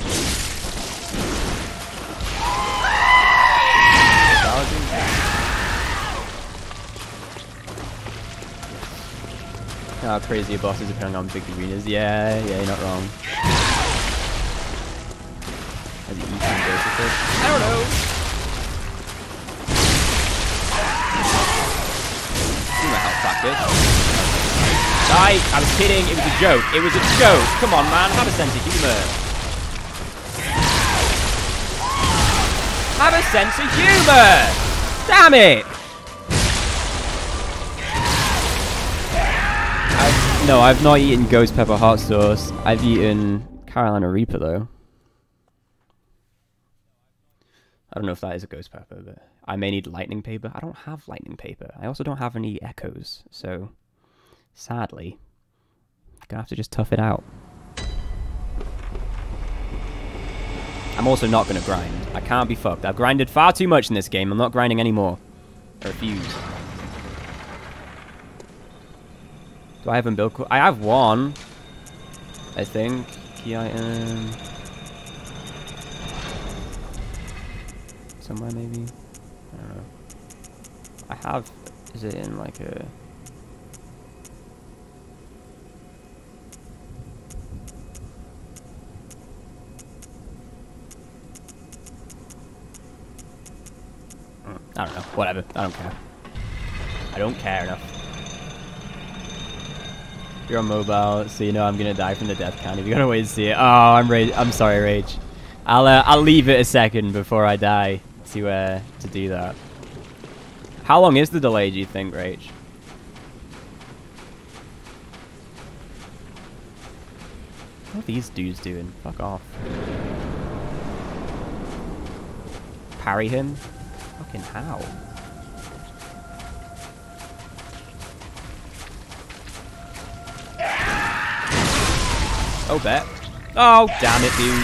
Ah, crazier bosses depending on big arenas. Yeah, yeah, you're not wrong. Has he eaten basically? I don't know. See my health back, bitch. Die! I was kidding. It was a joke. It was a joke. Come on, man. Have a sense of humor. Have a sense of humor. Damn it! I've, no, I've not eaten ghost pepper hot sauce. I've eaten Carolina Reaper though. I don't know if that is a ghost pepper, but I may need lightning paper. I don't have lightning paper. I also don't have any echoes, so sadly, gonna have to just tough it out. I'm also not gonna grind. I can't be fucked. I've grinded far too much in this game. I'm not grinding anymore. I refuse. Do I have co- I have one. I think. Key item. Somewhere maybe. I don't know. I have. Is it in like a? Mm, don't know. Whatever. I don't care. I don't care enough. You're on mobile, so you know I'm gonna die from the death count. If you're gonna wait to see it, oh, I'm rage. I'm sorry, rage. I'll uh, I'll leave it a second before I die to uh to do that. How long is the delay? Do you think, rage? What are these dudes doing? Fuck off. Parry him? Fucking how? Oh. Oh, damn it, dude.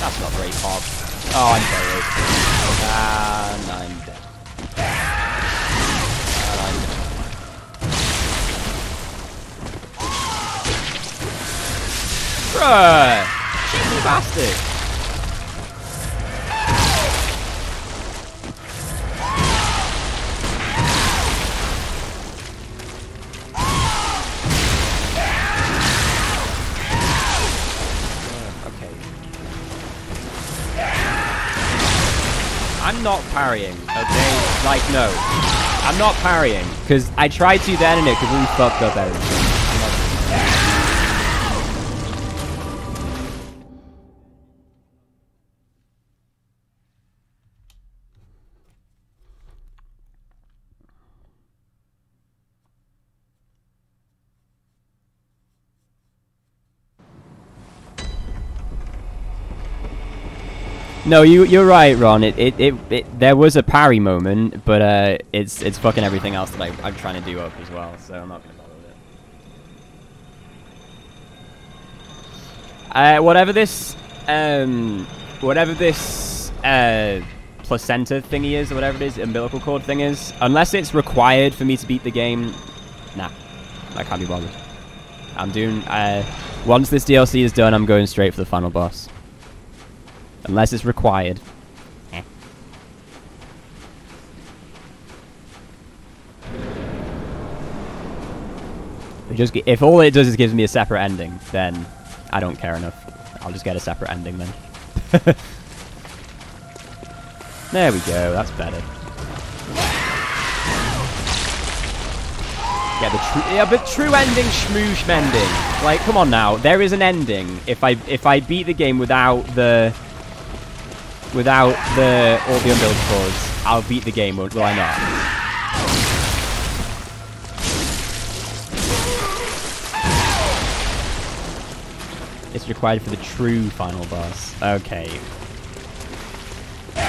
That's not very pop. Oh, I'm sorry. And I'm dead. And I'm dead. Bruh! Cheeky bastard! Not parrying, okay? Like, no. I'm not parrying, because I tried to then and it completely fucked up everything. No, you you're right, Ron. It it, it, it there was a parry moment, but uh, it's it's fucking everything else that I, I'm trying to do up as well. So I'm not gonna bother with it. Uh, whatever this um, whatever this uh placenta thingy is, or whatever it is, umbilical cord thing is, unless it's required for me to beat the game, nah, I can't be bothered. I'm doing. Uh, once this DLC is done, I'm going straight for the final boss. Unless it's required. Just if all it does is gives me a separate ending, then I don't care enough. I'll just get a separate ending then. there we go. That's better. Yeah, the true, yeah, but true ending, schmoosh ending. Like, come on now, there is an ending. If I if I beat the game without the without the all the umbilical cords, I'll beat the game, will I not? It's required for the true final boss. Okay.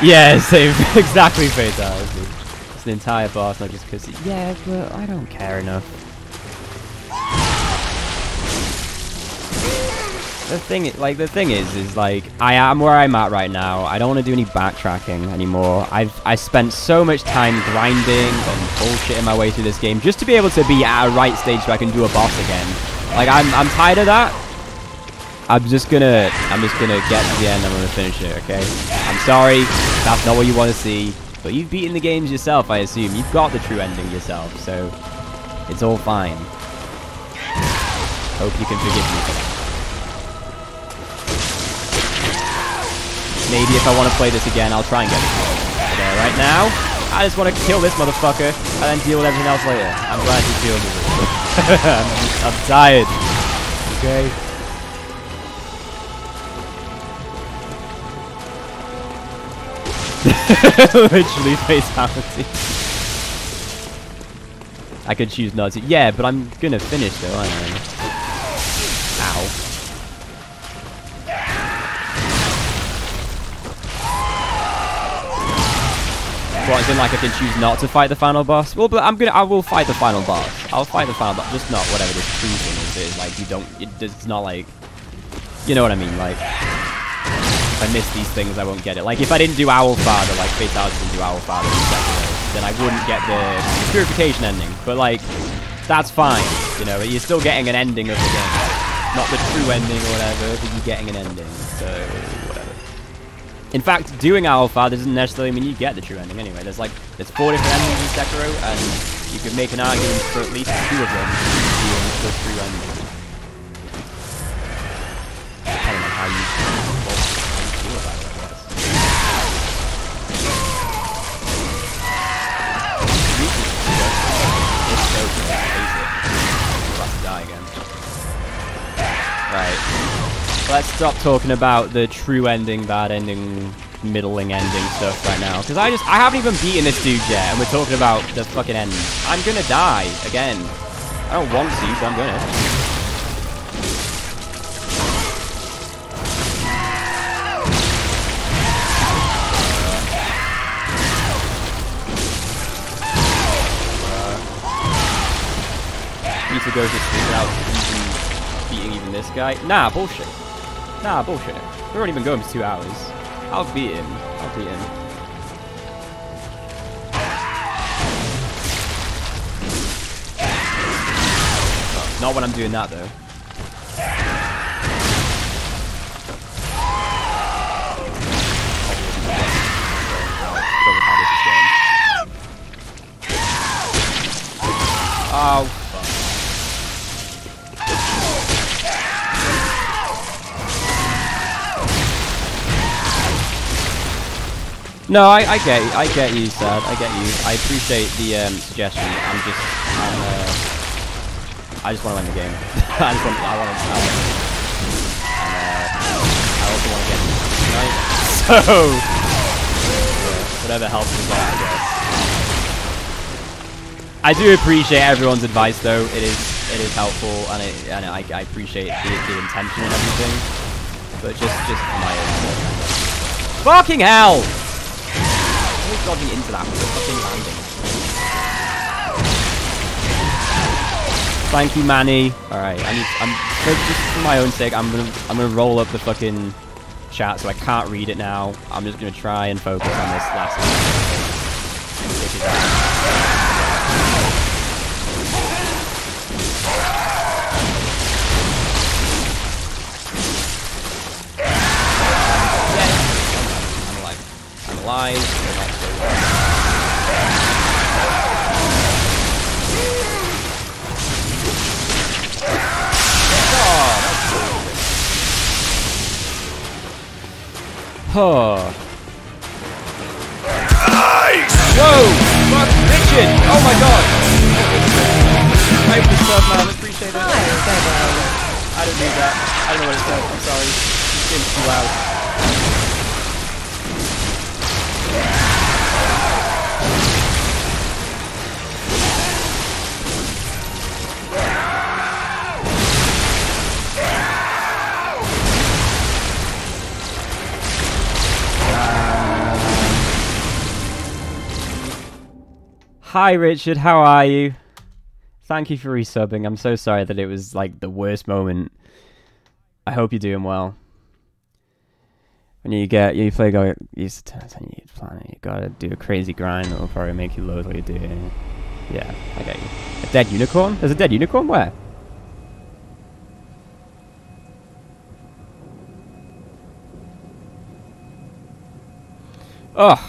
Yeah, same, exactly fatality. It's an entire boss, not just because. Yeah, but I don't care enough. The thing, like the thing is, is like I am where I'm at right now. I don't want to do any backtracking anymore. I've I spent so much time grinding and bullshitting my way through this game just to be able to be at a right stage so I can do a boss again. Like I'm I'm tired of that. I'm just gonna I'm just gonna get to the end. I'm gonna finish it. Okay. I'm sorry. That's not what you want to see. But you've beaten the games yourself, I assume. You've got the true ending yourself, so it's all fine. Hope you can forgive me Maybe if I want to play this again, I'll try and get it. But right now, I just want to kill this motherfucker and then deal with everything else later. I'm glad you feel me. I'm, I'm tired. Okay. Literally fatality. I could choose not to. Yeah, but I'm gonna finish though, aren't I? As in like I can choose not to fight the final boss? Well, but I'm gonna, I will fight the final boss. I'll fight the final boss, just not whatever this thing is. It's like you don't, it, it's not like, you know what I mean? Like, if I miss these things, I won't get it. Like, if I didn't do Owl Father, like Fatality didn't do Owl Father then I wouldn't get the purification ending. But like, that's fine. You know, you're still getting an ending of the game. Not the true ending or whatever, but you're getting an ending. So. In fact, doing Father doesn't necessarily mean you get the true ending anyway. There's like, there's four different endings in Sekiro, and you could make an argument for at least two of them being the true ending. How you, feel about it, I guess. It's so. I'm about to die again. Right. Let's stop talking about the true ending, bad ending, middling ending stuff right now. Because I just, I haven't even beaten this dude yet, and we're talking about the fucking end. I'm gonna die again. I don't want to, but I'm gonna. Uh, need to go just without even beating even this guy. Nah, bullshit. Nah, bullshit. We've already been going for two hours. I'll beat him. I'll beat him. Oh, Not when I'm doing that though. Oh, No, I, I get I get you, Sad. I get you. I appreciate the um, suggestion. I'm just, I'm, uh, I just want to win the game. I just want, I want to, I uh, I also want to get tonight. So, whatever helps with that, I guess. I do appreciate everyone's advice, though. It is, it is helpful, and it, and I, I appreciate the, the intention and everything. But just, just my own. Fucking hell! Dodging into that fucking landing. Thank you, Manny. All right, I need. I'm just for my own sake. I'm gonna. I'm gonna roll up the fucking chat so I can't read it now. I'm just gonna try and focus on this last. Alive. I'm not so well. Oh, Whoa! Fuck, Richard! Oh my god! Thank you, stuff, man. Appreciate it. I didn't need that. I don't know what it said. I'm sorry. This game's too loud. Hi, Richard. How are you? Thank you for resubbing. I'm so sorry that it was like the worst moment. I hope you're doing well. When you get you play go you you plan you gotta do a crazy grind that will probably make you lose what you're doing. Yeah, I get you. A dead unicorn? There's a dead unicorn where? Ugh.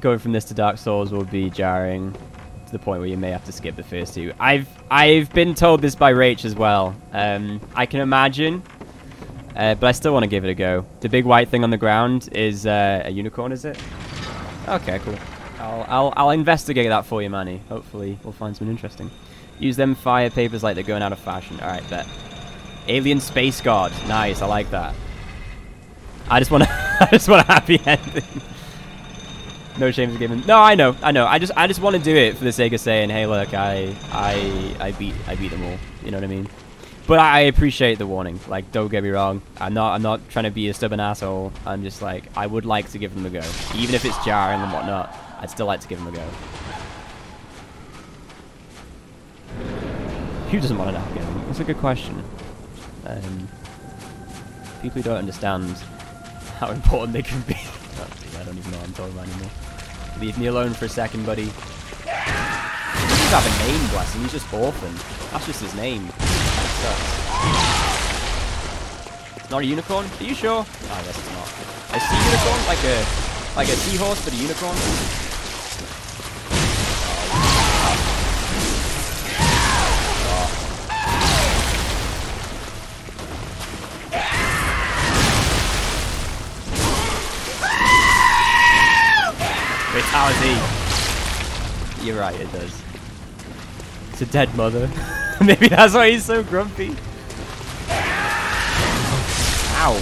going from this to Dark Souls will be jarring to the point where you may have to skip the first two. I've I've been told this by Rach as well. Um, I can imagine, uh, but I still want to give it a go. The big white thing on the ground is uh, a unicorn, is it? Okay, cool. I'll, I'll I'll investigate that for you, Manny. Hopefully, we'll find something interesting. Use them fire papers like they're going out of fashion. All right, bet. Alien Space Guard. Nice, I like that. I just want I just want a happy ending. No shames given. No, I know, I know. I just, I just want to do it for the sake of saying, hey, look, I, I, I beat, I beat them all. You know what I mean? But I appreciate the warning. Like, don't get me wrong. I'm not, I'm not trying to be a stubborn asshole. I'm just like, I would like to give them a go, even if it's jarring and whatnot. I'd still like to give them a go. Who doesn't want an ending? That's a good question. Um, people who don't understand how important they can be. I don't even know what I'm talking about anymore. Leave me alone for a second, buddy. He doesn't have a name, bless him. He's just orphan. That's just his name. It's not a unicorn? Are you sure? Oh, I guess it's not. A sea unicorn? Like a like a seahorse, but a unicorn? You're right, it does. It's a dead mother. Maybe that's why he's so grumpy. Ow.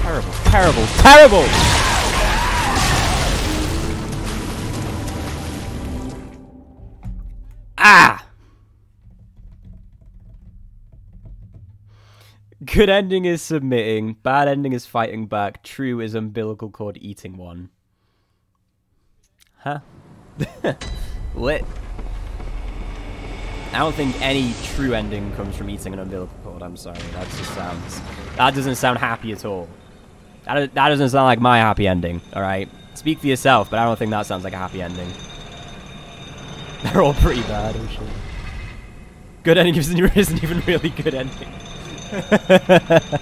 Terrible, terrible, terrible, Ah! Good ending is submitting. Bad ending is fighting back. True is umbilical cord eating one. Huh? Lit. I don't think any true ending comes from eating an umbilical cord. I'm sorry. That just sounds. That doesn't sound happy at all. That, that doesn't sound like my happy ending. All right. Speak for yourself, but I don't think that sounds like a happy ending. They're all pretty bad, I'm sure. Good ending isn't, even really good ending.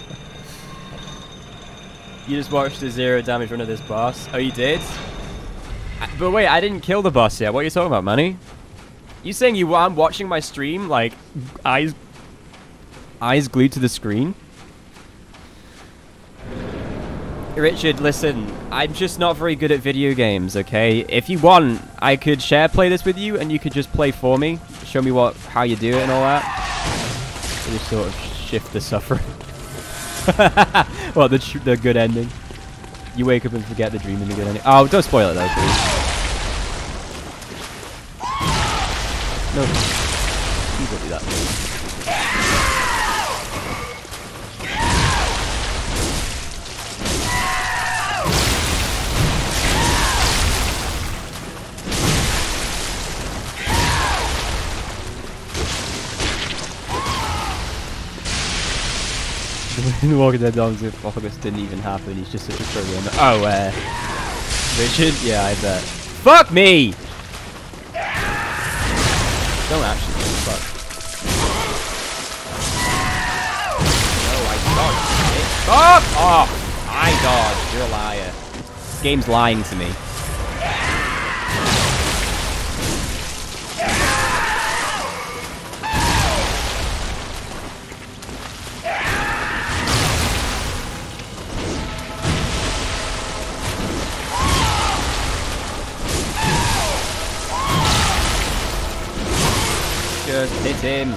you just watched the zero damage run of this boss. Oh, you did? But wait, I didn't kill the boss yet. What are you talking about, Manny? You saying you I'm watching my stream, like, eyes, eyes glued to the screen? Richard, listen, I'm just not very good at video games, okay? If you want, I could share play this with you and you could just play for me. Show me what how you do it and all that. Just sort of shift the suffering. well, the the good ending. You wake up and forget the dream and the good ending. Oh, don't spoil it though, please. No. Please don't do that. please. The Walking Dead Dogs if August didn't even happen, he's just such a brilliant. Oh, uh. Richard? Yeah, I bet. Fuck me! Don't actually fuck. No, I dodged. Fuck off! I dodged, you're a liar. This game's lying to me. Just hit him.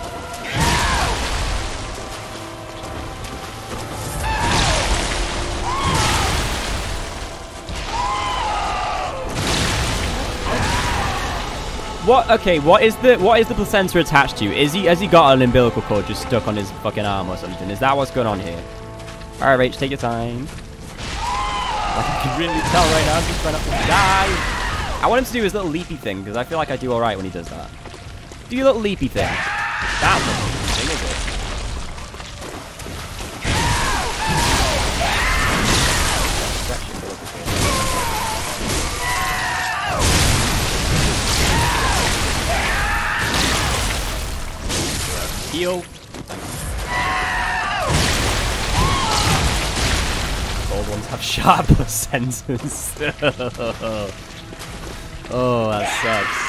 What? Okay. What is the what is the placenta attached to? Is he has he got an umbilical cord just stuck on his fucking arm or something? Is that what's going on here? All right, Rach, take your time. Like I can really tell right now, trying to die. I want him to do his little leapy thing because I feel like I do all right when he does that. Do your little leapy thing. Little bit. Heal. Old ones have sharper senses. oh, that sucks.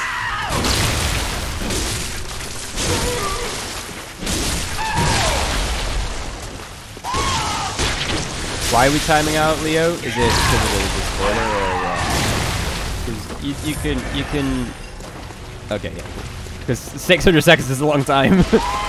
Why are we timing out, Leo? Is it because of the, spoiler or what? Because you, you can you can. Okay, yeah. Because 600 seconds is a long time.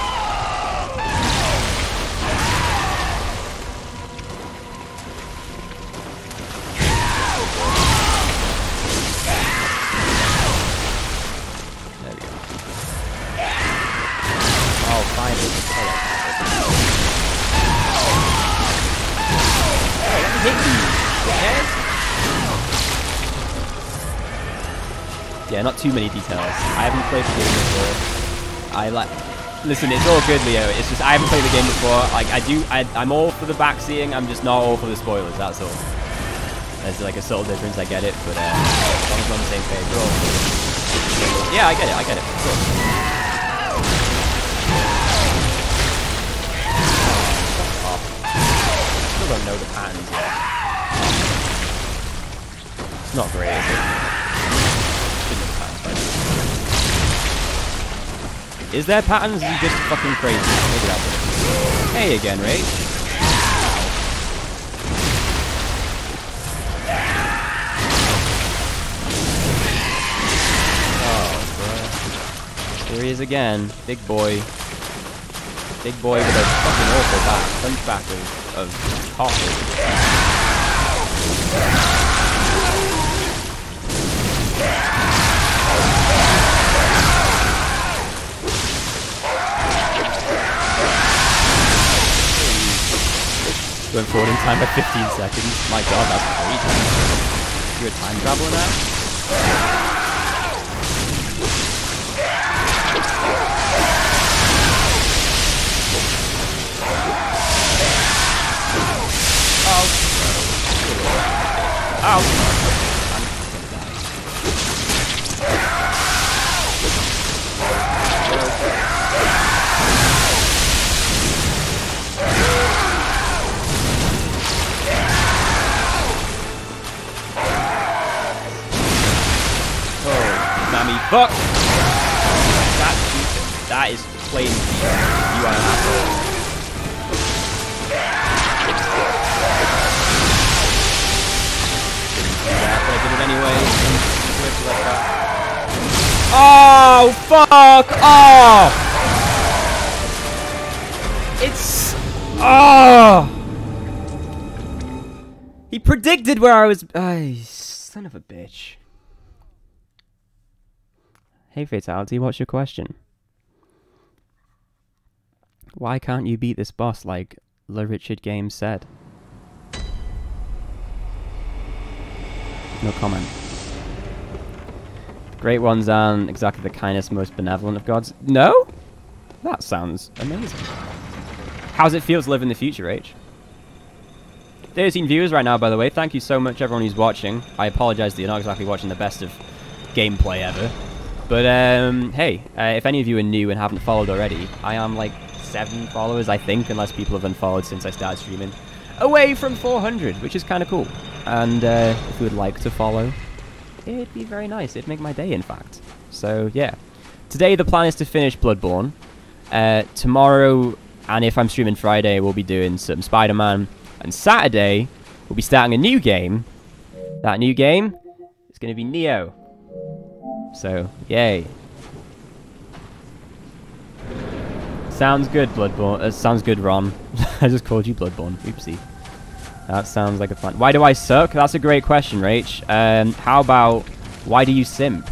too many details. I haven't played the game before. I like. Listen, it's all good, Leo. It's just I haven't played the game before. Like I do, I, I'm all for the backseeing. I'm just not all for the spoilers. That's all. There's like a subtle difference. I get it, but uh, as long as we're on the same page, we're all. Yeah, I get it. I get it. Cool. Still don't know the patterns yet. It's not great, Is there patterns? Is he just fucking crazy? Maybe. Hey again, Ray. Oh. Here he is again. Big boy. Big boy with a fucking awful back. Hunchback of, of coffee. Went forward in time by 15 seconds. My god, that's crazy. You're a time traveler now? Ow! Fuck! That's stupid. That is plain stupid. You are an asshole. Yeah, but I did it anyway. I'm going to let that. Oh, fuck off! It's... Oh! He predicted where I was. Ay, son of a bitch. Hey, Fatality, what's your question? Why can't you beat this boss like Le Richard Games said? No comment. Great ones aren't exactly the kindest, most benevolent of gods. No? That sounds amazing. How's it feel to live in the future, H? 13 viewers right now, by the way. Thank you so much, everyone who's watching. I apologize that you're not exactly watching the best of gameplay ever. But, um, hey, uh, if any of you are new and haven't followed already, I am like seven followers, I think, unless people have unfollowed since I started streaming. Away from 400, which is kind of cool. And uh, if you would like to follow, it'd be very nice. It'd make my day, in fact. So, yeah. Today, the plan is to finish Bloodborne. Uh, tomorrow, and if I'm streaming Friday, we'll be doing some Spider-Man. And Saturday, we'll be starting a new game. That new game is going to be Nioh. So, yay. Sounds good, Bloodborne. Uh, sounds good, Ron. I just called you Bloodborne. Oopsie. That sounds like a plan. Why do I suck? That's a great question, Rach. Um, how about, why do you simp?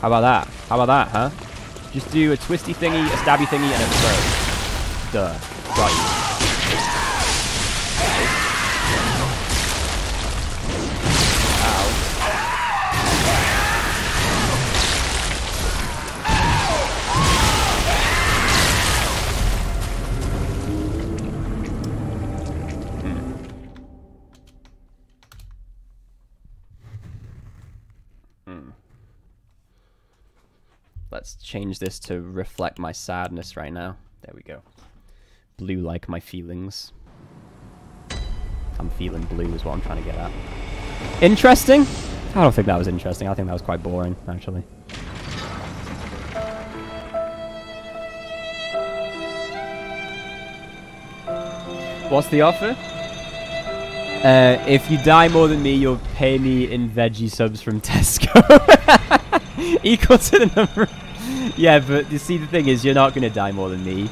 How about that? How about that, huh? Just do a twisty thingy, a stabby thingy, and a throw. Duh. Got you. Let's change this to reflect my sadness right now. There we go. Blue like my feelings. I'm feeling blue is what I'm trying to get at. Interesting? I don't think that was interesting. I think that was quite boring, actually. What's the offer? Uh, if you die more than me, you'll pay me in veggie subs from Tesco. Equal to the number. yeah, but you see, the thing is, you're not going to die more than me.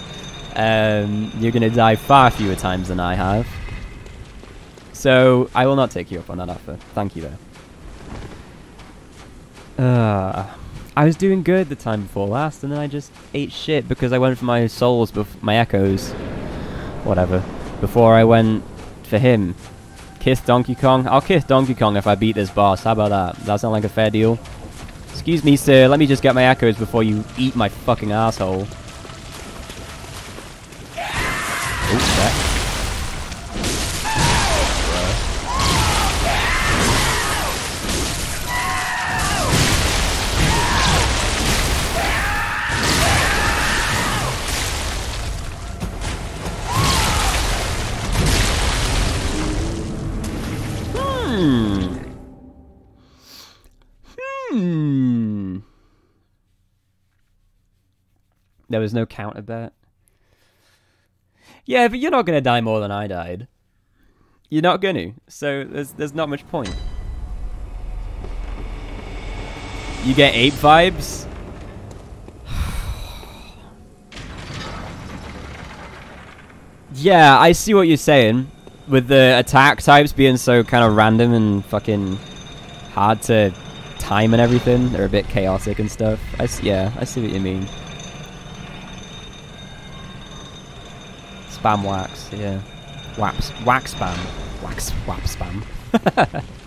Um, you're going to die far fewer times than I have. So, I will not take you up on that offer. Thank you, though. Uh, I was doing good the time before last, and then I just ate shit because I went for my souls, my echoes. Whatever. Before I went for him. Kiss Donkey Kong? I'll kiss Donkey Kong if I beat this boss. How about that? That sound like a fair deal? Excuse me, sir. Let me just get my echoes before you eat my fucking asshole. Oh, Oops, There was no counter bet. Yeah, but you're not gonna die more than I died. You're not gonna. So there's there's not much point. You get ape vibes. yeah, I see what you're saying with the attack types being so kind of random and fucking hard to time and everything, they're a bit chaotic and stuff. I s yeah, I see what you mean. Spam wax, yeah. Waps, wax spam. Wax, wap spam.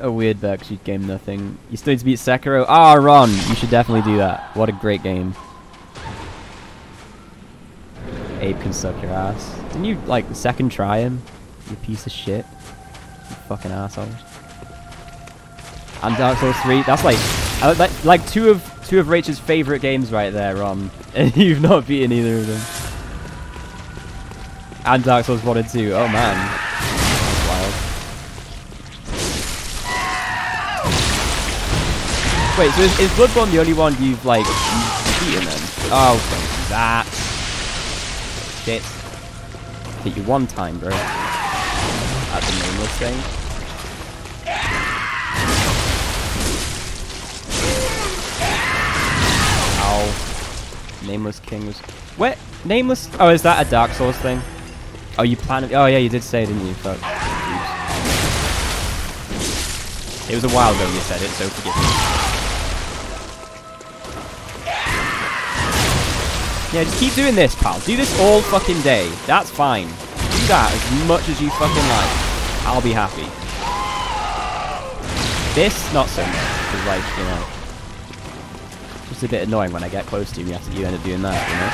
a weird backseat game, nothing. You still need to beat Sekiro? Ah, oh, Ron, you should definitely do that. What a great game. Ape can suck your ass. Didn't you, like, second try him? You piece of shit. You fucking assholes. And Dark Souls 3, that's like, like, like two of two of Rachel's favorite games right there, Ron. And you've not beaten either of them. And Dark Souls 1 and 2. Oh, man. Wild. Wait, so is, is Bloodborne the only one you've, like, beaten then? Oh, that. Shit. Hit you one time, bro. At the nameless thing. Ow. Nameless King was... Where? Nameless... Oh, is that a Dark Souls thing? Oh, you planned? Oh yeah, you did say, it, didn't you? It was a while ago you said it, so forgive me. Yeah, just keep doing this, pal. Do this all fucking day. That's fine. Do that as much as you fucking like. I'll be happy. This, not so much. Because, like, you know, just a bit annoying when I get close to and you, you end up doing that, you know?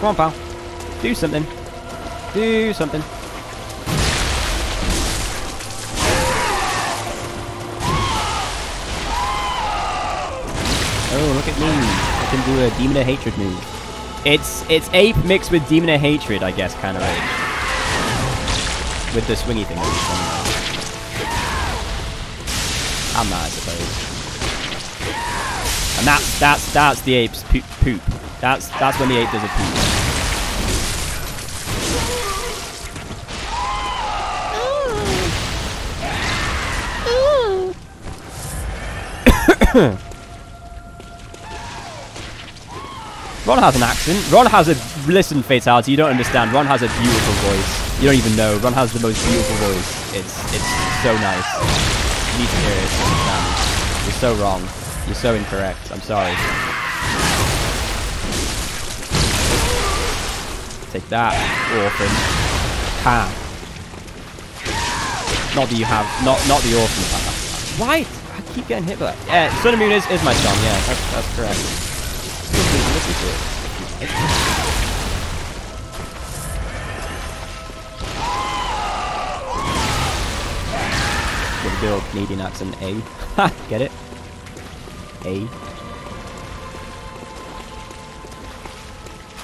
Come on, pal. Do something. Do something. Oh, look at me. I can do a Demon of Hatred move. It's it's ape mixed with Demon of Hatred, I guess, kind of rage. With the swingy thing. I'm not, I suppose. And that's that's that's the ape's poop. poop. That's that's when the ape does a poop. Ron has an accent. Ron has a listen fatality. You don't understand. Ron has a beautiful voice. You don't even know. Ron has the most beautiful voice. It's it's so nice. Need to hear it. You're so wrong. You're so incorrect. I'm sorry. Take that, orphan. Ha. Not that you have. Not not the orphan. Why? I keep getting hit by that. Yeah, Sun and Moon is, is my song. Yeah, that's that's correct. Old Canadian accent, A. Ha! Get it? A.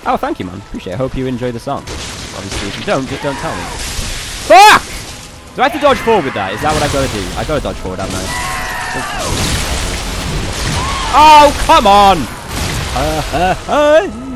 Oh, thank you, man. Appreciate it. Hope you enjoy the song. Obviously, if you don't, just don't tell me. Fuck! Do I have to dodge forward with that? Is that what I've got to do? i got to dodge forward, haven't I? Oh, come on! Uh, uh, uh.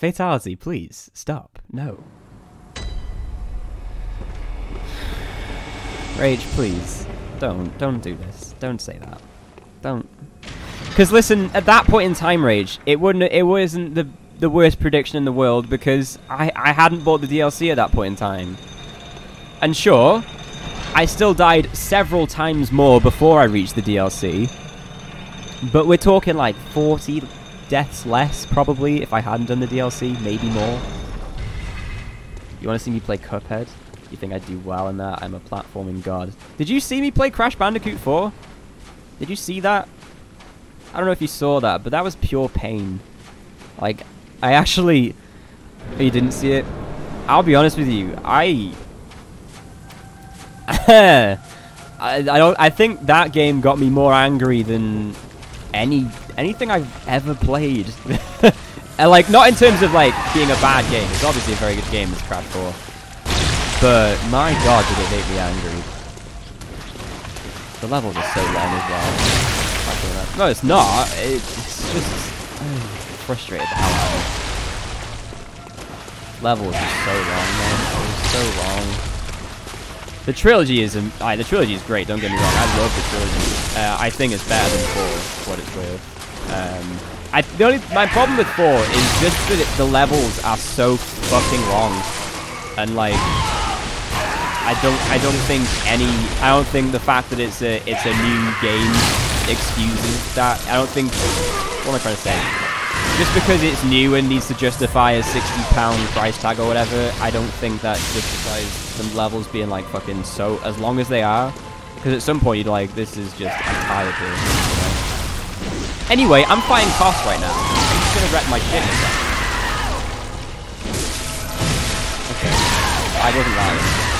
Fatality, please stop. No. Rage, please. Don't. Don't do this. Don't say that. Don't. Because listen, at that point in time, Rage, it wouldn't. It wasn't the the worst prediction in the world because I I hadn't bought the DLC at that point in time. And sure, I still died several times more before I reached the DLC. But we're talking like 40 deaths less, probably, if I hadn't done the DLC, maybe more. You want to see me play Cuphead? You think I'd do well in that? I'm a platforming god. Did you see me play Crash Bandicoot 4? Did you see that? I don't know if you saw that, but that was pure pain. Like, I actually... Oh, you didn't see it? I'll be honest with you, I... I, I don't. I think that game got me more angry than any anything I've ever played. and like, not in terms of like being a bad game. It's obviously a very good game. It's Crash 4. But my god, did it make me angry. The levels are so long as well. No, it's not. It's just frustrated the hell out of. Levels are so long, man. So long. The trilogy is uh, the trilogy is great. Don't get me wrong. I love the trilogy. Uh, I think it's better than four. What it's worth. Um, I the only my problem with four is just that it, the levels are so fucking long, and like I don't I don't think any I don't think the fact that it's a it's a new game excuses that. I don't think what am I trying to say? Just because it's new and needs to justify a sixty pound price tag or whatever, I don't think that justifies some levels being like fucking so as long as they are. Because at some point you're like, this is just I'm tired. Anyway, I'm fighting fast right now. I'm just gonna wreck my shit. Okay. I wasn't lying.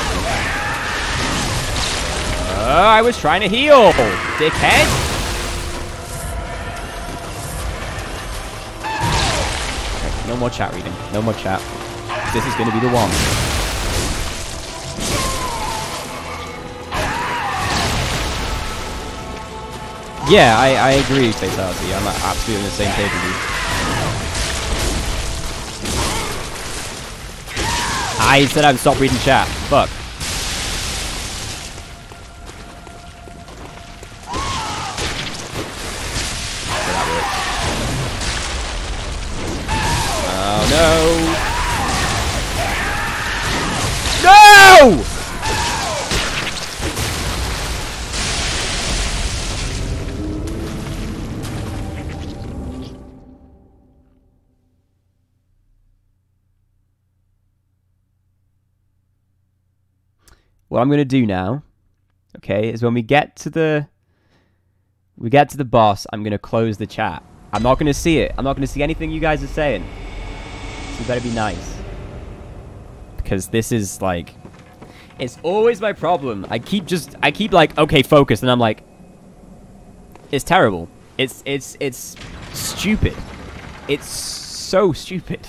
Uh, I was trying to heal, dickhead. Okay, no more chat reading. No more chat. This is to be the one. Yeah, I, I agree, Fatality. I'm absolutely on the same page with you. I said I'd stop reading chat. Fuck. Oh no! No! What I'm gonna do now, okay, is when we get to the we get to the boss, I'm gonna close the chat. I'm not gonna see it. I'm not gonna see anything you guys are saying. So better be nice. Because this is like it's always my problem. I keep just I keep like, okay, focus, and I'm like It's terrible. It's it's it's stupid. It's so stupid.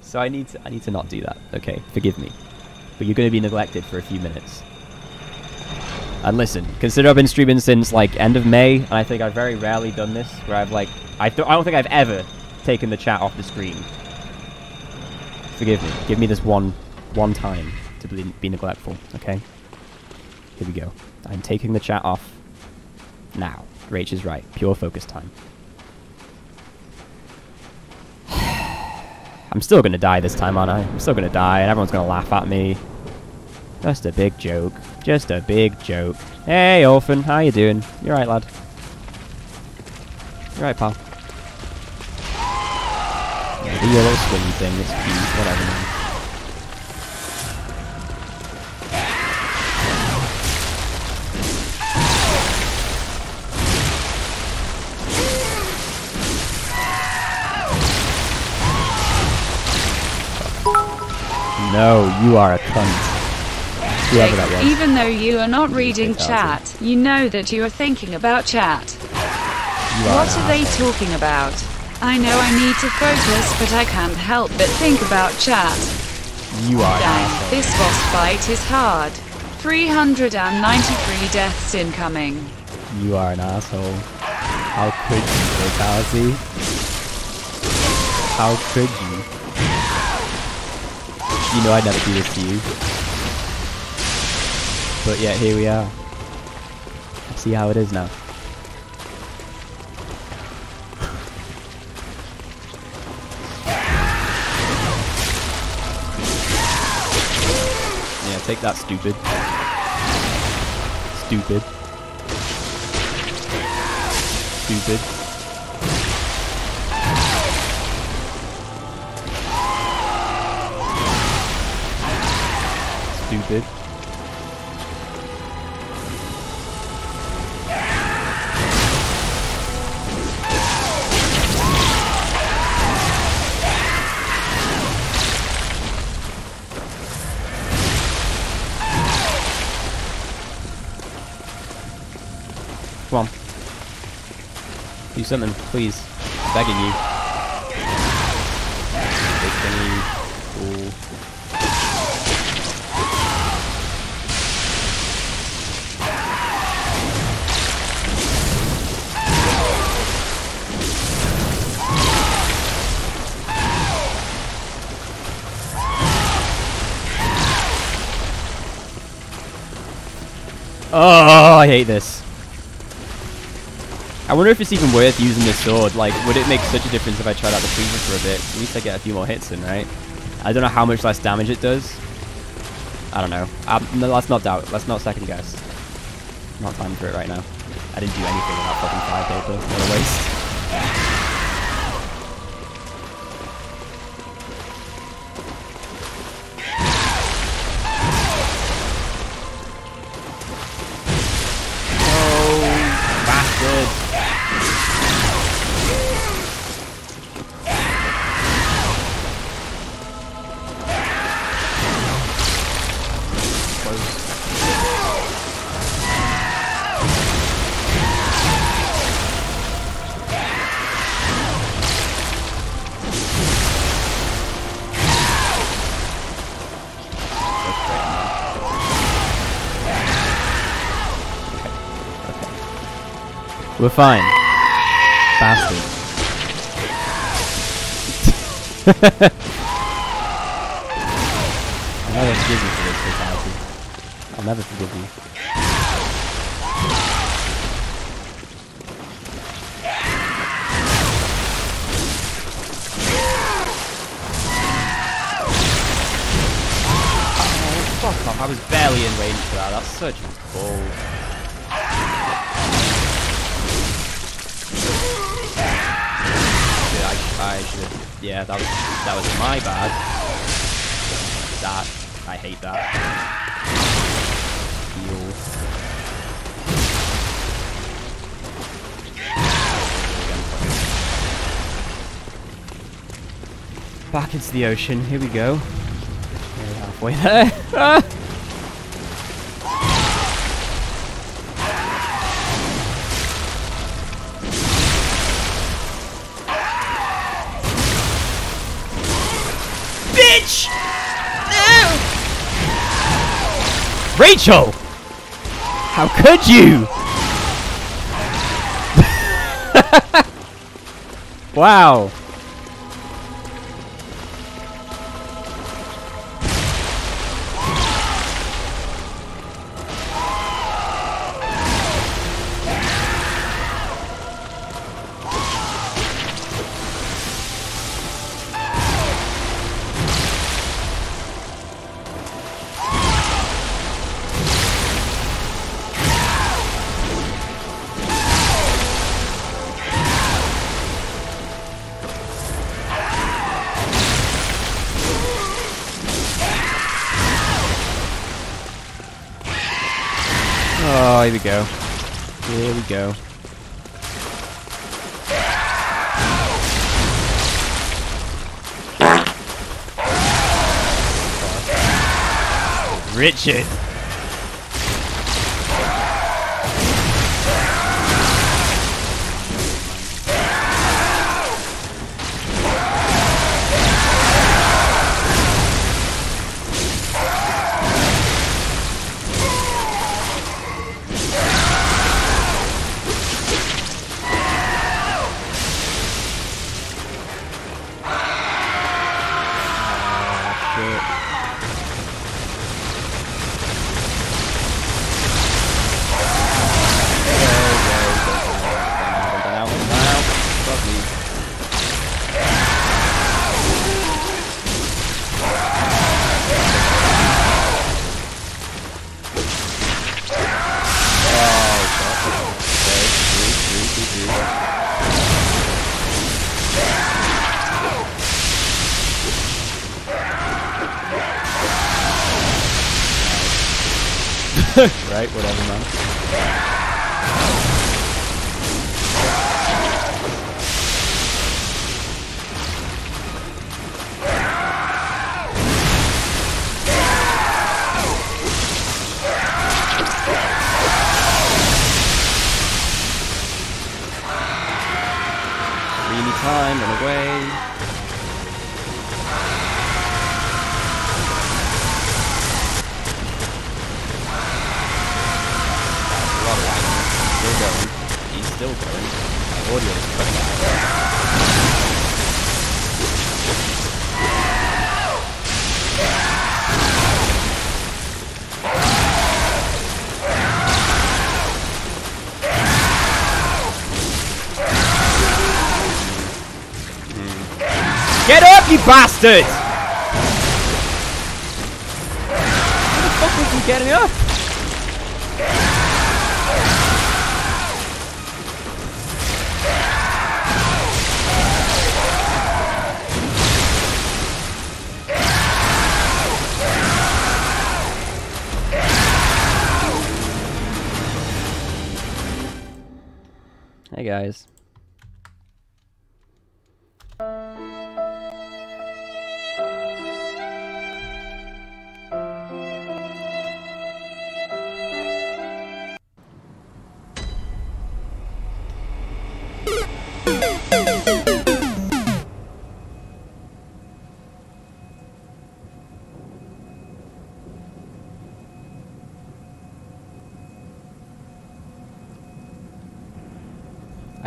So I need to I need to not do that. Okay, forgive me but you're going to be neglected for a few minutes. And listen, consider I've been streaming since like end of May, and I think I've very rarely done this, where I've like, I, th I don't think I've ever taken the chat off the screen. Forgive me. Give me this one, one time to be, be neglectful, okay? Here we go. I'm taking the chat off now. Rach is right. Pure focus time. I'm still gonna die this time, aren't I? I'm still gonna die, and everyone's gonna laugh at me. Just a big joke. Just a big joke. Hey, Orphan, how you doing? You're right, lad? You're right, pal? Yeah, your little swingy thing, it's cute, whatever, man. No, you are a cunt. Whoever that was. Even though you are not reading chat, you know that you are thinking about chat. What are they talking about? I know I need to focus, but I can't help but think about chat. You are Dang, this boss fight is hard. 393 deaths incoming. You are an asshole. How could you, Fatality? How could you? You know I'd never do this to you. But yet here we are. See how it is now. yeah, take that, stupid. Stupid. Stupid. Stupid. Do something, please. Begging you. Oh, I hate this. I wonder if it's even worth using this sword. Like, would it make such a difference if I tried out the Freezer for a bit? At least I get a few more hits in, right? I don't know how much less damage it does. I don't know. Um, no, let's not doubt. Let's not second guess. Not time for it right now. I didn't do anything without fucking fire paper. What a waste. We're fine. Bastard. I'll never forgive you for this, fatality. I'll never forgive you. That was that was my bad. That I hate that. Heal. Back into the ocean. Here we go. Halfway there. Rachel! How could you? wow. Richard. You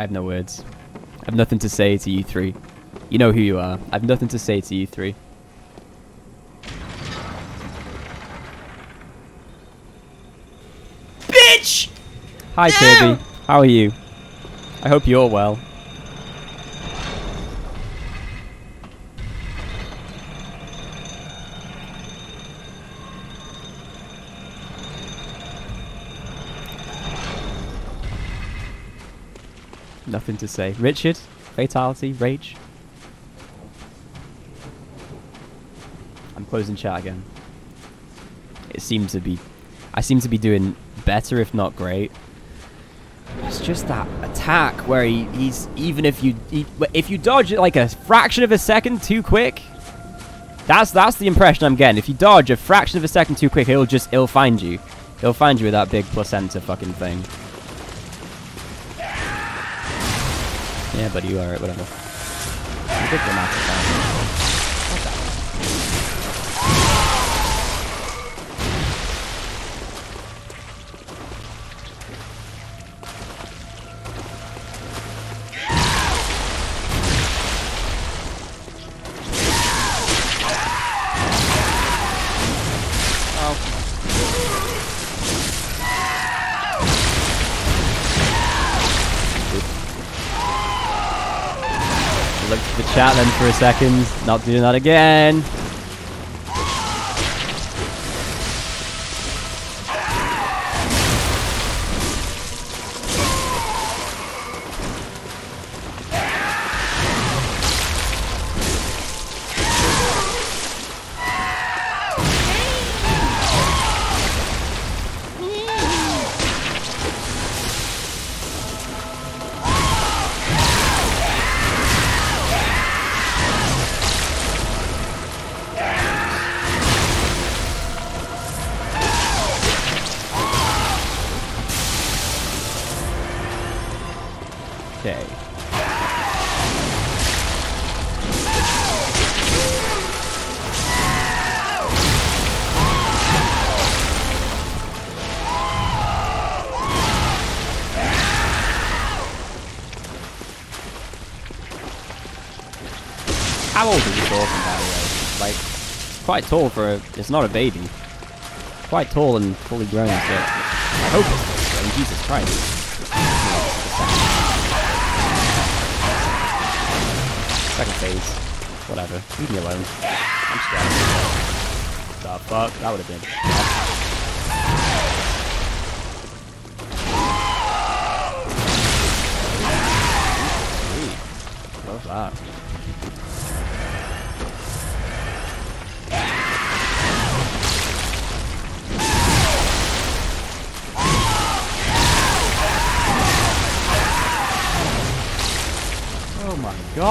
have no words. I have nothing to say to you three. You know who you are. I have nothing to say to you three. Bitch! Hi, Kirby. How are you? I hope you're well. To say. Richard? Fatality? Rage? I'm closing chat again. It seems to be... I seem to be doing better, if not great. It's just that attack where he, he's... Even if you... He, if you dodge it like a fraction of a second too quick... That's that's the impression I'm getting. If you dodge a fraction of a second too quick, he'll just... He'll find you. He'll find you with that big placenta fucking thing. Yeah, buddy, you alright, whatever. You did dramatic damage. Look at the chat then for a second. Not doing that again. Quite tall for a... It's not a baby. Quite tall and fully grown, but... I hope it's fully grown. Jesus Christ. Second phase. Whatever. Leave me alone. I'm scared. The fuck? That would have been.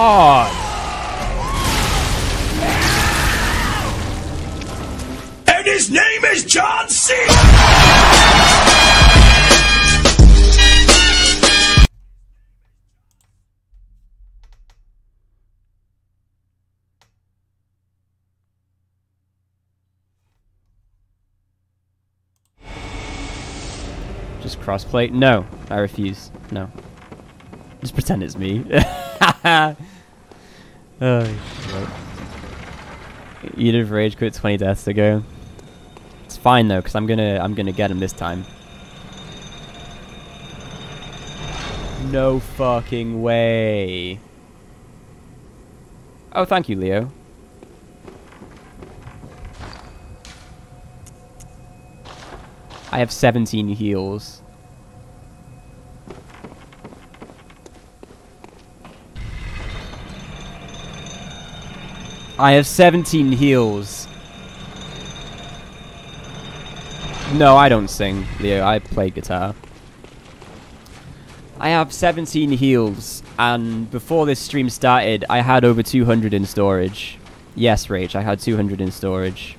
God! And his name is John C. Just crossplay? No, I refuse. No. Just pretend it's me. oh shit. You'd have rage quit 20 deaths ago. It's fine though, because I'm gonna I'm gonna get him this time. No fucking way. Oh, thank you, Leo. I have 17 heals. I have 17 heals. No, I don't sing, Leo. I play guitar. I have 17 heals, and before this stream started, I had over 200 in storage. Yes, Rage, I had 200 in storage.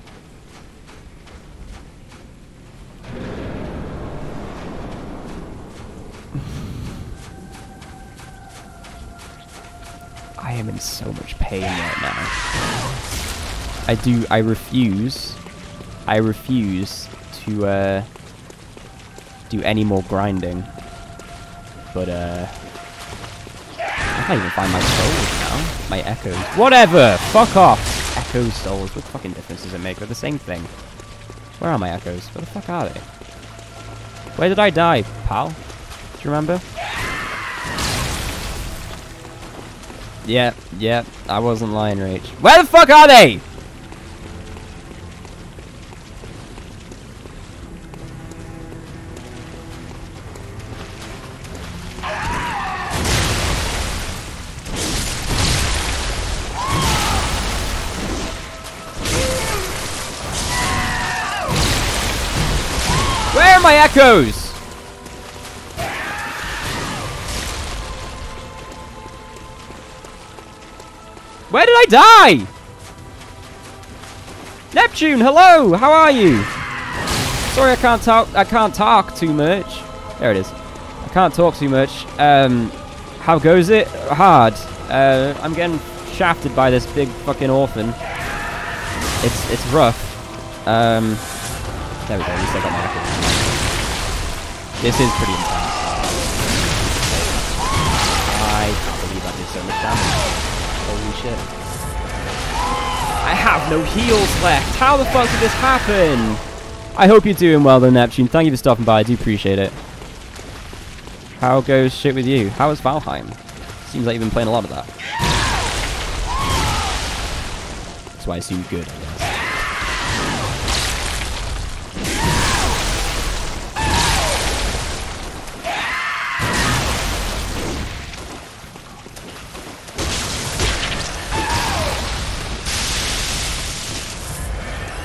I do. I refuse. I refuse to uh, do any more grinding. But uh, I can't even find my souls now. My echoes. Whatever! Fuck off! Echoes, souls. What fucking difference does it make? They're the same thing. Where are my echoes? Where the fuck are they? Where did I die, pal? Do you remember? Yeah, yeah, I wasn't lying, Rach. Where the fuck are they? Echoes? Where did I die? Neptune, hello. How are you? Sorry, I can't talk. I can't talk too much. There it is. I can't talk too much. Um, how goes it? Hard. Uh, I'm getting shafted by this big fucking orphan. It's it's rough. Um, there we go. At least I got my. This is pretty intense. I can't believe I did so much damage. Holy shit. I have no heals left. How the fuck did this happen? I hope you're doing well though, Neptune. Thank you for stopping by. I do appreciate it. How goes shit with you? How is Valheim? Seems like you've been playing a lot of that. That's why I assume good,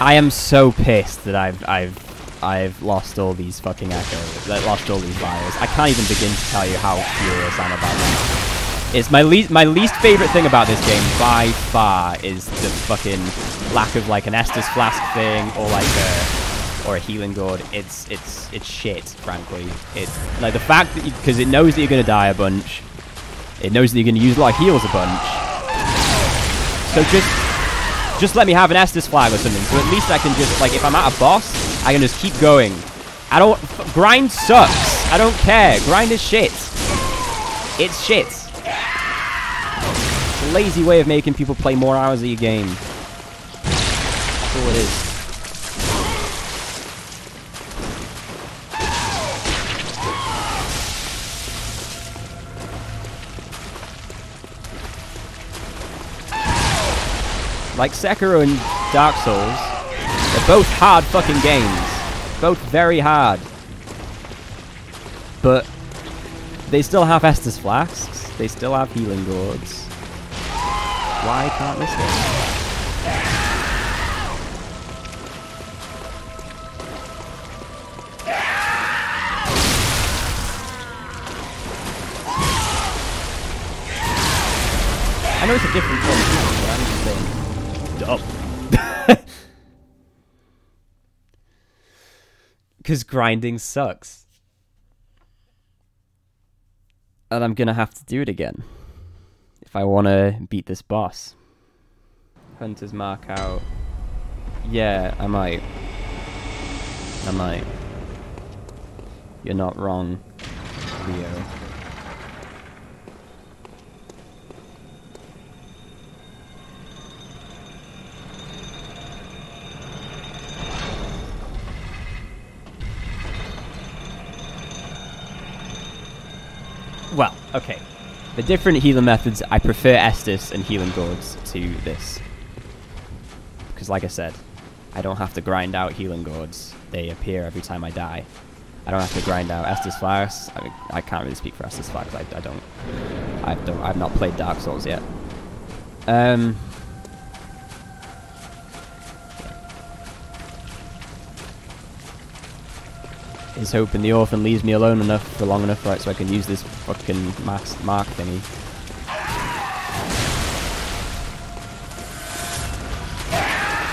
I am so pissed that I've I've I've lost all these fucking echoes. That lost all these vials. I can't even begin to tell you how furious I'm about that. It's my least my least favorite thing about this game by far is the fucking lack of like an Estus flask thing or like a or a healing gourd. It's it's it's shit, frankly. It like the fact that because it knows that you're gonna die a bunch. It knows that you're gonna use a lot of heals a bunch. So just just let me have an Estus flask or something, so at least I can just, like, if I'm at a boss, I can just keep going. I don't, grind sucks. I don't care. Grind is shit. It's shit. It's a lazy way of making people play more hours of your game. That's all it is. Like Sekiro and Dark Souls, they're both hard fucking games. Both very hard. But they still have Estus flasks. They still have healing gourds. Why can't this game? I know it's a different Oh. Because grinding sucks. And I'm gonna have to do it again. If I wanna beat this boss. Hunter's mark out. Yeah, I might. I might. You're not wrong, Leo. Well, okay. The different healing methods, I prefer Estus and healing gourds to this. Because like I said, I don't have to grind out healing gourds. They appear every time I die. I don't have to grind out Estus flasks. I, mean, I can't really speak for Estus flasks. I, I don't. I don't. I've not played Dark Souls yet. Um. Is hoping the orphan leaves me alone enough for long enough, right, so I can use this fucking max mark thingy.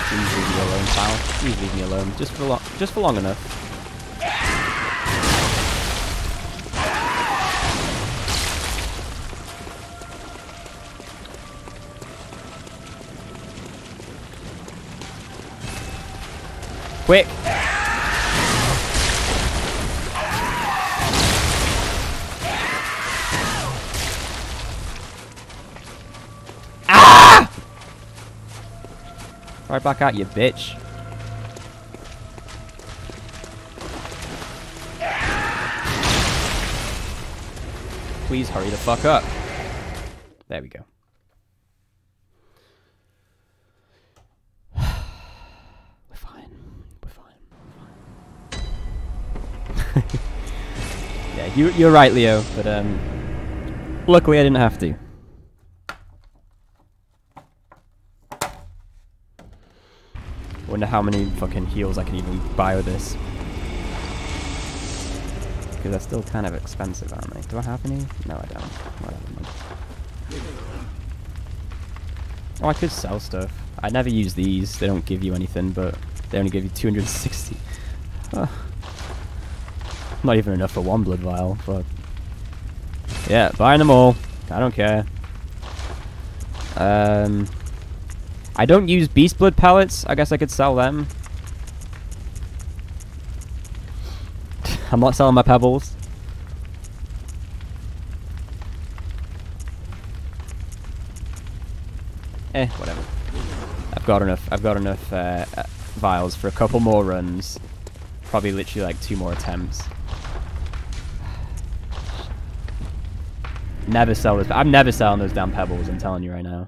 Please leave me alone, pal. Please leave me alone, just for long, just for long enough. Quick! Right back at you, bitch. Please hurry the fuck up. There we go. We're fine. We're fine. We're fine. yeah, you, you're right, Leo, but um, luckily I didn't have to. Wonder how many fucking heals I can even buy with this. Because they're still kind of expensive, aren't they? Do I have any? No, I don't. Whatever. Oh, I could sell stuff. I never use these. They don't give you anything, but they only give you 260. Oh. Not even enough for one blood vial, but... Yeah, buying them all. I don't care. Um... I don't use beast blood pellets. I guess I could sell them. I'm not selling my pebbles. Eh, whatever. I've got enough. I've got enough uh, uh, vials for a couple more runs. Probably literally like two more attempts. Never sell this. I'm never selling those damn pebbles. I'm telling you right now.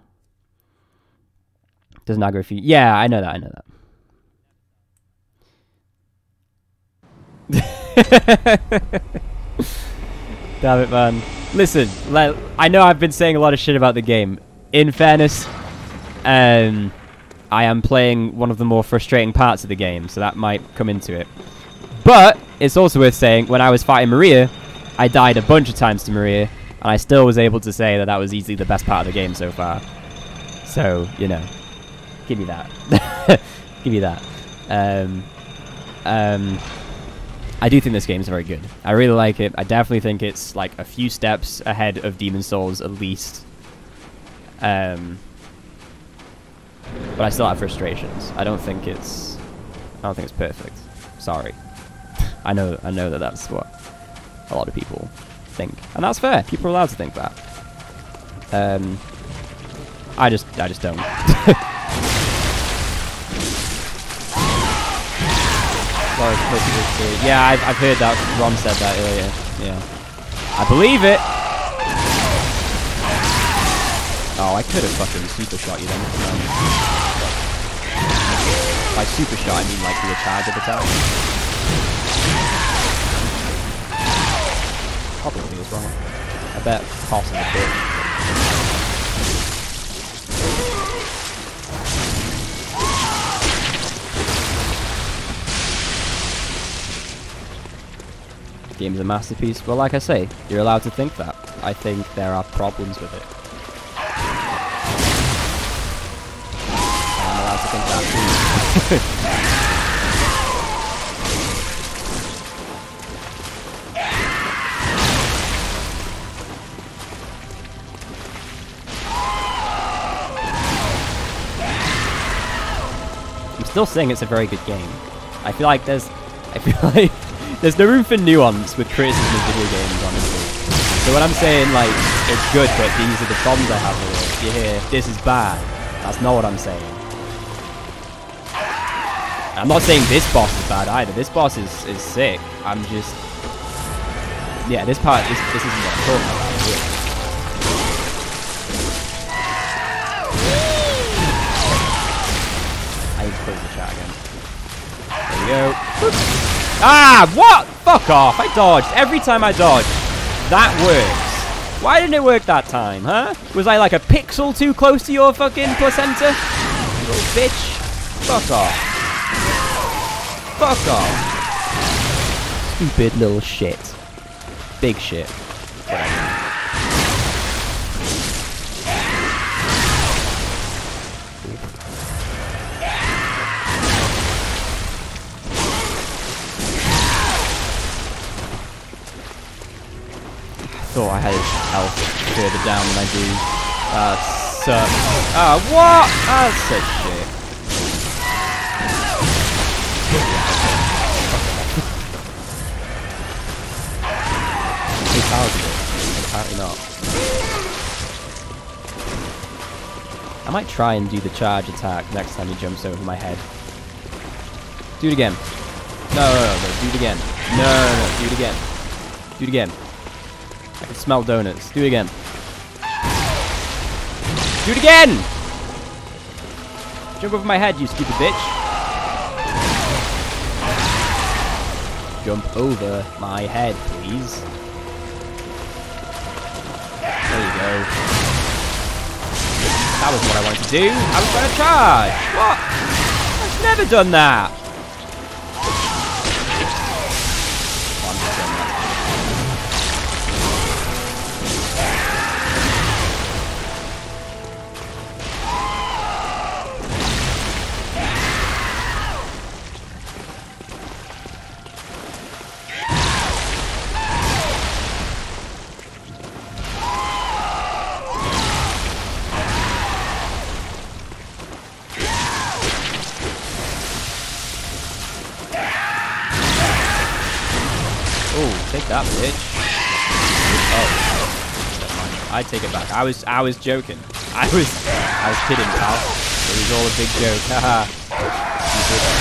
Does not go for Yeah, I know that. I know that. Damn it, man. Listen, le- I know I've been saying a lot of shit about the game. In fairness, um, I am playing one of the more frustrating parts of the game, so that might come into it. But it's also worth saying, when I was fighting Maria, I died a bunch of times to Maria, and I still was able to say that that was easily the best part of the game so far. So, you know, give me that. give me that. Um, um, I do think this game is very good. I really like it. I definitely think it's like a few steps ahead of Demon Souls at least. Um, but I still have frustrations. I don't think it's. I don't think it's perfect. Sorry. I know. I know that that's what a lot of people think, and that's fair. People are allowed to think that. Um, I just. I just don't. Yeah, I've, I've heard that. Rom said that earlier. Yeah. I believe it! Oh, I could have fucking super shot you then. Um, by super shot, I mean like a charge of attack. Probably was wrong. I bet Kos is a bitch. Game's a masterpiece. Well, like I say, you're allowed to think that. I think there are problems with it. I'm allowed to think that too. I'm still saying it's a very good game. I feel like there's, I feel like there's no room for nuance with criticism of video games, honestly. So when I'm saying, like, it's good, but these are the problems I have with it, you hear, this is bad. That's not what I'm saying. I'm not saying this boss is bad either. This boss is, is sick. I'm just... Yeah, this part, this, this isn't what I'm talking about. I need to close the chat again. There we go. Ah, what? Fuck off. I dodged. Every time I dodge. That works. Why didn't it work that time, huh? Was I like a pixel too close to your fucking placenta? You little bitch. Fuck off. Fuck off. Stupid little shit. Big shit. Thought I had his health further down than I do. That sucks. Ah, what? That's such shit. He's powered it. Apparently not. I might try and do the charge attack next time he jumps over my head. Do it again. No, no, no, no. Do it again. No, no, no. Do it again. Do it again. I can smell donuts. Do it again. Do it again! Jump over my head, you stupid bitch. Jump over my head, please. There you go. That was what I wanted to do. I was going to charge. What? I've never done that. Take it back. I was, I was joking. I was, I was kidding, pal. It was all a big joke. Haha.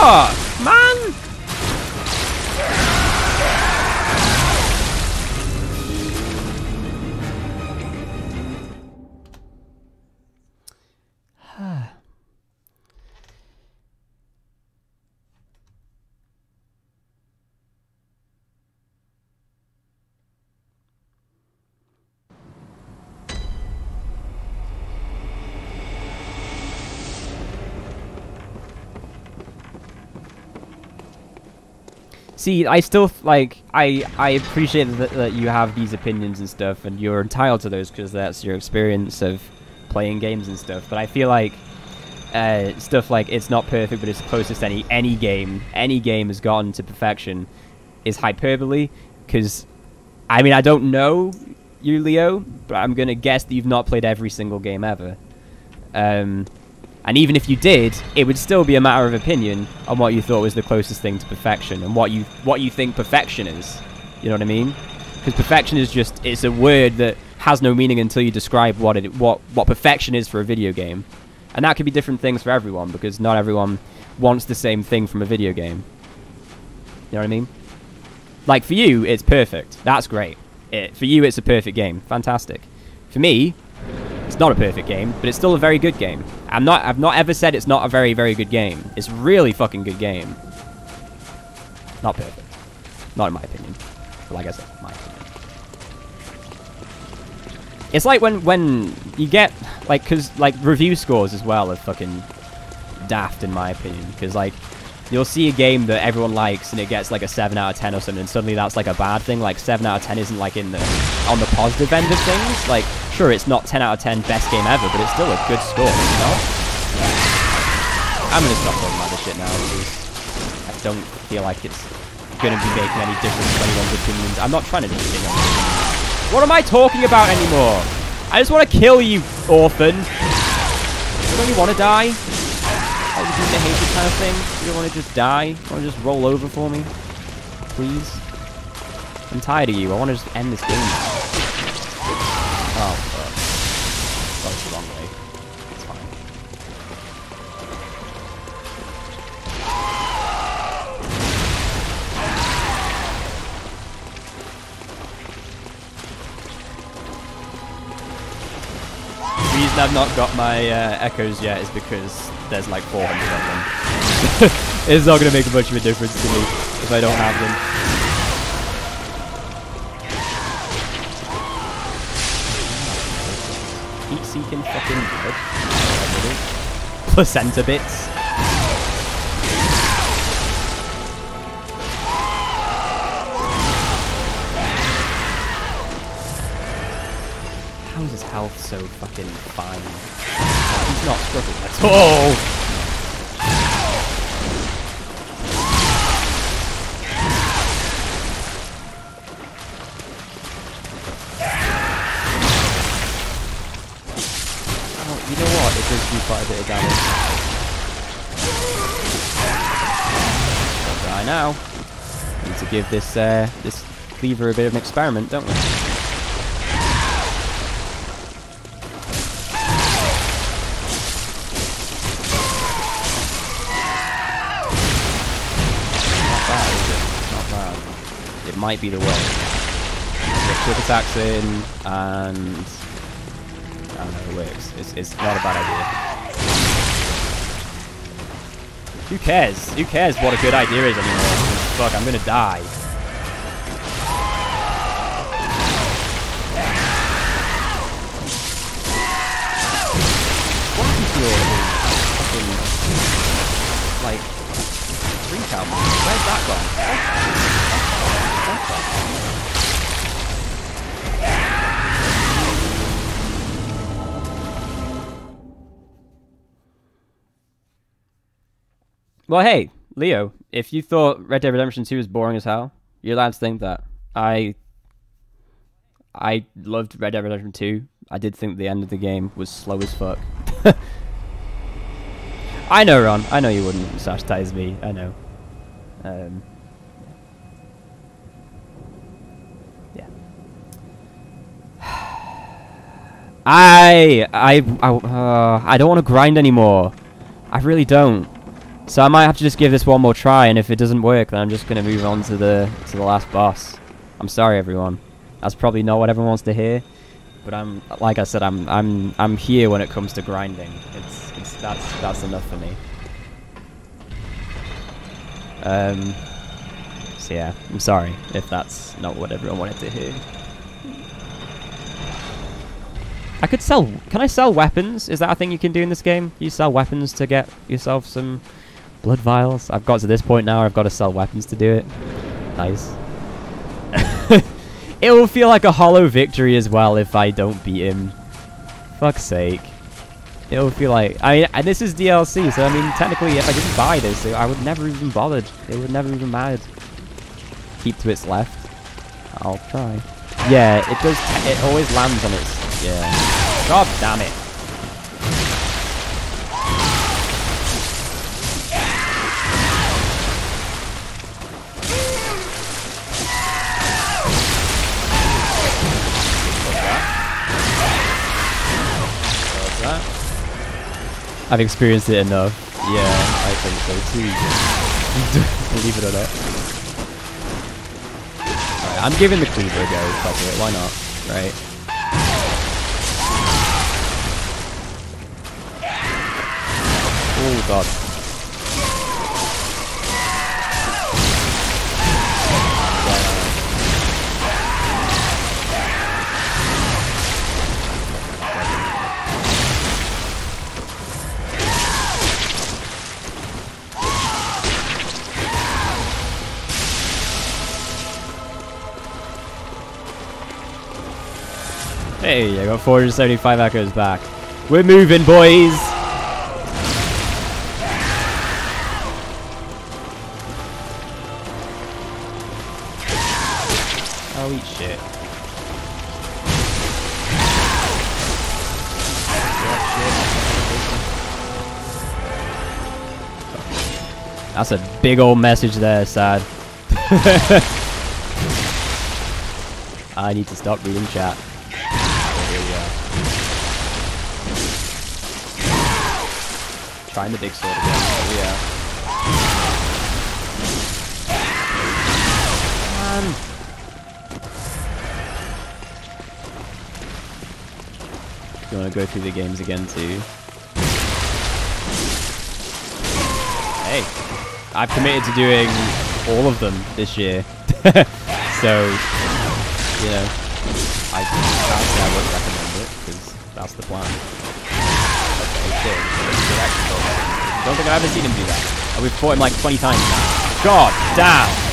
Bruh, See, I still like I I appreciate that, that you have these opinions and stuff, and you're entitled to those because that's your experience of playing games and stuff. But I feel like uh, stuff like it's not perfect, but it's closest any any game any game has gotten to perfection is hyperbole. Because I mean, I don't know you, Leo, but I'm gonna guess that you've not played every single game ever. Um, and even if you did, it would still be a matter of opinion on what you thought was the closest thing to perfection and what you what you think perfection is. You know what I mean? Because perfection is just it's a word that has no meaning until you describe what it what what perfection is for a video game. And that could be different things for everyone because not everyone wants the same thing from a video game. You know what I mean? Like for you, it's perfect. That's great. It, for you, it's a perfect game. Fantastic. For me, it's not a perfect game, but it's still a very good game. I'm not. I've not ever said it's not a very, very good game. It's really fucking good game. Not perfect. Not in my opinion. But like I said, my opinion. It's like when when you get like because like review scores as well are fucking daft in my opinion. Because like you'll see a game that everyone likes and it gets like a 7 out of 10 or something and suddenly that's like a bad thing. Like 7 out of 10 isn't like in the on the positive end of things. Like sure it's not 10 out of 10 best game ever but it's still a good score you know? I'm gonna stop talking about this shit now because I don't feel like it's gonna be making any difference to anyone's opinions. I'm not trying to do anything. What am I talking about anymore? I just want to kill you orphan. Don't you want to die like the doing the hatred kind of thing? You don't want to just die? You want to just roll over for me? Please? I'm tired of you. I want to just end this game. Oh, fuck. That was the wrong way. It's fine. The reason I've not got my uh, echoes yet is because there's like 400 of them. it's not going to make much of a difference to me if I don't have them. Heat seeking fucking blood. Placenta bits. How is his health so fucking fine? He's not struggling at all. Oh, you know what? It does do quite a bit of damage. Die now. Need to give this uh, this cleaver a bit of an experiment, don't we? Might be the way. Get quick attacks in, and I don't know, it works. It's, it's not a bad idea. Who cares? Who cares what a good idea is anymore? Fuck, I'm gonna die. Fucking, like, recount? Where's that gone? Well, hey, Leo, if you thought Red Dead Redemption 2 was boring as hell, you're allowed to think that. I I loved Red Dead Redemption 2. I did think the end of the game was slow as fuck. I know, Ron. I know you wouldn't chastise me. I know. Um, yeah. I I I, uh, I don't want to grind anymore. I really don't. So I might have to just give this one more try, and if it doesn't work, then I'm just gonna move on to the to the last boss. I'm sorry, everyone. That's probably not what everyone wants to hear, but I'm like I said, I'm I'm I'm here when it comes to grinding. It's it's that's that's enough for me. Um. So yeah, I'm sorry if that's not what everyone wanted to hear. I could sell. Can I sell weapons? Is that a thing you can do in this game? You sell weapons to get yourself some blood vials. I've got to this point now. I've got to sell weapons to do it. Nice. it will feel like a hollow victory as well if I don't beat him. Fuck's sake. It will feel like I mean, and this is DLC, so I mean, technically, if I didn't buy this, I would never even bothered. It would never even mattered. Keep to its left. I'll try. Yeah, it does. It always lands on its. Yeah. God damn it. I've experienced it enough. Yeah, I think so too. Believe it or not. I'm giving the cleaver a go. Fuck it, why not? Right. Oh god. Hey, I got 475 echoes back. We're moving, boys! Oh, eat shit. That's a big old message there, sad. I need to stop reading chat. Trying the big sword again. Oh yeah. Come on. You want to go through the games again too? Hey, I've committed to doing all of them this year. so, you know, I I wouldn't recommend it, because that's the plan. Don't think I've ever seen him do that. We've fought him like 20 times now. God damn!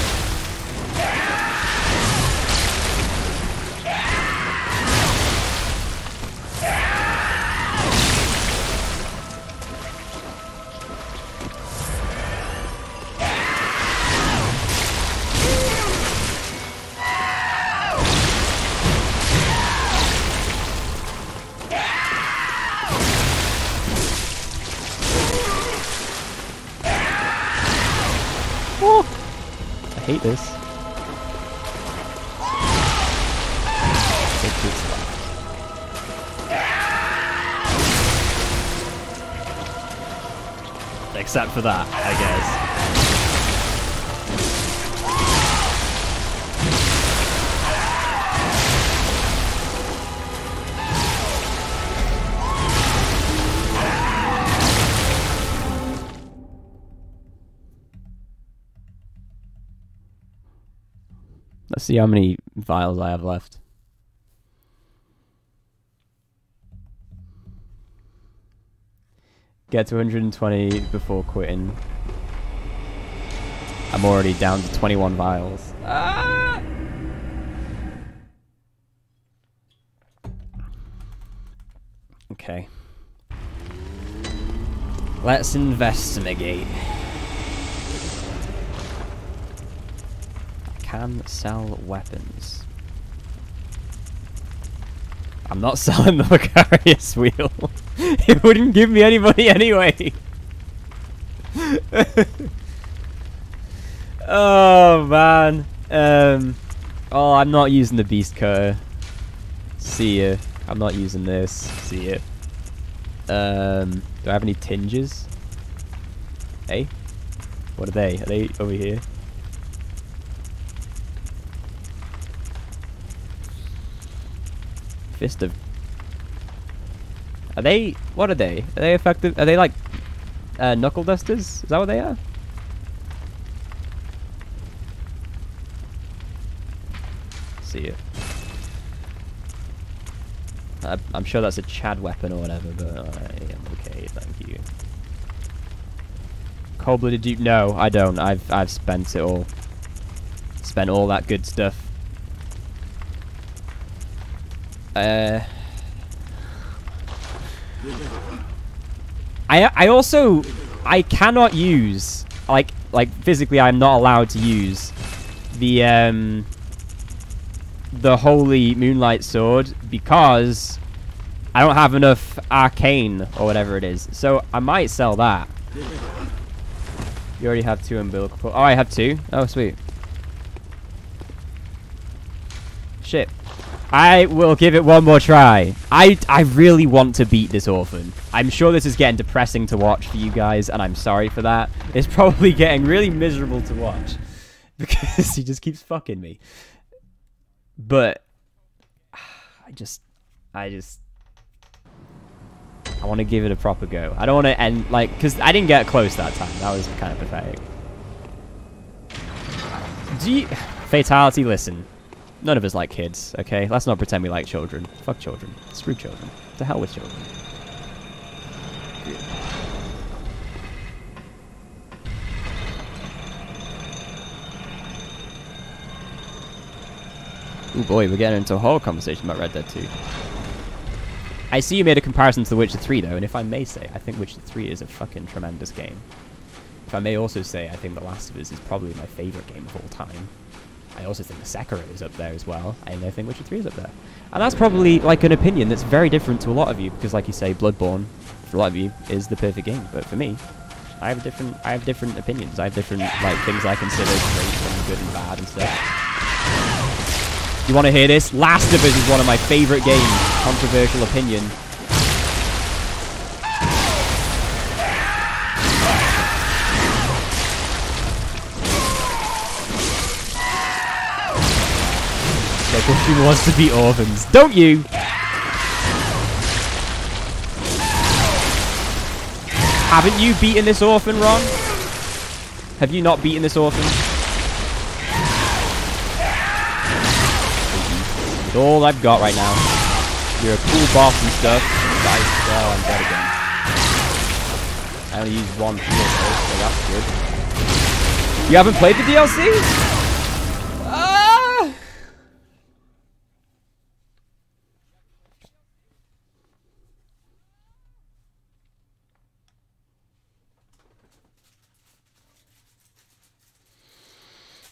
This. Left. Except for that, I guess. See how many vials I have left. Get to 120 before quitting. I'm already down to 21 vials. Ah! Okay. Let's investigate. Can sell weapons. I'm not selling the Logarius wheel. it wouldn't give me any money anyway. oh man. Um. Oh, I'm not using the beast cutter. See ya. I'm not using this. See ya. Um. Do I have any tinges? Hey. What are they? Are they over here? Fist of. Are they? What are they? Are they effective? Are they like uh, knuckle dusters? Is that what they are? See it. I, I'm sure that's a Chad weapon or whatever, but I am okay. Thank you. Cold-blooded dupe? No, I don't. I've I've spent it all. Spent all that good stuff. Uh, I I also I cannot use like like physically I'm not allowed to use the um the holy moonlight sword because I don't have enough arcane or whatever it is. So I might sell that. You already have two umbilical. Oh, I have two. Oh, sweet. Shit. I will give it one more try. I, I really want to beat this orphan. I'm sure this is getting depressing to watch for you guys, and I'm sorry for that. It's probably getting really miserable to watch. Because he just keeps fucking me. But... I just... I just... I want to give it a proper go. I don't want to end, like... Because I didn't get close that time. That was kind of pathetic. Do you... Fatality, listen. None of us like kids, okay? Let's not pretend we like children. Fuck children. Screw children. To hell with children. Oh boy, we're getting into a whole conversation about Red Dead 2. I see you made a comparison to The Witcher 3 though, and if I may say, I think Witcher 3 is a fucking tremendous game. If I may also say, I think The Last of Us is probably my favourite game of all time. I also think the Sekiro is up there as well, and I think Witcher 3 is up there. And that's probably like an opinion that's very different to a lot of you, because like you say, Bloodborne, for a lot of you, is the perfect game. But for me, I have different I have different opinions. I have different like things I consider great and good and bad and stuff. You want to hear this? Last of Us is one of my favourite games. Controversial opinion. Who wants to beat orphans? Don't you? Haven't you beaten this orphan, Ron? Have you not beaten this orphan? All I've got right now. You're a cool boss and stuff. I, I'm dead again. I only used one heal so that's good. You haven't played the DLC?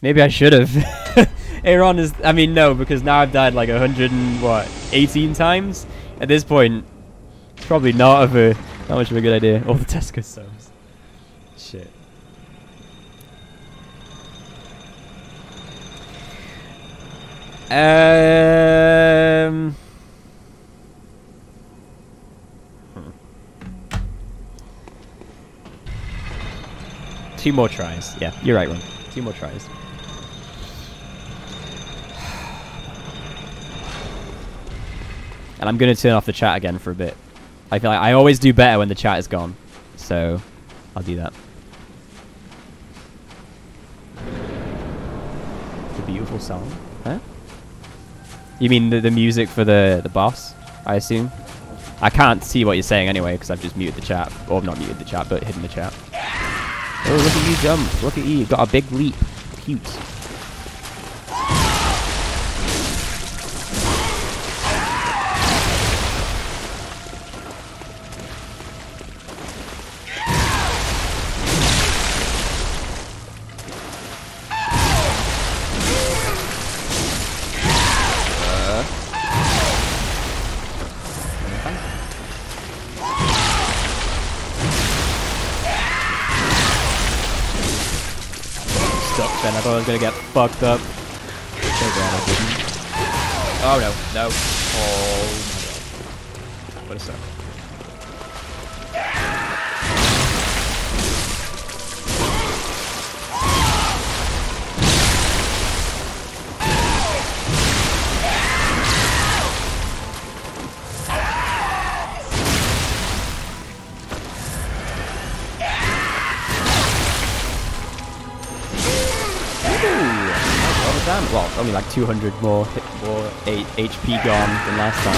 Maybe I should have. Aaron is. I mean, no, because now I've died like 100 and what, 18 times. At this point, it's probably not of a not much of a good idea. All the Tesco subs. Shit. Um. hmm. Two more tries. Yeah, you're right, Ron. Two more tries. And I'm gonna turn off the chat again for a bit. I feel like I always do better when the chat is gone, so I'll do that. The beautiful song, huh? You mean the, the music for the the boss? I assume. I can't see what you're saying anyway because I've just muted the chat, or not muted the chat, but hidden the chat. Oh, look at you jump! Look at you, You've got a big leap. Cute. Gonna get fucked up. So glad I didn't. Oh no, no. Oh my god. What a suck. Well. Well, only like 200 more hit, more eight HP gone than last time.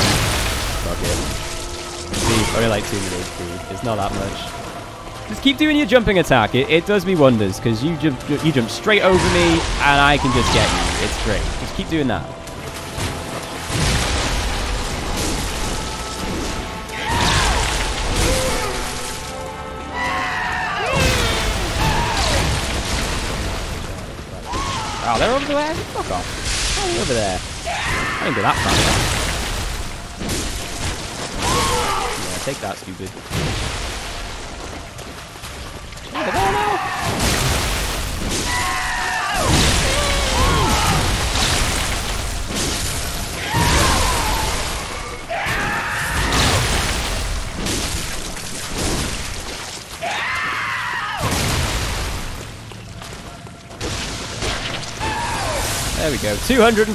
Fuck it. See, only like 200 HP. It's not that much. Just keep doing your jumping attack. It, it does me wonders because you jump you jump straight over me and I can just get you. It's great. Just keep doing that. They're over there? Fuck off. Oh, over there. I didn't go that far. Yeah, take that, stupid. There we go. 240.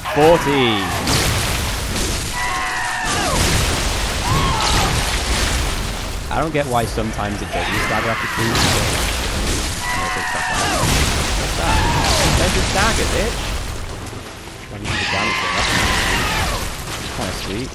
I don't get why sometimes it does use dagger after two. What's that? There's your dagger, bitch. You do the damage there? That's kind of sweet.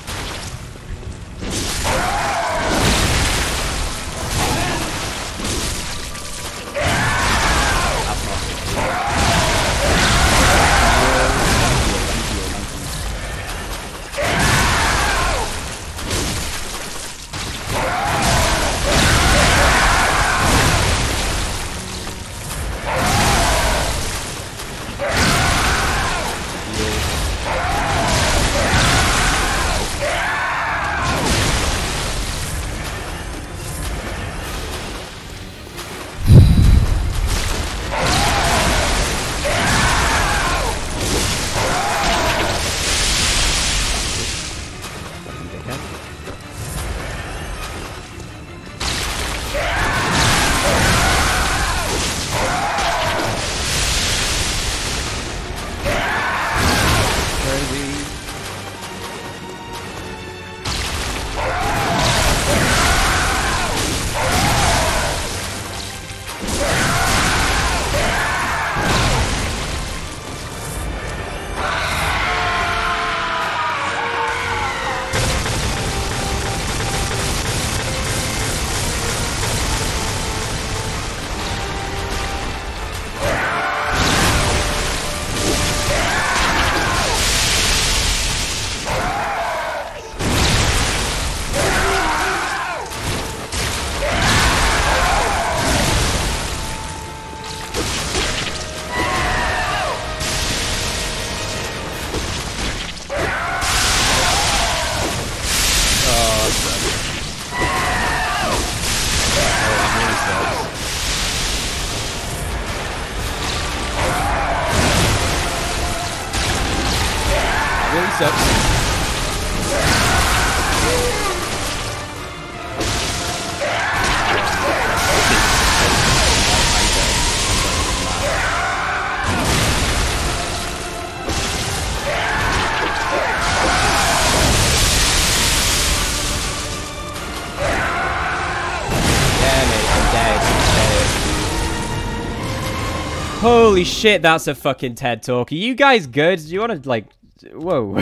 Shit, that's a fucking TED talk. Are you guys good? Do you want to, like, whoa.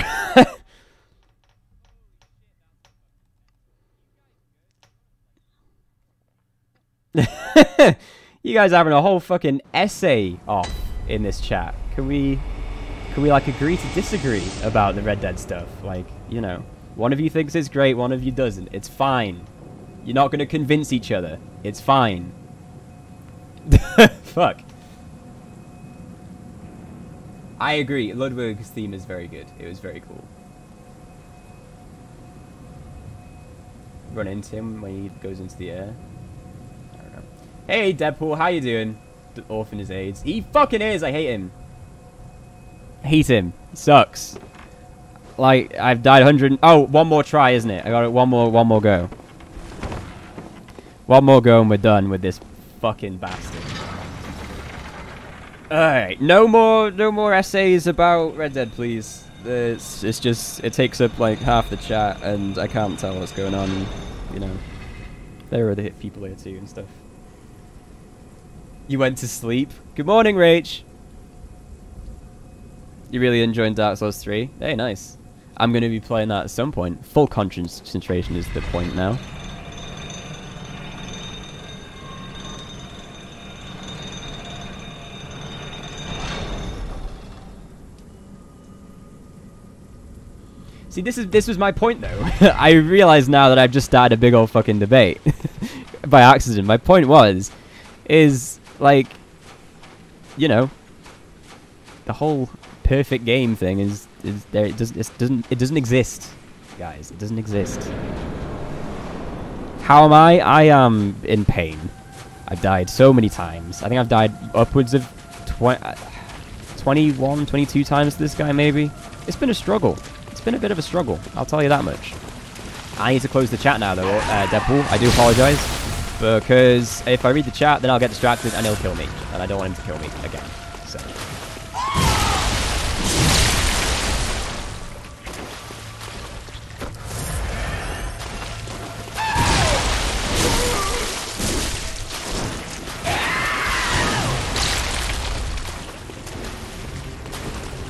you guys having a whole fucking essay off in this chat. Can we, can we, like, agree to disagree about the Red Dead stuff? Like, you know, one of you thinks it's great, one of you doesn't. It's fine. You're not going to convince each other. It's fine. Fuck. I agree. Ludwig's theme is very good. It was very cool. Run into him when he goes into the air. I don't know. Hey, Deadpool, how you doing? The orphan is AIDS. He fucking is. I hate him. Hate him. He sucks. Like I've died 100. Oh, one more try, isn't it? I got it. One more. One more go. One more go and we're done with this fucking bastard. Alright, no more no more essays about Red Dead, please. It's, it's just, it takes up like half the chat and I can't tell what's going on, you know. There are the people here too and stuff. You went to sleep? Good morning, Rach! You really enjoying Dark Souls 3? Hey, nice. I'm going to be playing that at some point. Full concentration is the point now. See, this is this was my point though. I realize now that I've just started a big old fucking debate by accident. My point was, is like, you know, the whole perfect game thing is is there. It doesn't it doesn't it doesn't exist, guys. It doesn't exist. How am I? I am in pain. I've died so many times. I think I've died upwards of 20, uh, 21, 22 times to this guy maybe. It's been a struggle. Been a bit of a struggle. I'll tell you that much. I need to close the chat now though, uh, Deadpool. I do apologize. Because if I read the chat, then I'll get distracted and he'll kill me. And I don't want him to kill me again.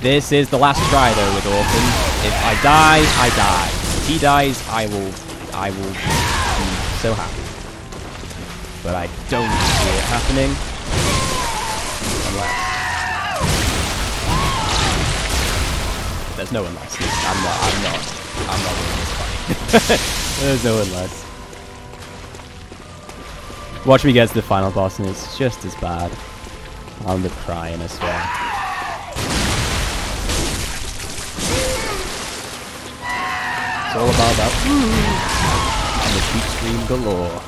This is the last try though with Orphan. If I die, I die. If he dies, I will I will be so happy. But I don't see it happening. Unless There's no one unless. I'm not I'm not I'm not winning this fight. There's no one unless. Watch me get to the final boss and it's just as bad. I'm the crying, I swear. All about that. And the cheap scream galore.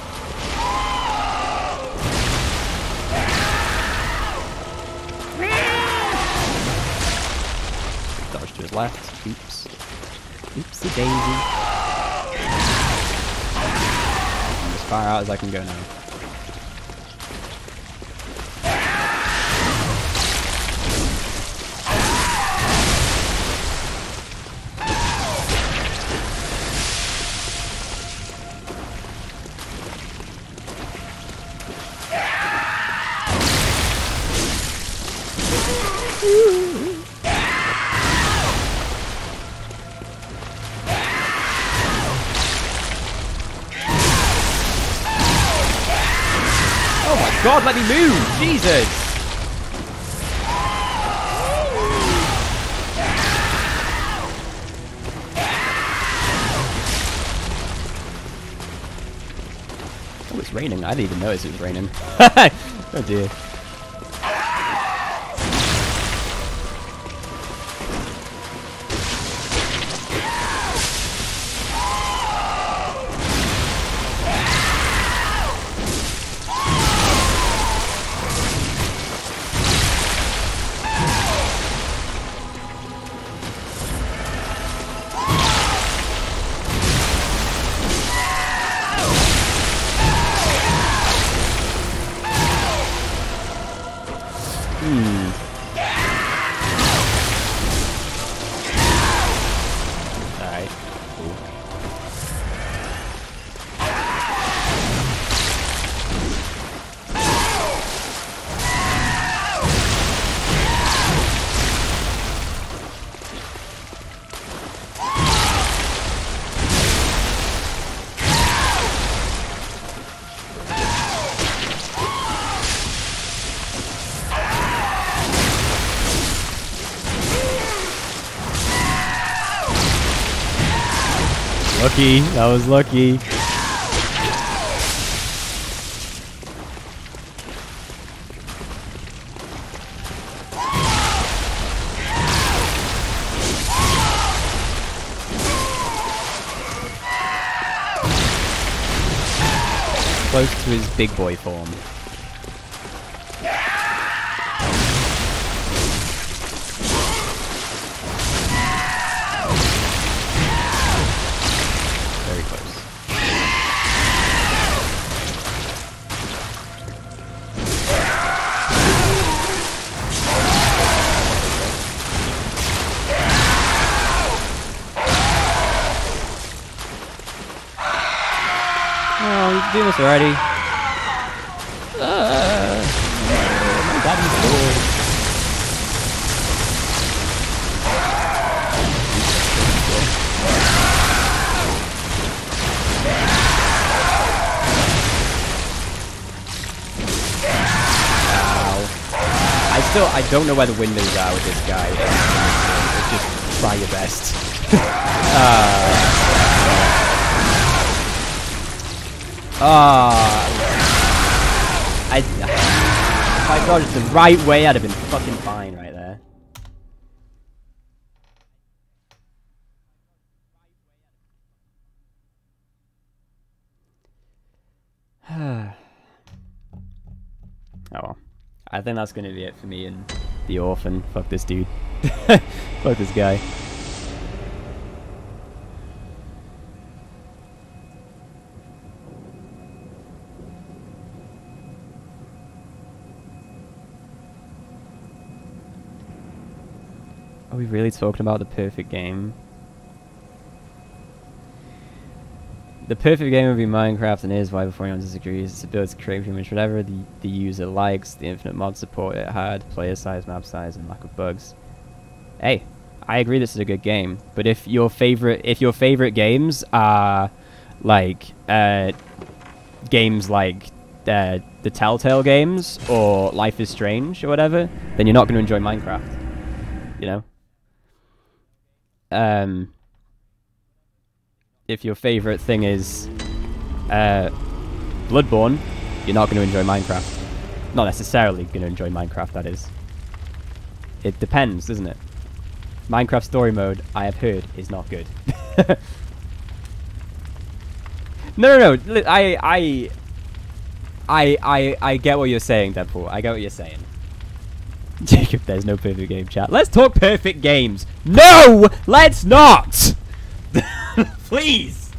Dodge to his left. Oops. Oopsie daisy. I'm as far out as I can go now. Oh god, let me move! Jesus! Oh, it's raining. I didn't even notice it was raining. oh dear. Lucky. That was lucky. Close to his big boy form. Already. Uh, my daddy's bored. I still, I don't know where the windows are with this guy. Just try your best. uh, Ah. I. If I it the right way, I'd have been fucking fine right there. oh well. I think that's gonna be it for me and the orphan. Fuck this dude. Fuck this guy. We really talking about the perfect game? The perfect game would be Minecraft and is why before anyone disagrees. Its ability to create pretty much whatever the, the user likes, the infinite mod support it had, player size, map size, and lack of bugs. Hey, I agree this is a good game, but if your favorite if your favorite games are like uh, games like uh, the Telltale games or Life is Strange or whatever, then you're not going to enjoy Minecraft. You know. Um, if your favorite thing is uh, Bloodborne, you're not going to enjoy Minecraft. Not necessarily going to enjoy Minecraft. That is. It depends, doesn't it? Minecraft story mode, I have heard, is not good. no, no, no. I, I, I, I, I get what you're saying, Deadpool. I get what you're saying. Jacob, there's no perfect game chat. Let's talk perfect games. No, let's not. Please.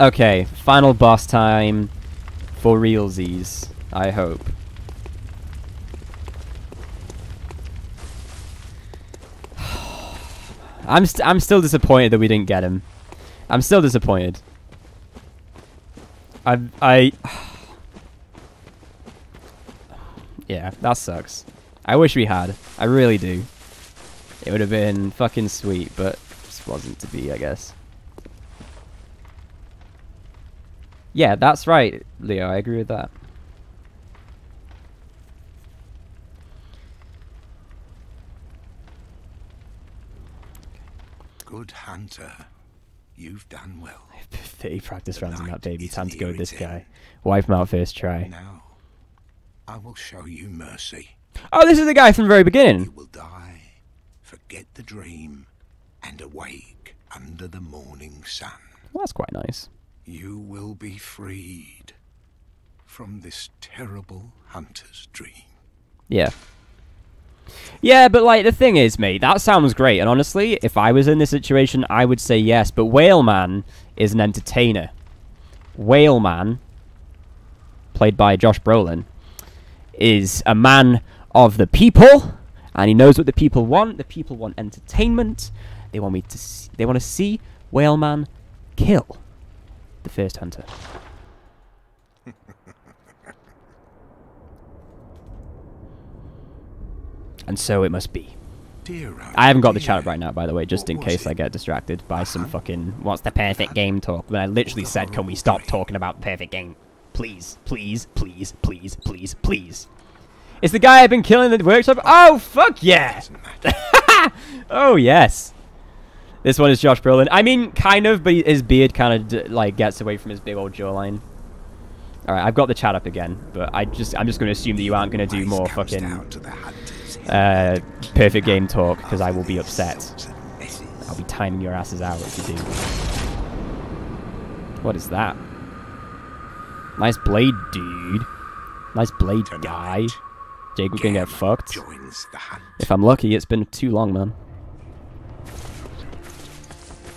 Okay, final boss time for realsies, I hope. I'm st I'm still disappointed that we didn't get him. I'm still disappointed. I I Yeah, that sucks. I wish we had. I really do. It would have been fucking sweet, but just wasn't to be, I guess. Yeah, that's right, Leo. I agree with that. Good hunter. You've done well. 30 practice rounds on that baby. Time to go with this guy. Wipe him out first try. Now, I will show you mercy. Oh, this is the guy from the very beginning. You will die, forget the dream, and awake under the morning sun. Well, that's quite nice. You will be freed from this terrible hunter's dream. Yeah. Yeah, but like the thing is, mate, that sounds great. And honestly, if I was in this situation, I would say yes. But Whaleman is an entertainer. Whaleman, played by Josh Brolin, is a man of the people, and he knows what the people want. The people want entertainment. They want me to. See, they want to see Whaleman kill the first hunter. And so it must be. Dear, I haven't got the chat up right now, by the way, just in case I get distracted by some Uh-huh. fucking what's the perfect game talk. When I literally the said, "Can we stop talking about the perfect game, please, please, please, please, please, please." It's the guy I've been killing in the workshop. Oh fuck yeah! Oh yes. This one is Josh Brolin. I mean, kind of, but his beard kind of like gets away from his big old jawline. All right, I've got the chat up again, but I just I'm just going to assume that you aren't going to do more fucking uh, perfect game talk because I will be upset. I'll be timing your asses out if you do. What is that? Nice blade, dude. Nice blade, guy. Tonight, Jacob can get fucked. If I'm lucky, it's been too long, man.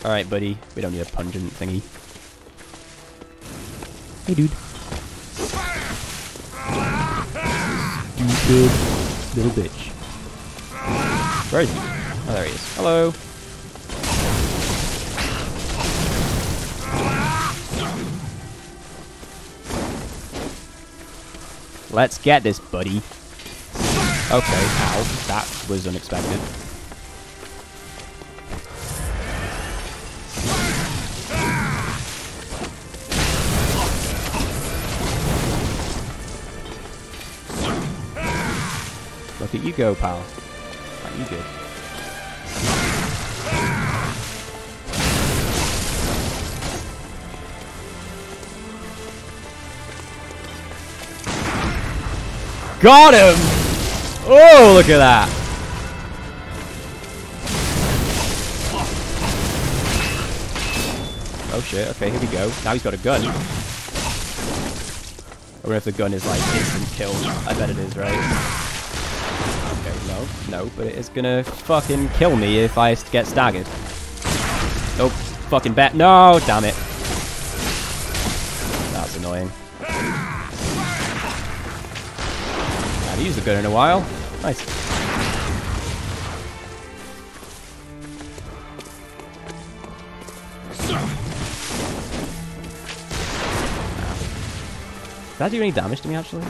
Alright, buddy. We don't need a pungent thingy. Hey, dude. Stupid little bitch. Where is he? Oh, there he is. Hello. Let's get this, buddy. Okay, ow. That was unexpected. Look at you go, pal. Are you good? Got him! Oh, look at that. Oh shit, okay, here we go. Now he's got a gun. I wonder if the gun is like instant kill. I bet it is, right? Okay, no, but it is gonna fucking kill me if I get staggered. Nope, fucking bet. No, damn it. That's annoying. I haven't used the gun in a while. Nice. Did that do any damage to me, actually?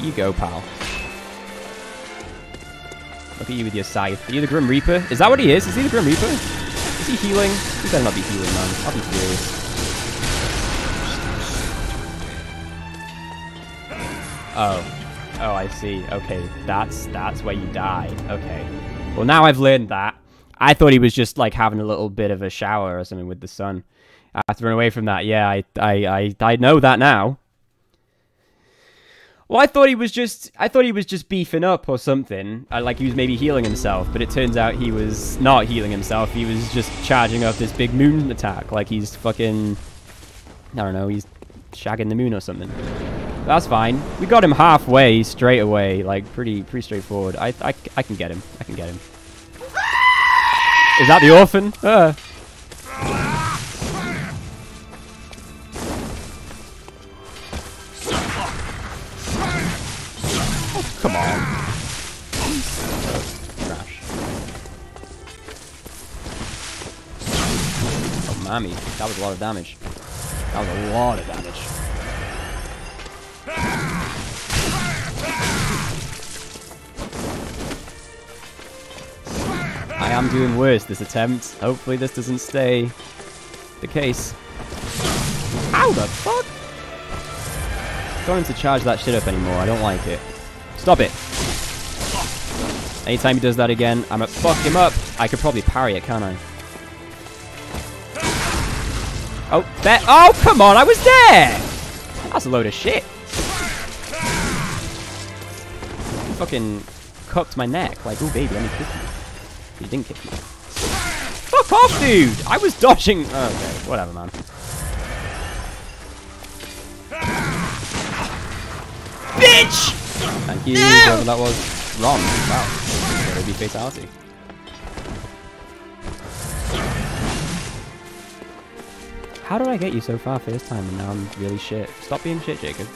At you go, pal. Look at you with your scythe. Are you the Grim Reaper? Is that what he is? Is he the Grim Reaper? Is he healing? He better not be healing, man. I'll be furious. Oh. Oh, I see. Okay, that's that's where you die. Okay. Well, now I've learned that. I thought he was just like having a little bit of a shower or something with the sun. I have to run away from that. Yeah, I I I, I know that now. Well, I thought he was just I thought he was just beefing up or something. Uh, like he was maybe healing himself, but it turns out he was not healing himself. He was just charging up this big moon attack like he's fucking I don't know, he's shagging the moon or something. That's fine. We got him halfway straight away, like pretty pretty straightforward. I I, I can get him. I can get him. Is that the orphan? Uh. Come on. Oh, mammy. That was a lot of damage. That was a lot of damage. I am doing worse this attempt. Hopefully this doesn't stay the case. How the fuck? Don't to charge that shit up anymore. I don't like it. Stop it. Anytime he does that again, I'm gonna fuck him up. I could probably parry it, can't I? Oh, there. Oh, come on. I was there. That's a load of shit. Fucking cooked my neck. Like, oh, baby, let me kiss you. He didn't kick me. Fuck off, dude! I was dodging. Oh, okay, whatever, man. bitch! Thank you, whoever that was. Ron. Wow. Gotta be fatality. How did I get you so far first time and now I'm really shit? Stop being shit, Jacob.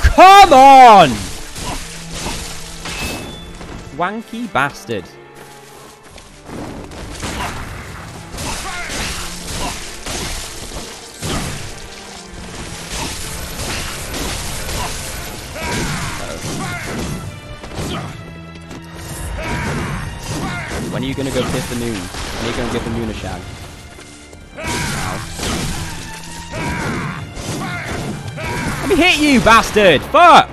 Come on! Wanky bastard. When are you gonna go kiss the moon? When are you gonna give the moon a shag? Let me hit you, bastard! Fuck!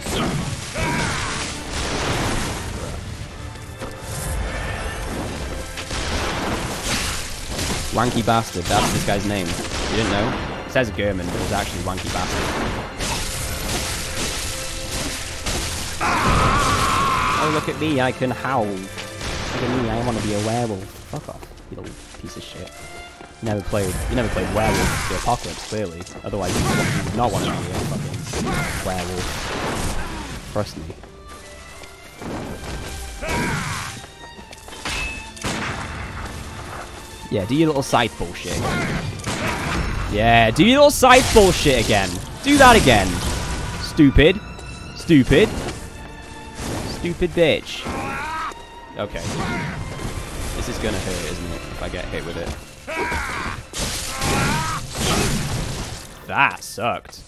Wanky bastard, that's this guy's name. You didn't know? It says Gehrman, but it's actually Wanky bastard. Oh, look at me, I can howl. Look at me, I want to be a werewolf. Fuck off, you little piece of shit. You never played, you never played Werewolf the Apocalypse, clearly. Otherwise, you would, not want to be a fucking werewolf. Trust me. Yeah, do your little scythe bullshit. Yeah, do your little scythe bullshit again. Do that again. Stupid. Stupid. Stupid bitch. Okay. This is gonna hurt, isn't it? If I get hit with it. That sucked.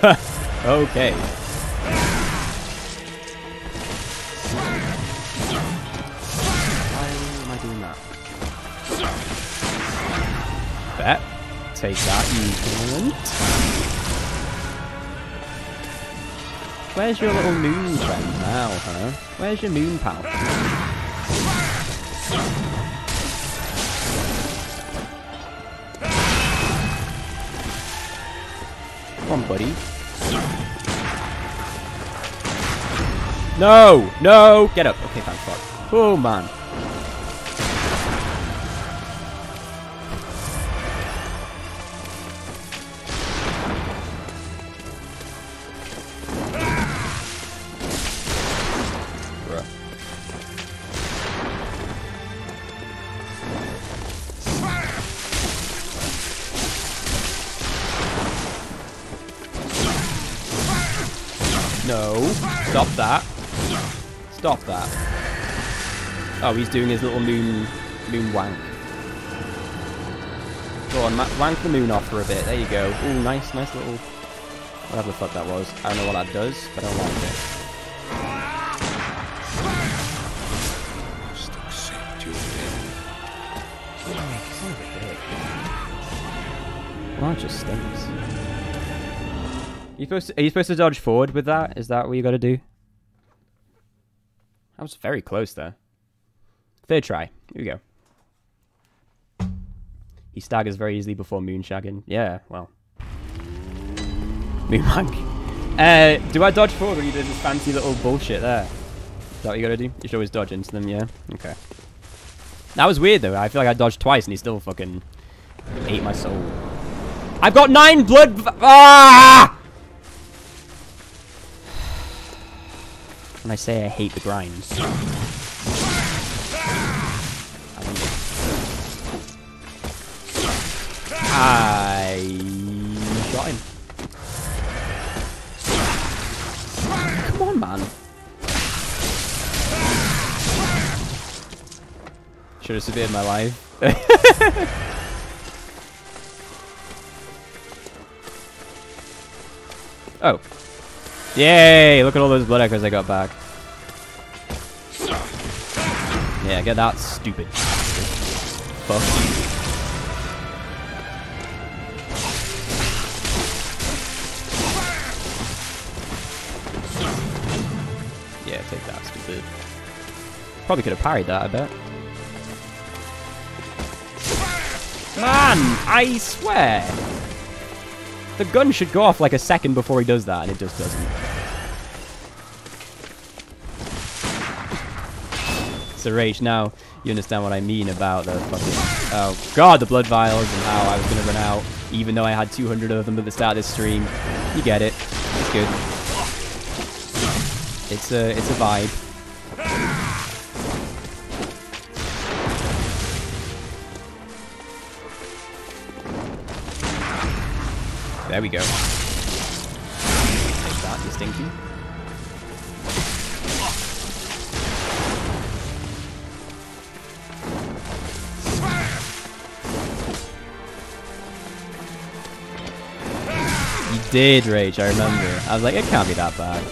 okay. Why am I doing that? Bet. Take that, you cunt. Where's your little moon friend now, huh? Where's your moon pal? Come on, buddy. No! No! Get up. Okay, thank fuck. Oh, man. No. Stop that. Stop that. Oh, he's doing his little moon moon wank. Go on, wank the moon off for a bit. There you go. Ooh, nice, nice little... Whatever the fuck that was. I don't know what that does, but I don't like it. Well, it just stinks. You supposed to, are you supposed to dodge forward with that? Is that what you got to do? That was very close there. Third try. Here we go. He staggers very easily before moonshagging. Yeah, well. Moonbank. Uh, do I dodge forward when you do this fancy little bullshit there? Is that what you gotta do? You should always dodge into them, yeah? Okay. That was weird though. I feel like I dodged twice and he still fucking ate my soul. I've got nine blood. Ah! When I say I hate the grind. I shot him. Come on, man. Should have spared my life. oh. Yay! Look at all those blood echoes I got back. Yeah, get that stupid. Fuck you. Yeah, take that, stupid. Probably could have parried that, I bet. Man, I swear! The gun should go off like a second before he does that, and it just doesn't. Now you understand what I mean about the fucking... Oh god, the blood vials and how I was gonna run out. Even though I had 200 of them at the start of this stream. You get it. It's good. It's a, it's a vibe. There we go. Did rage, I remember. I was like, it can't be that bad.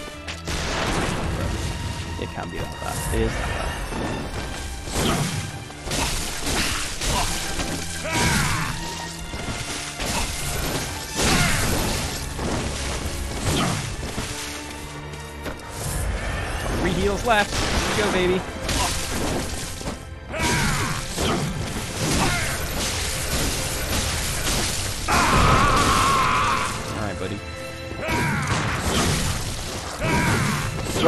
It can't be that bad. It is that bad. Three heals left. Let's go, baby.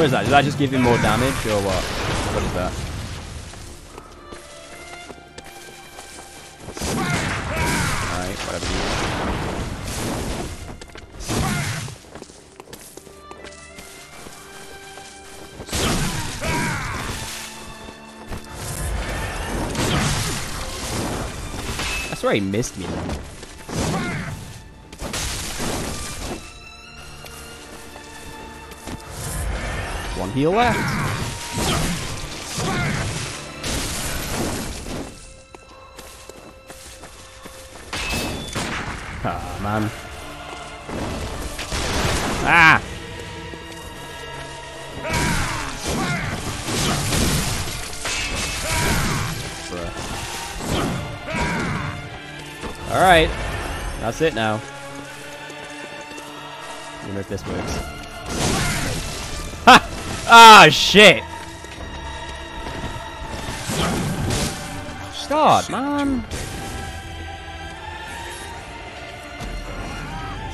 What is that? Does that just give him more damage, or what? What is that? Alright, whatever. I swear he missed me One heal left. Ah, man. Ah! Alright. That's it now. I wonder if this works. Ah, shit! God, man.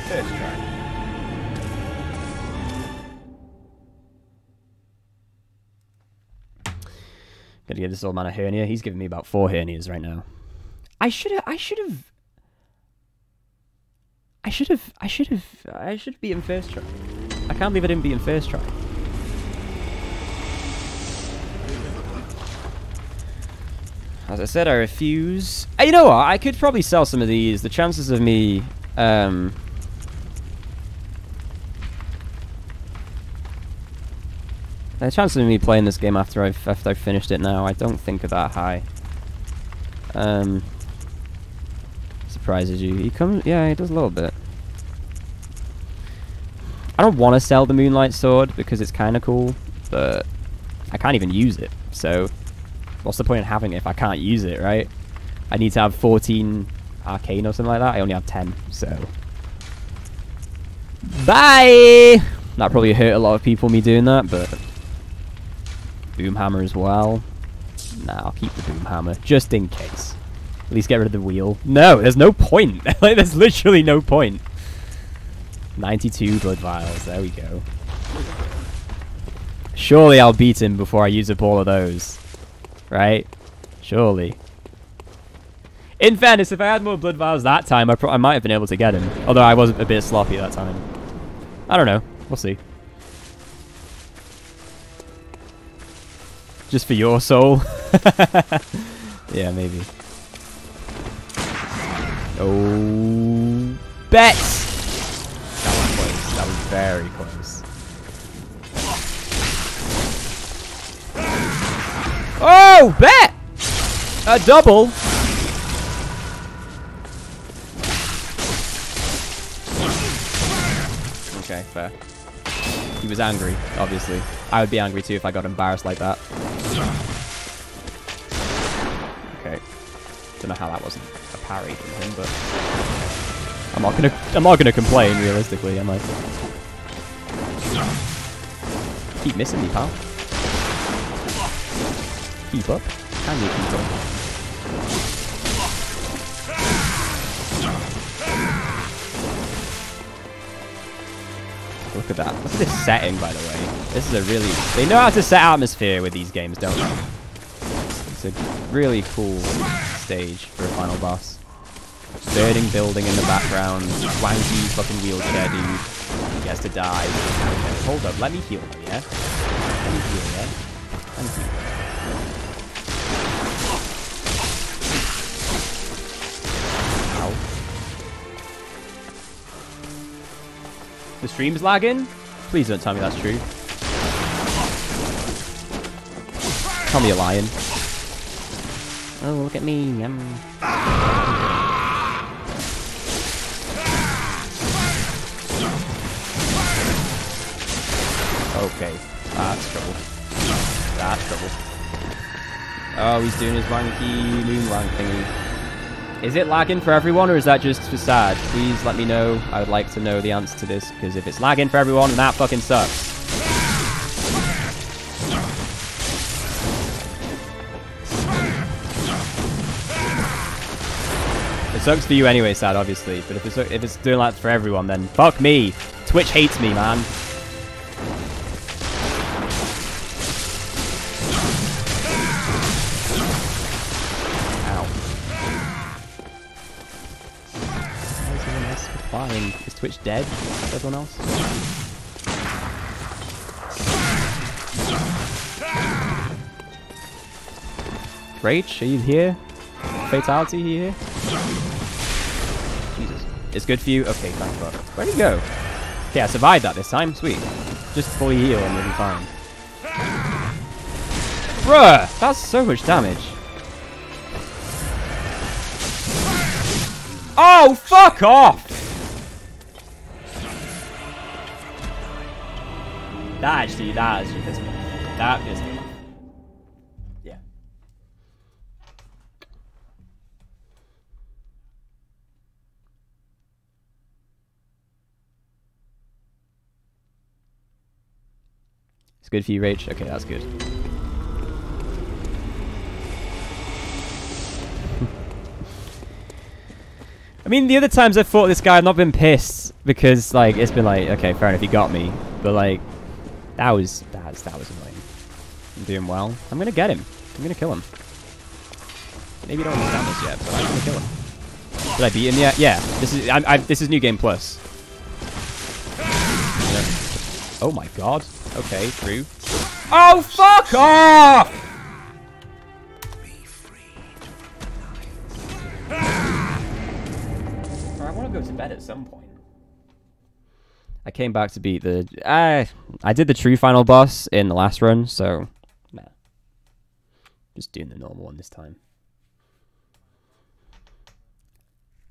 First try. Gotta give this old man a hernia. He's giving me about four hernias right now. I should have. I should have. I should have. I should have. I should have beaten first try. I can't believe I didn't beat him first try. As I said, I refuse. Uh, You know what? I could probably sell some of these. The chances of me, um, the chances of me playing this game after I've after I've finished it now, I don't think are that high. Um, surprises you. He comes, yeah, he does a little bit. I don't want to sell the Moonlight Sword because it's kind of cool, but I can't even use it. So, what's the point in having it if I can't use it, right? I need to have 14 arcane or something like that. I only have 10, so. Bye! That probably hurt a lot of people, me doing that, but. Boomhammer as well. Nah, I'll keep the Boomhammer, just in case. At least get rid of the wheel. No, there's no point. like, there's literally no point. 92 blood vials, there we go. Surely I'll beat him before I use up all of those. Right? Surely. In fairness, if I had more blood vials that time, I, I might have been able to get him. Although I was a bit sloppy that time. I don't know. We'll see. Just for your soul? yeah, maybe. Oh, bet! That was close. That was very close. Oh, bet! A double. Okay, fair. He was angry, obviously. I would be angry too if I got embarrassed like that. Okay. Don't know how that wasn't a parry from him, but I'm not gonna I'm not gonna complain realistically, am I? Keep missing me, pal. Keep up. Can you keep up? Look at that. Look at this setting, by the way. This is a really... They know how to set atmosphere with these games, don't they? It's a really cool stage for a final boss. Burning building in the background. Wanky fucking wheelchair dude. He has to die. Hold up. Let me heal him, yeah? Let me heal, yeah? The stream's lagging? Please don't tell me that's true. Tell me you're lying. Oh, look at me. I'm... Okay, that's trouble. That's trouble. Oh, he's doing his wanky moon wank thingy. Is it lagging for everyone, or is that just for sad? Please let me know. I would like to know the answer to this, because if it's lagging for everyone, that fucking sucks. It sucks for you anyway, sad, obviously. But if it's if it's doing that for everyone, then fuck me. Twitch hates me, man. Twitch dead? Everyone else? Rach, are you here? Fatality, here? Jesus. It's good for you? Okay, thank God. Where'd he go? Okay, I survived that this time. Sweet. Just fully heal and we'll be fine. Bruh! That's so much damage. Oh, fuck off! That actually, that actually pissed me off. That pissed me off. Yeah. It's good for you, Rach? Okay, that's good. I mean, the other times I fought this guy, I've not been pissed because, like, it's been like, okay, fair enough, he got me, but like, that was that was, that was annoying. I'm doing well. I'm gonna get him. I'm gonna kill him. Maybe you don't understand this yet, but I'm gonna kill him. Did I beat him yet? Yeah. This is I, I, this is new game plus. Oh my god. Okay, true. Oh fuck off! I want to go to bed at some point. I came back to beat the. I I did the true final boss in the last run, so nah. Just doing the normal one this time.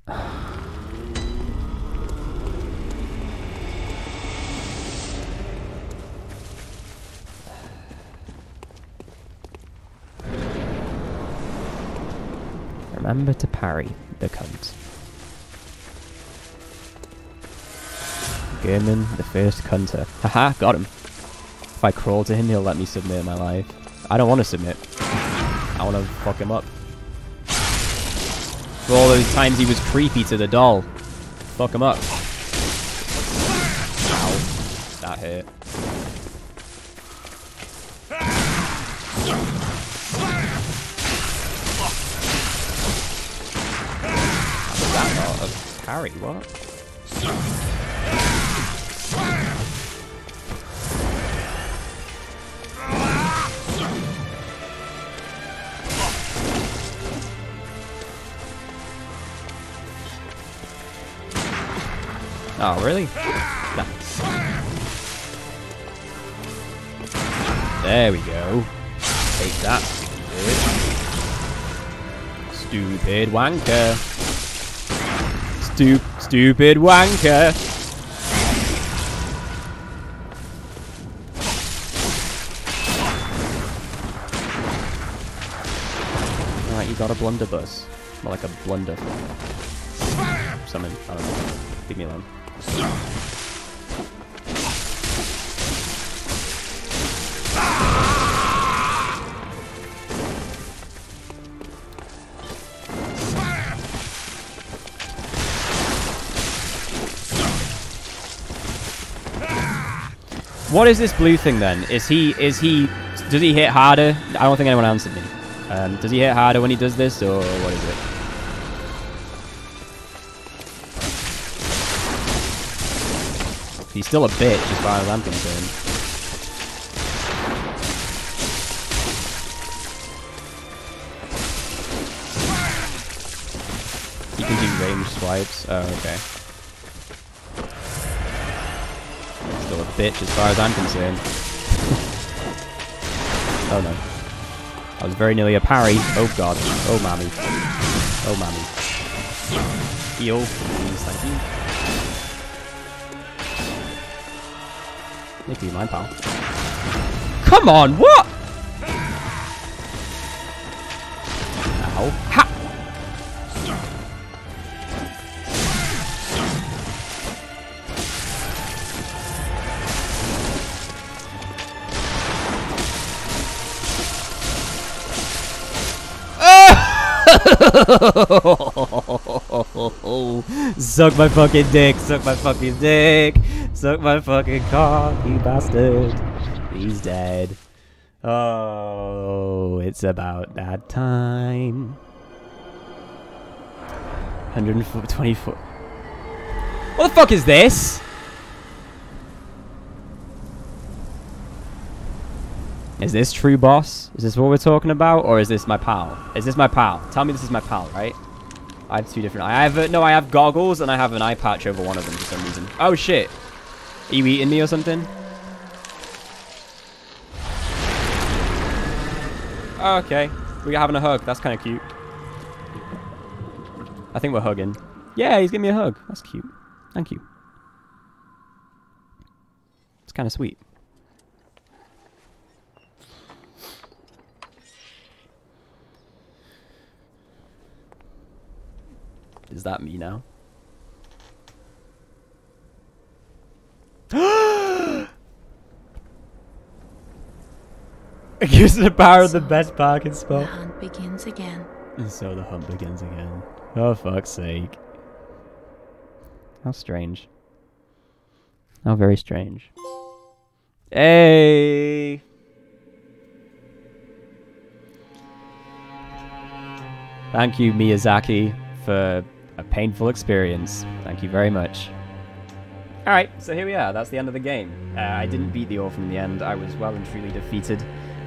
Remember to parry the cunt. Gehrman, the first cunter. Haha, got him. If I crawl to him, he'll let me submit my life. I don't want to submit. I want to fuck him up. For all those times he was creepy to the doll. Fuck him up. Ow. That hurt. How was that not a? What? Oh, really? There we go. Take that, stupid. Stupid wanker. Stup stupid wanker. Alright, you got a blunderbuss. More like a blunder. Something, I don't know. Leave me alone. What is this blue thing then? Is he, is he, does he hit harder? I don't think anyone answered me. Um, does he hit harder when he does this, or what is it? He's still a bitch as far as I'm concerned. You can do range swipes. Oh, okay. Still a bitch as far as I'm concerned. oh no. I was very nearly a parry. Oh god. Oh mammy. Oh mammy. Heal, please, thank you. Do you mind, pal? Come on, what? Ow. Ha! Suck my fucking dick, suck my fucking dick, suck my fucking cock, you bastard. He's dead. Oh, it's about that time. 124. What the fuck is this? Is this true boss? Is this what we're talking about? Or is this my pal? Is this my pal? Tell me this is my pal, right? I have two different... I have... Uh, no, I have goggles and I have an eye patch over one of them for some reason. Oh, shit. Are you eating me or something? Okay. We're having a hug. That's kind of cute. I think we're hugging. Yeah, he's giving me a hug. That's cute. Thank you. It's kind of sweet. Is that me now? it gives the power of the best parking The spot. hunt begins again. And so the hunt begins again. Oh, fuck's sake. How strange. How very strange. Hey! Thank you, Miyazaki, for a painful experience. Thank you very much. Alright, so here we are. That's the end of the game. Uh, I didn't beat the orphan in the end. I was well and truly defeated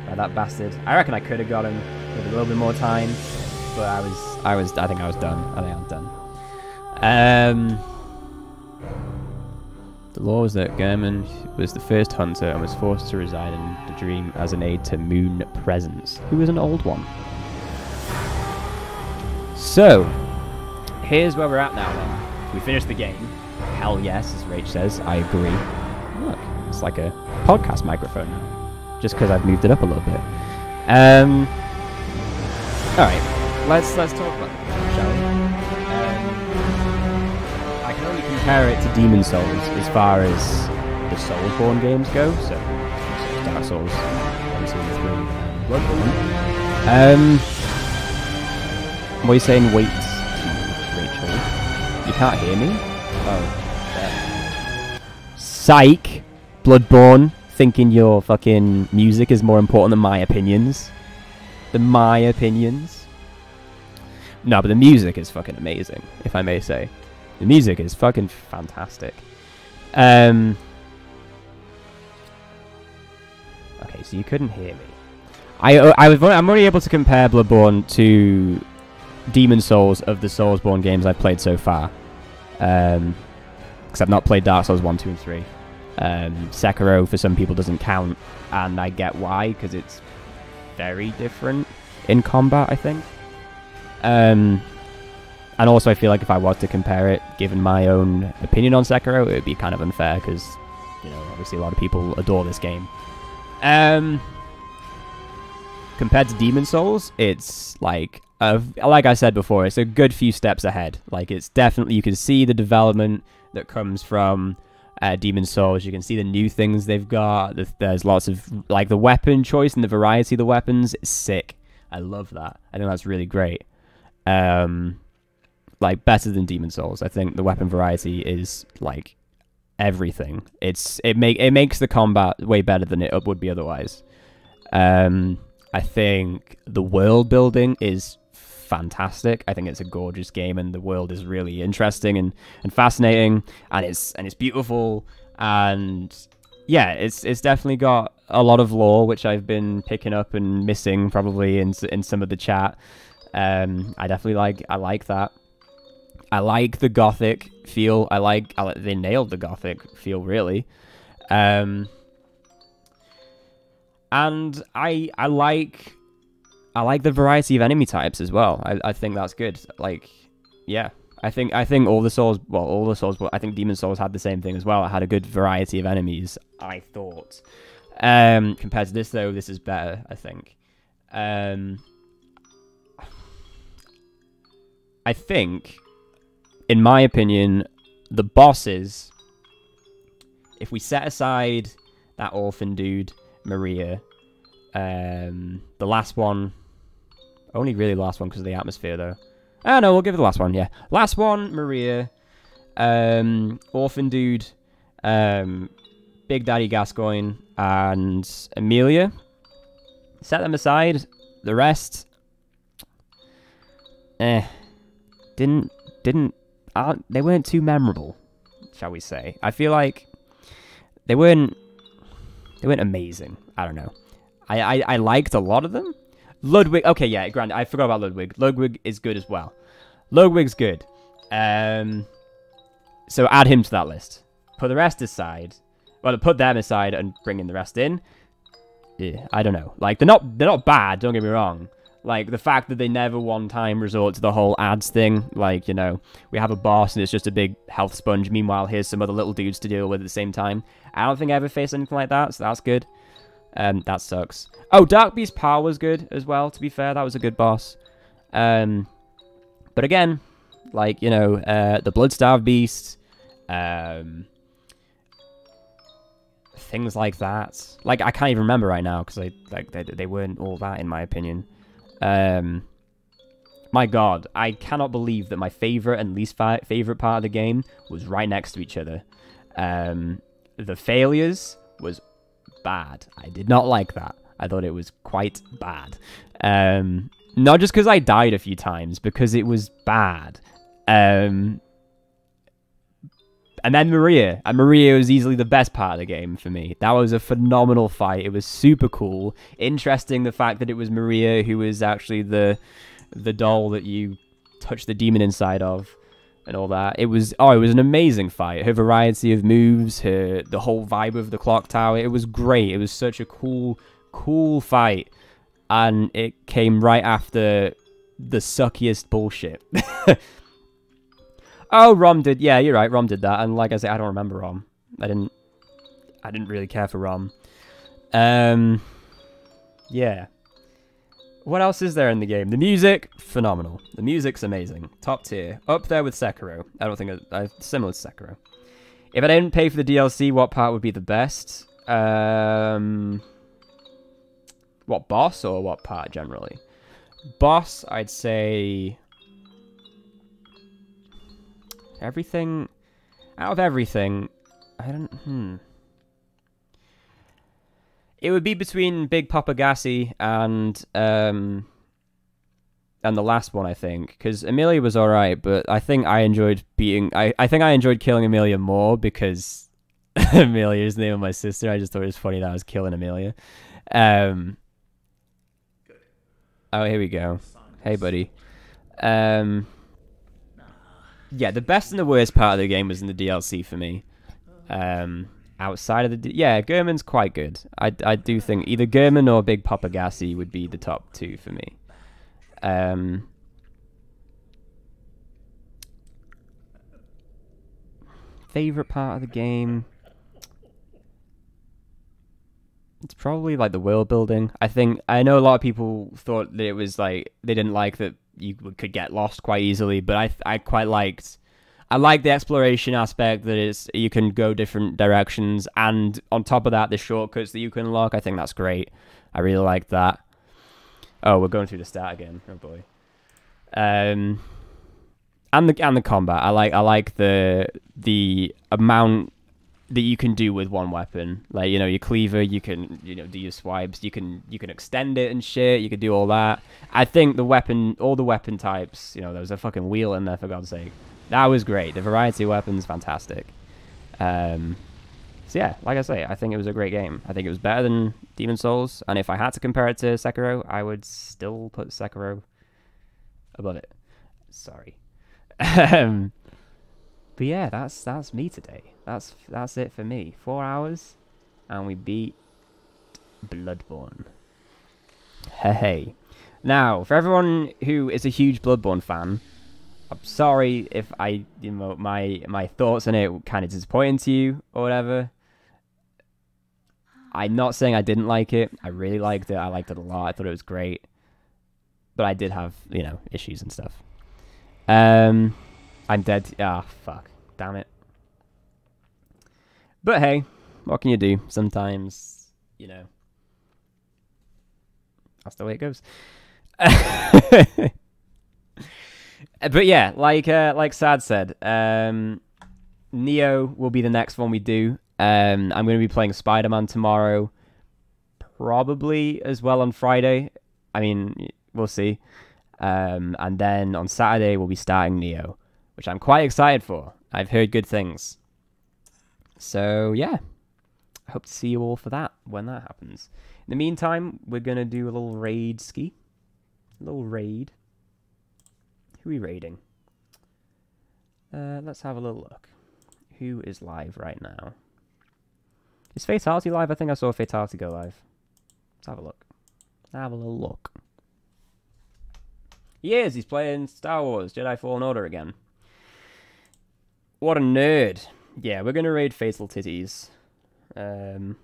by that bastard. I reckon I could have got him with a little bit more time, but I was, I was, I think I was done. I think I'm done. Um, the law was that Gehrman was the first hunter and was forced to reside in the dream as an aid to Moon Presence, who was an old one. So, here's where we're at now then. We finished the game. Hell yes, as Rach says. I agree. Look, it's like a podcast microphone now. Just because I've moved it up a little bit. Um, Alright, let's let's talk about it, shall we? Um, I can only compare it to Demon's Souls as far as the Soulsborne games go. So, Dark Souls, 1, 2, 3, Bloodborne. Um, what are you saying? Wait, Rachel. You can't hear me? Psych! Bloodborne, thinking your fucking music is more important than my opinions. Than my opinions. No, but the music is fucking amazing, if I may say. The music is fucking fantastic. Um. Okay, so you couldn't hear me. I I was I'm only able to compare Bloodborne to Demon's Souls of the Soulsborne games I've played so far. Um, because I've not played Dark Souls 1, 2, and 3. Um, Sekiro, for some people, doesn't count, and I get why, because it's very different in combat, I think. Um, and also, I feel like if I was to compare it, given my own opinion on Sekiro, it would be kind of unfair, because, you know, obviously a lot of people adore this game. Um, compared to Demon's Souls, it's like uh, like I said before, it's a good few steps ahead. Like it's definitely you can see the development that comes from uh, Demon's Souls. You can see the new things they've got. There's, lots of like the weapon choice and the variety of the weapons. It's sick. I love that. I think that's really great. Um, like better than Demon's Souls. I think the weapon variety is like everything. It's it make it makes the combat way better than it would be otherwise. Um, I think the world building is fantastic. I think it's a gorgeous game, and the world is really interesting and, and fascinating, and it's and it's beautiful, and yeah, it's it's definitely got a lot of lore which I've been picking up and missing probably in in some of the chat. Um, I definitely like I like that. I like the gothic feel. I like, I like they nailed the gothic feel really. Um, and I I like I like the variety of enemy types as well. I, I think that's good. Like, yeah, I think I think all the souls, well, all the souls, but I think Demon's Souls had the same thing as well. It had a good variety of enemies. I thought. Um, compared to this though, this is better. I think. Um, I think, in my opinion, the bosses. If we set aside that orphan dude, Maria, um, the last one, only really last one because of the atmosphere though. Ah no, we'll give it the last one. Yeah, last one, Maria, um, orphan dude, um, Big Daddy Gascoigne, and Amelia. Set them aside. The rest, eh, didn't didn't uh, they weren't too memorable, shall we say? I feel like they weren't they weren't amazing. I don't know. I, I, I liked a lot of them. Ludwig, okay, yeah, granted, I forgot about Ludwig. Ludwig is good as well. Ludwig's good. Um, so add him to that list. Put the rest aside. Well, put them aside and bring in the rest in. Yeah, I don't know. Like they're not they're not bad. Don't get me wrong. Like the fact that they never one time resort to the whole ads thing. Like you know, we have a boss and it's just a big health sponge. Meanwhile, here's some other little dudes to deal with at the same time. I don't think I ever faced anything like that, so that's good. Um, that sucks. Oh, Dark Beast Paarl was good as well. To be fair, that was a good boss. Um, but again, like you know, uh, the Bloodstarved Beast, um, things like that. Like I can't even remember right now because they like they, they weren't all that in my opinion. Um, my God, I cannot believe that my favorite and least fa- favorite part of the game was right next to each other. Um, the failures was bad. I did not like that. I thought it was quite bad. Um, not just because I died a few times, because it was bad. Um, and then Maria. And Maria was easily the best part of the game for me. That was a phenomenal fight. It was super cool. Interesting the fact that it was Maria who was actually the the doll that you touch the demon inside of and all that. It was oh, it was an amazing fight. Her variety of moves, her the whole vibe of the clock tower. It was great. It was such a cool cool fight. And it came right after the suckiest bullshit. Oh, Rom did. Yeah, you're right. Rom did that. And like I said, I don't remember Rom. I didn't. I didn't really care for Rom. Um. Yeah. What else is there in the game? The music, phenomenal. The music's amazing. Top tier. Up there with Sekiro. I don't think I, I similar to Sekiro. If I didn't pay for the DLC, what part would be the best? Um. What boss or what part generally? Boss, I'd say everything out of everything i don't hmm it would be between big papa gassi and um and the last one i think because amelia was all right but i think i enjoyed being i i think i enjoyed killing amelia more because amelia is the name of my sister. I just thought it was funny that i was killing amelia. Um oh here we go. Hey buddy. Um yeah, the best and the worst part of the game was in the DLC for me. Um, outside of the yeah, Gehrman's quite good. I, I do think either German or Big Papa Gassi would be the top two for me. Um, favorite part of the game. It's probably like the world building. I think I know a lot of people thought that it was like they didn't like that you could get lost quite easily, but I I quite liked I like the exploration aspect that you can go different directions and on top of that the shortcuts that you can unlock. I think that's great. I really like that. Oh, we're going through the stat again. Oh boy. Um and the and the combat. I like I like the the amount that you can do with one weapon. Like, you know, your cleaver, you can, you know, do your swipes, you can you can extend it and shit, you can do all that. I think the weapon all the weapon types, you know, there was a fucking wheel in there for God's sake. That was great. The variety of weapons, fantastic. Um So yeah, like I say, I think it was a great game. I think it was better than Demon Souls, and if I had to compare it to Sekiro, I would still put Sekiro above it. Sorry. um, but yeah, that's that's me today. That's that's it for me. Four hours, and we beat Bloodborne. Hey. Now, for everyone who is a huge Bloodborne fan, I'm sorry if I, you know, my my thoughts on it kind of disappointing to you or whatever. I'm not saying I didn't like it. I really liked it. I liked it a lot. I thought it was great, but I did have you know issues and stuff. Um, I'm dead. Ah, fuck. Damn it. But hey, what can you do? Sometimes, you know, that's the way it goes. but yeah, like uh, like Sad said, um, Nioh will be the next one we do. Um, I'm going to be playing Spider Man tomorrow, probably as well on Friday. I mean, we'll see. Um, and then on Saturday we'll be starting Nioh, which I'm quite excited for. I've heard good things. So yeah, I hope to see you all for that when that happens. In the meantime, we're gonna do a little raid ski, a little raid. Who are we raiding? Uh, let's have a little look. Who is live right now? Is Fatality live? I think I saw Fatality go live. Let's have a look. Have a little look. He is. He's playing Star Wars Jedi Fallen Order again. What a nerd. Yeah, we're gonna raid Fatal Titties. Um,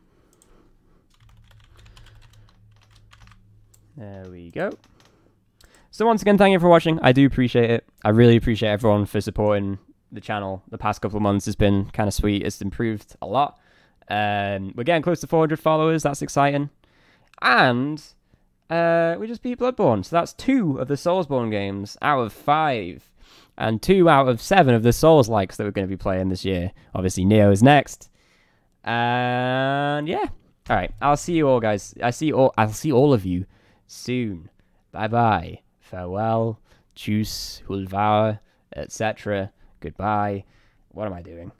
there we go. So once again, thank you for watching. I do appreciate it. I really appreciate everyone for supporting the channel. The past couple of months has been kind of sweet. It's improved a lot. Um, we're getting close to 400 followers. That's exciting. And uh, we just beat Bloodborne. So that's two of the Soulsborne games out of five. And two out of seven of the Souls likes that we're going to be playing this year. Obviously, Nioh is next. And yeah. All right. I'll see you all, guys. I see all. I'll see all of you soon. Bye bye. Farewell. Tschüss. Hulvara. Etc. Goodbye. What am I doing?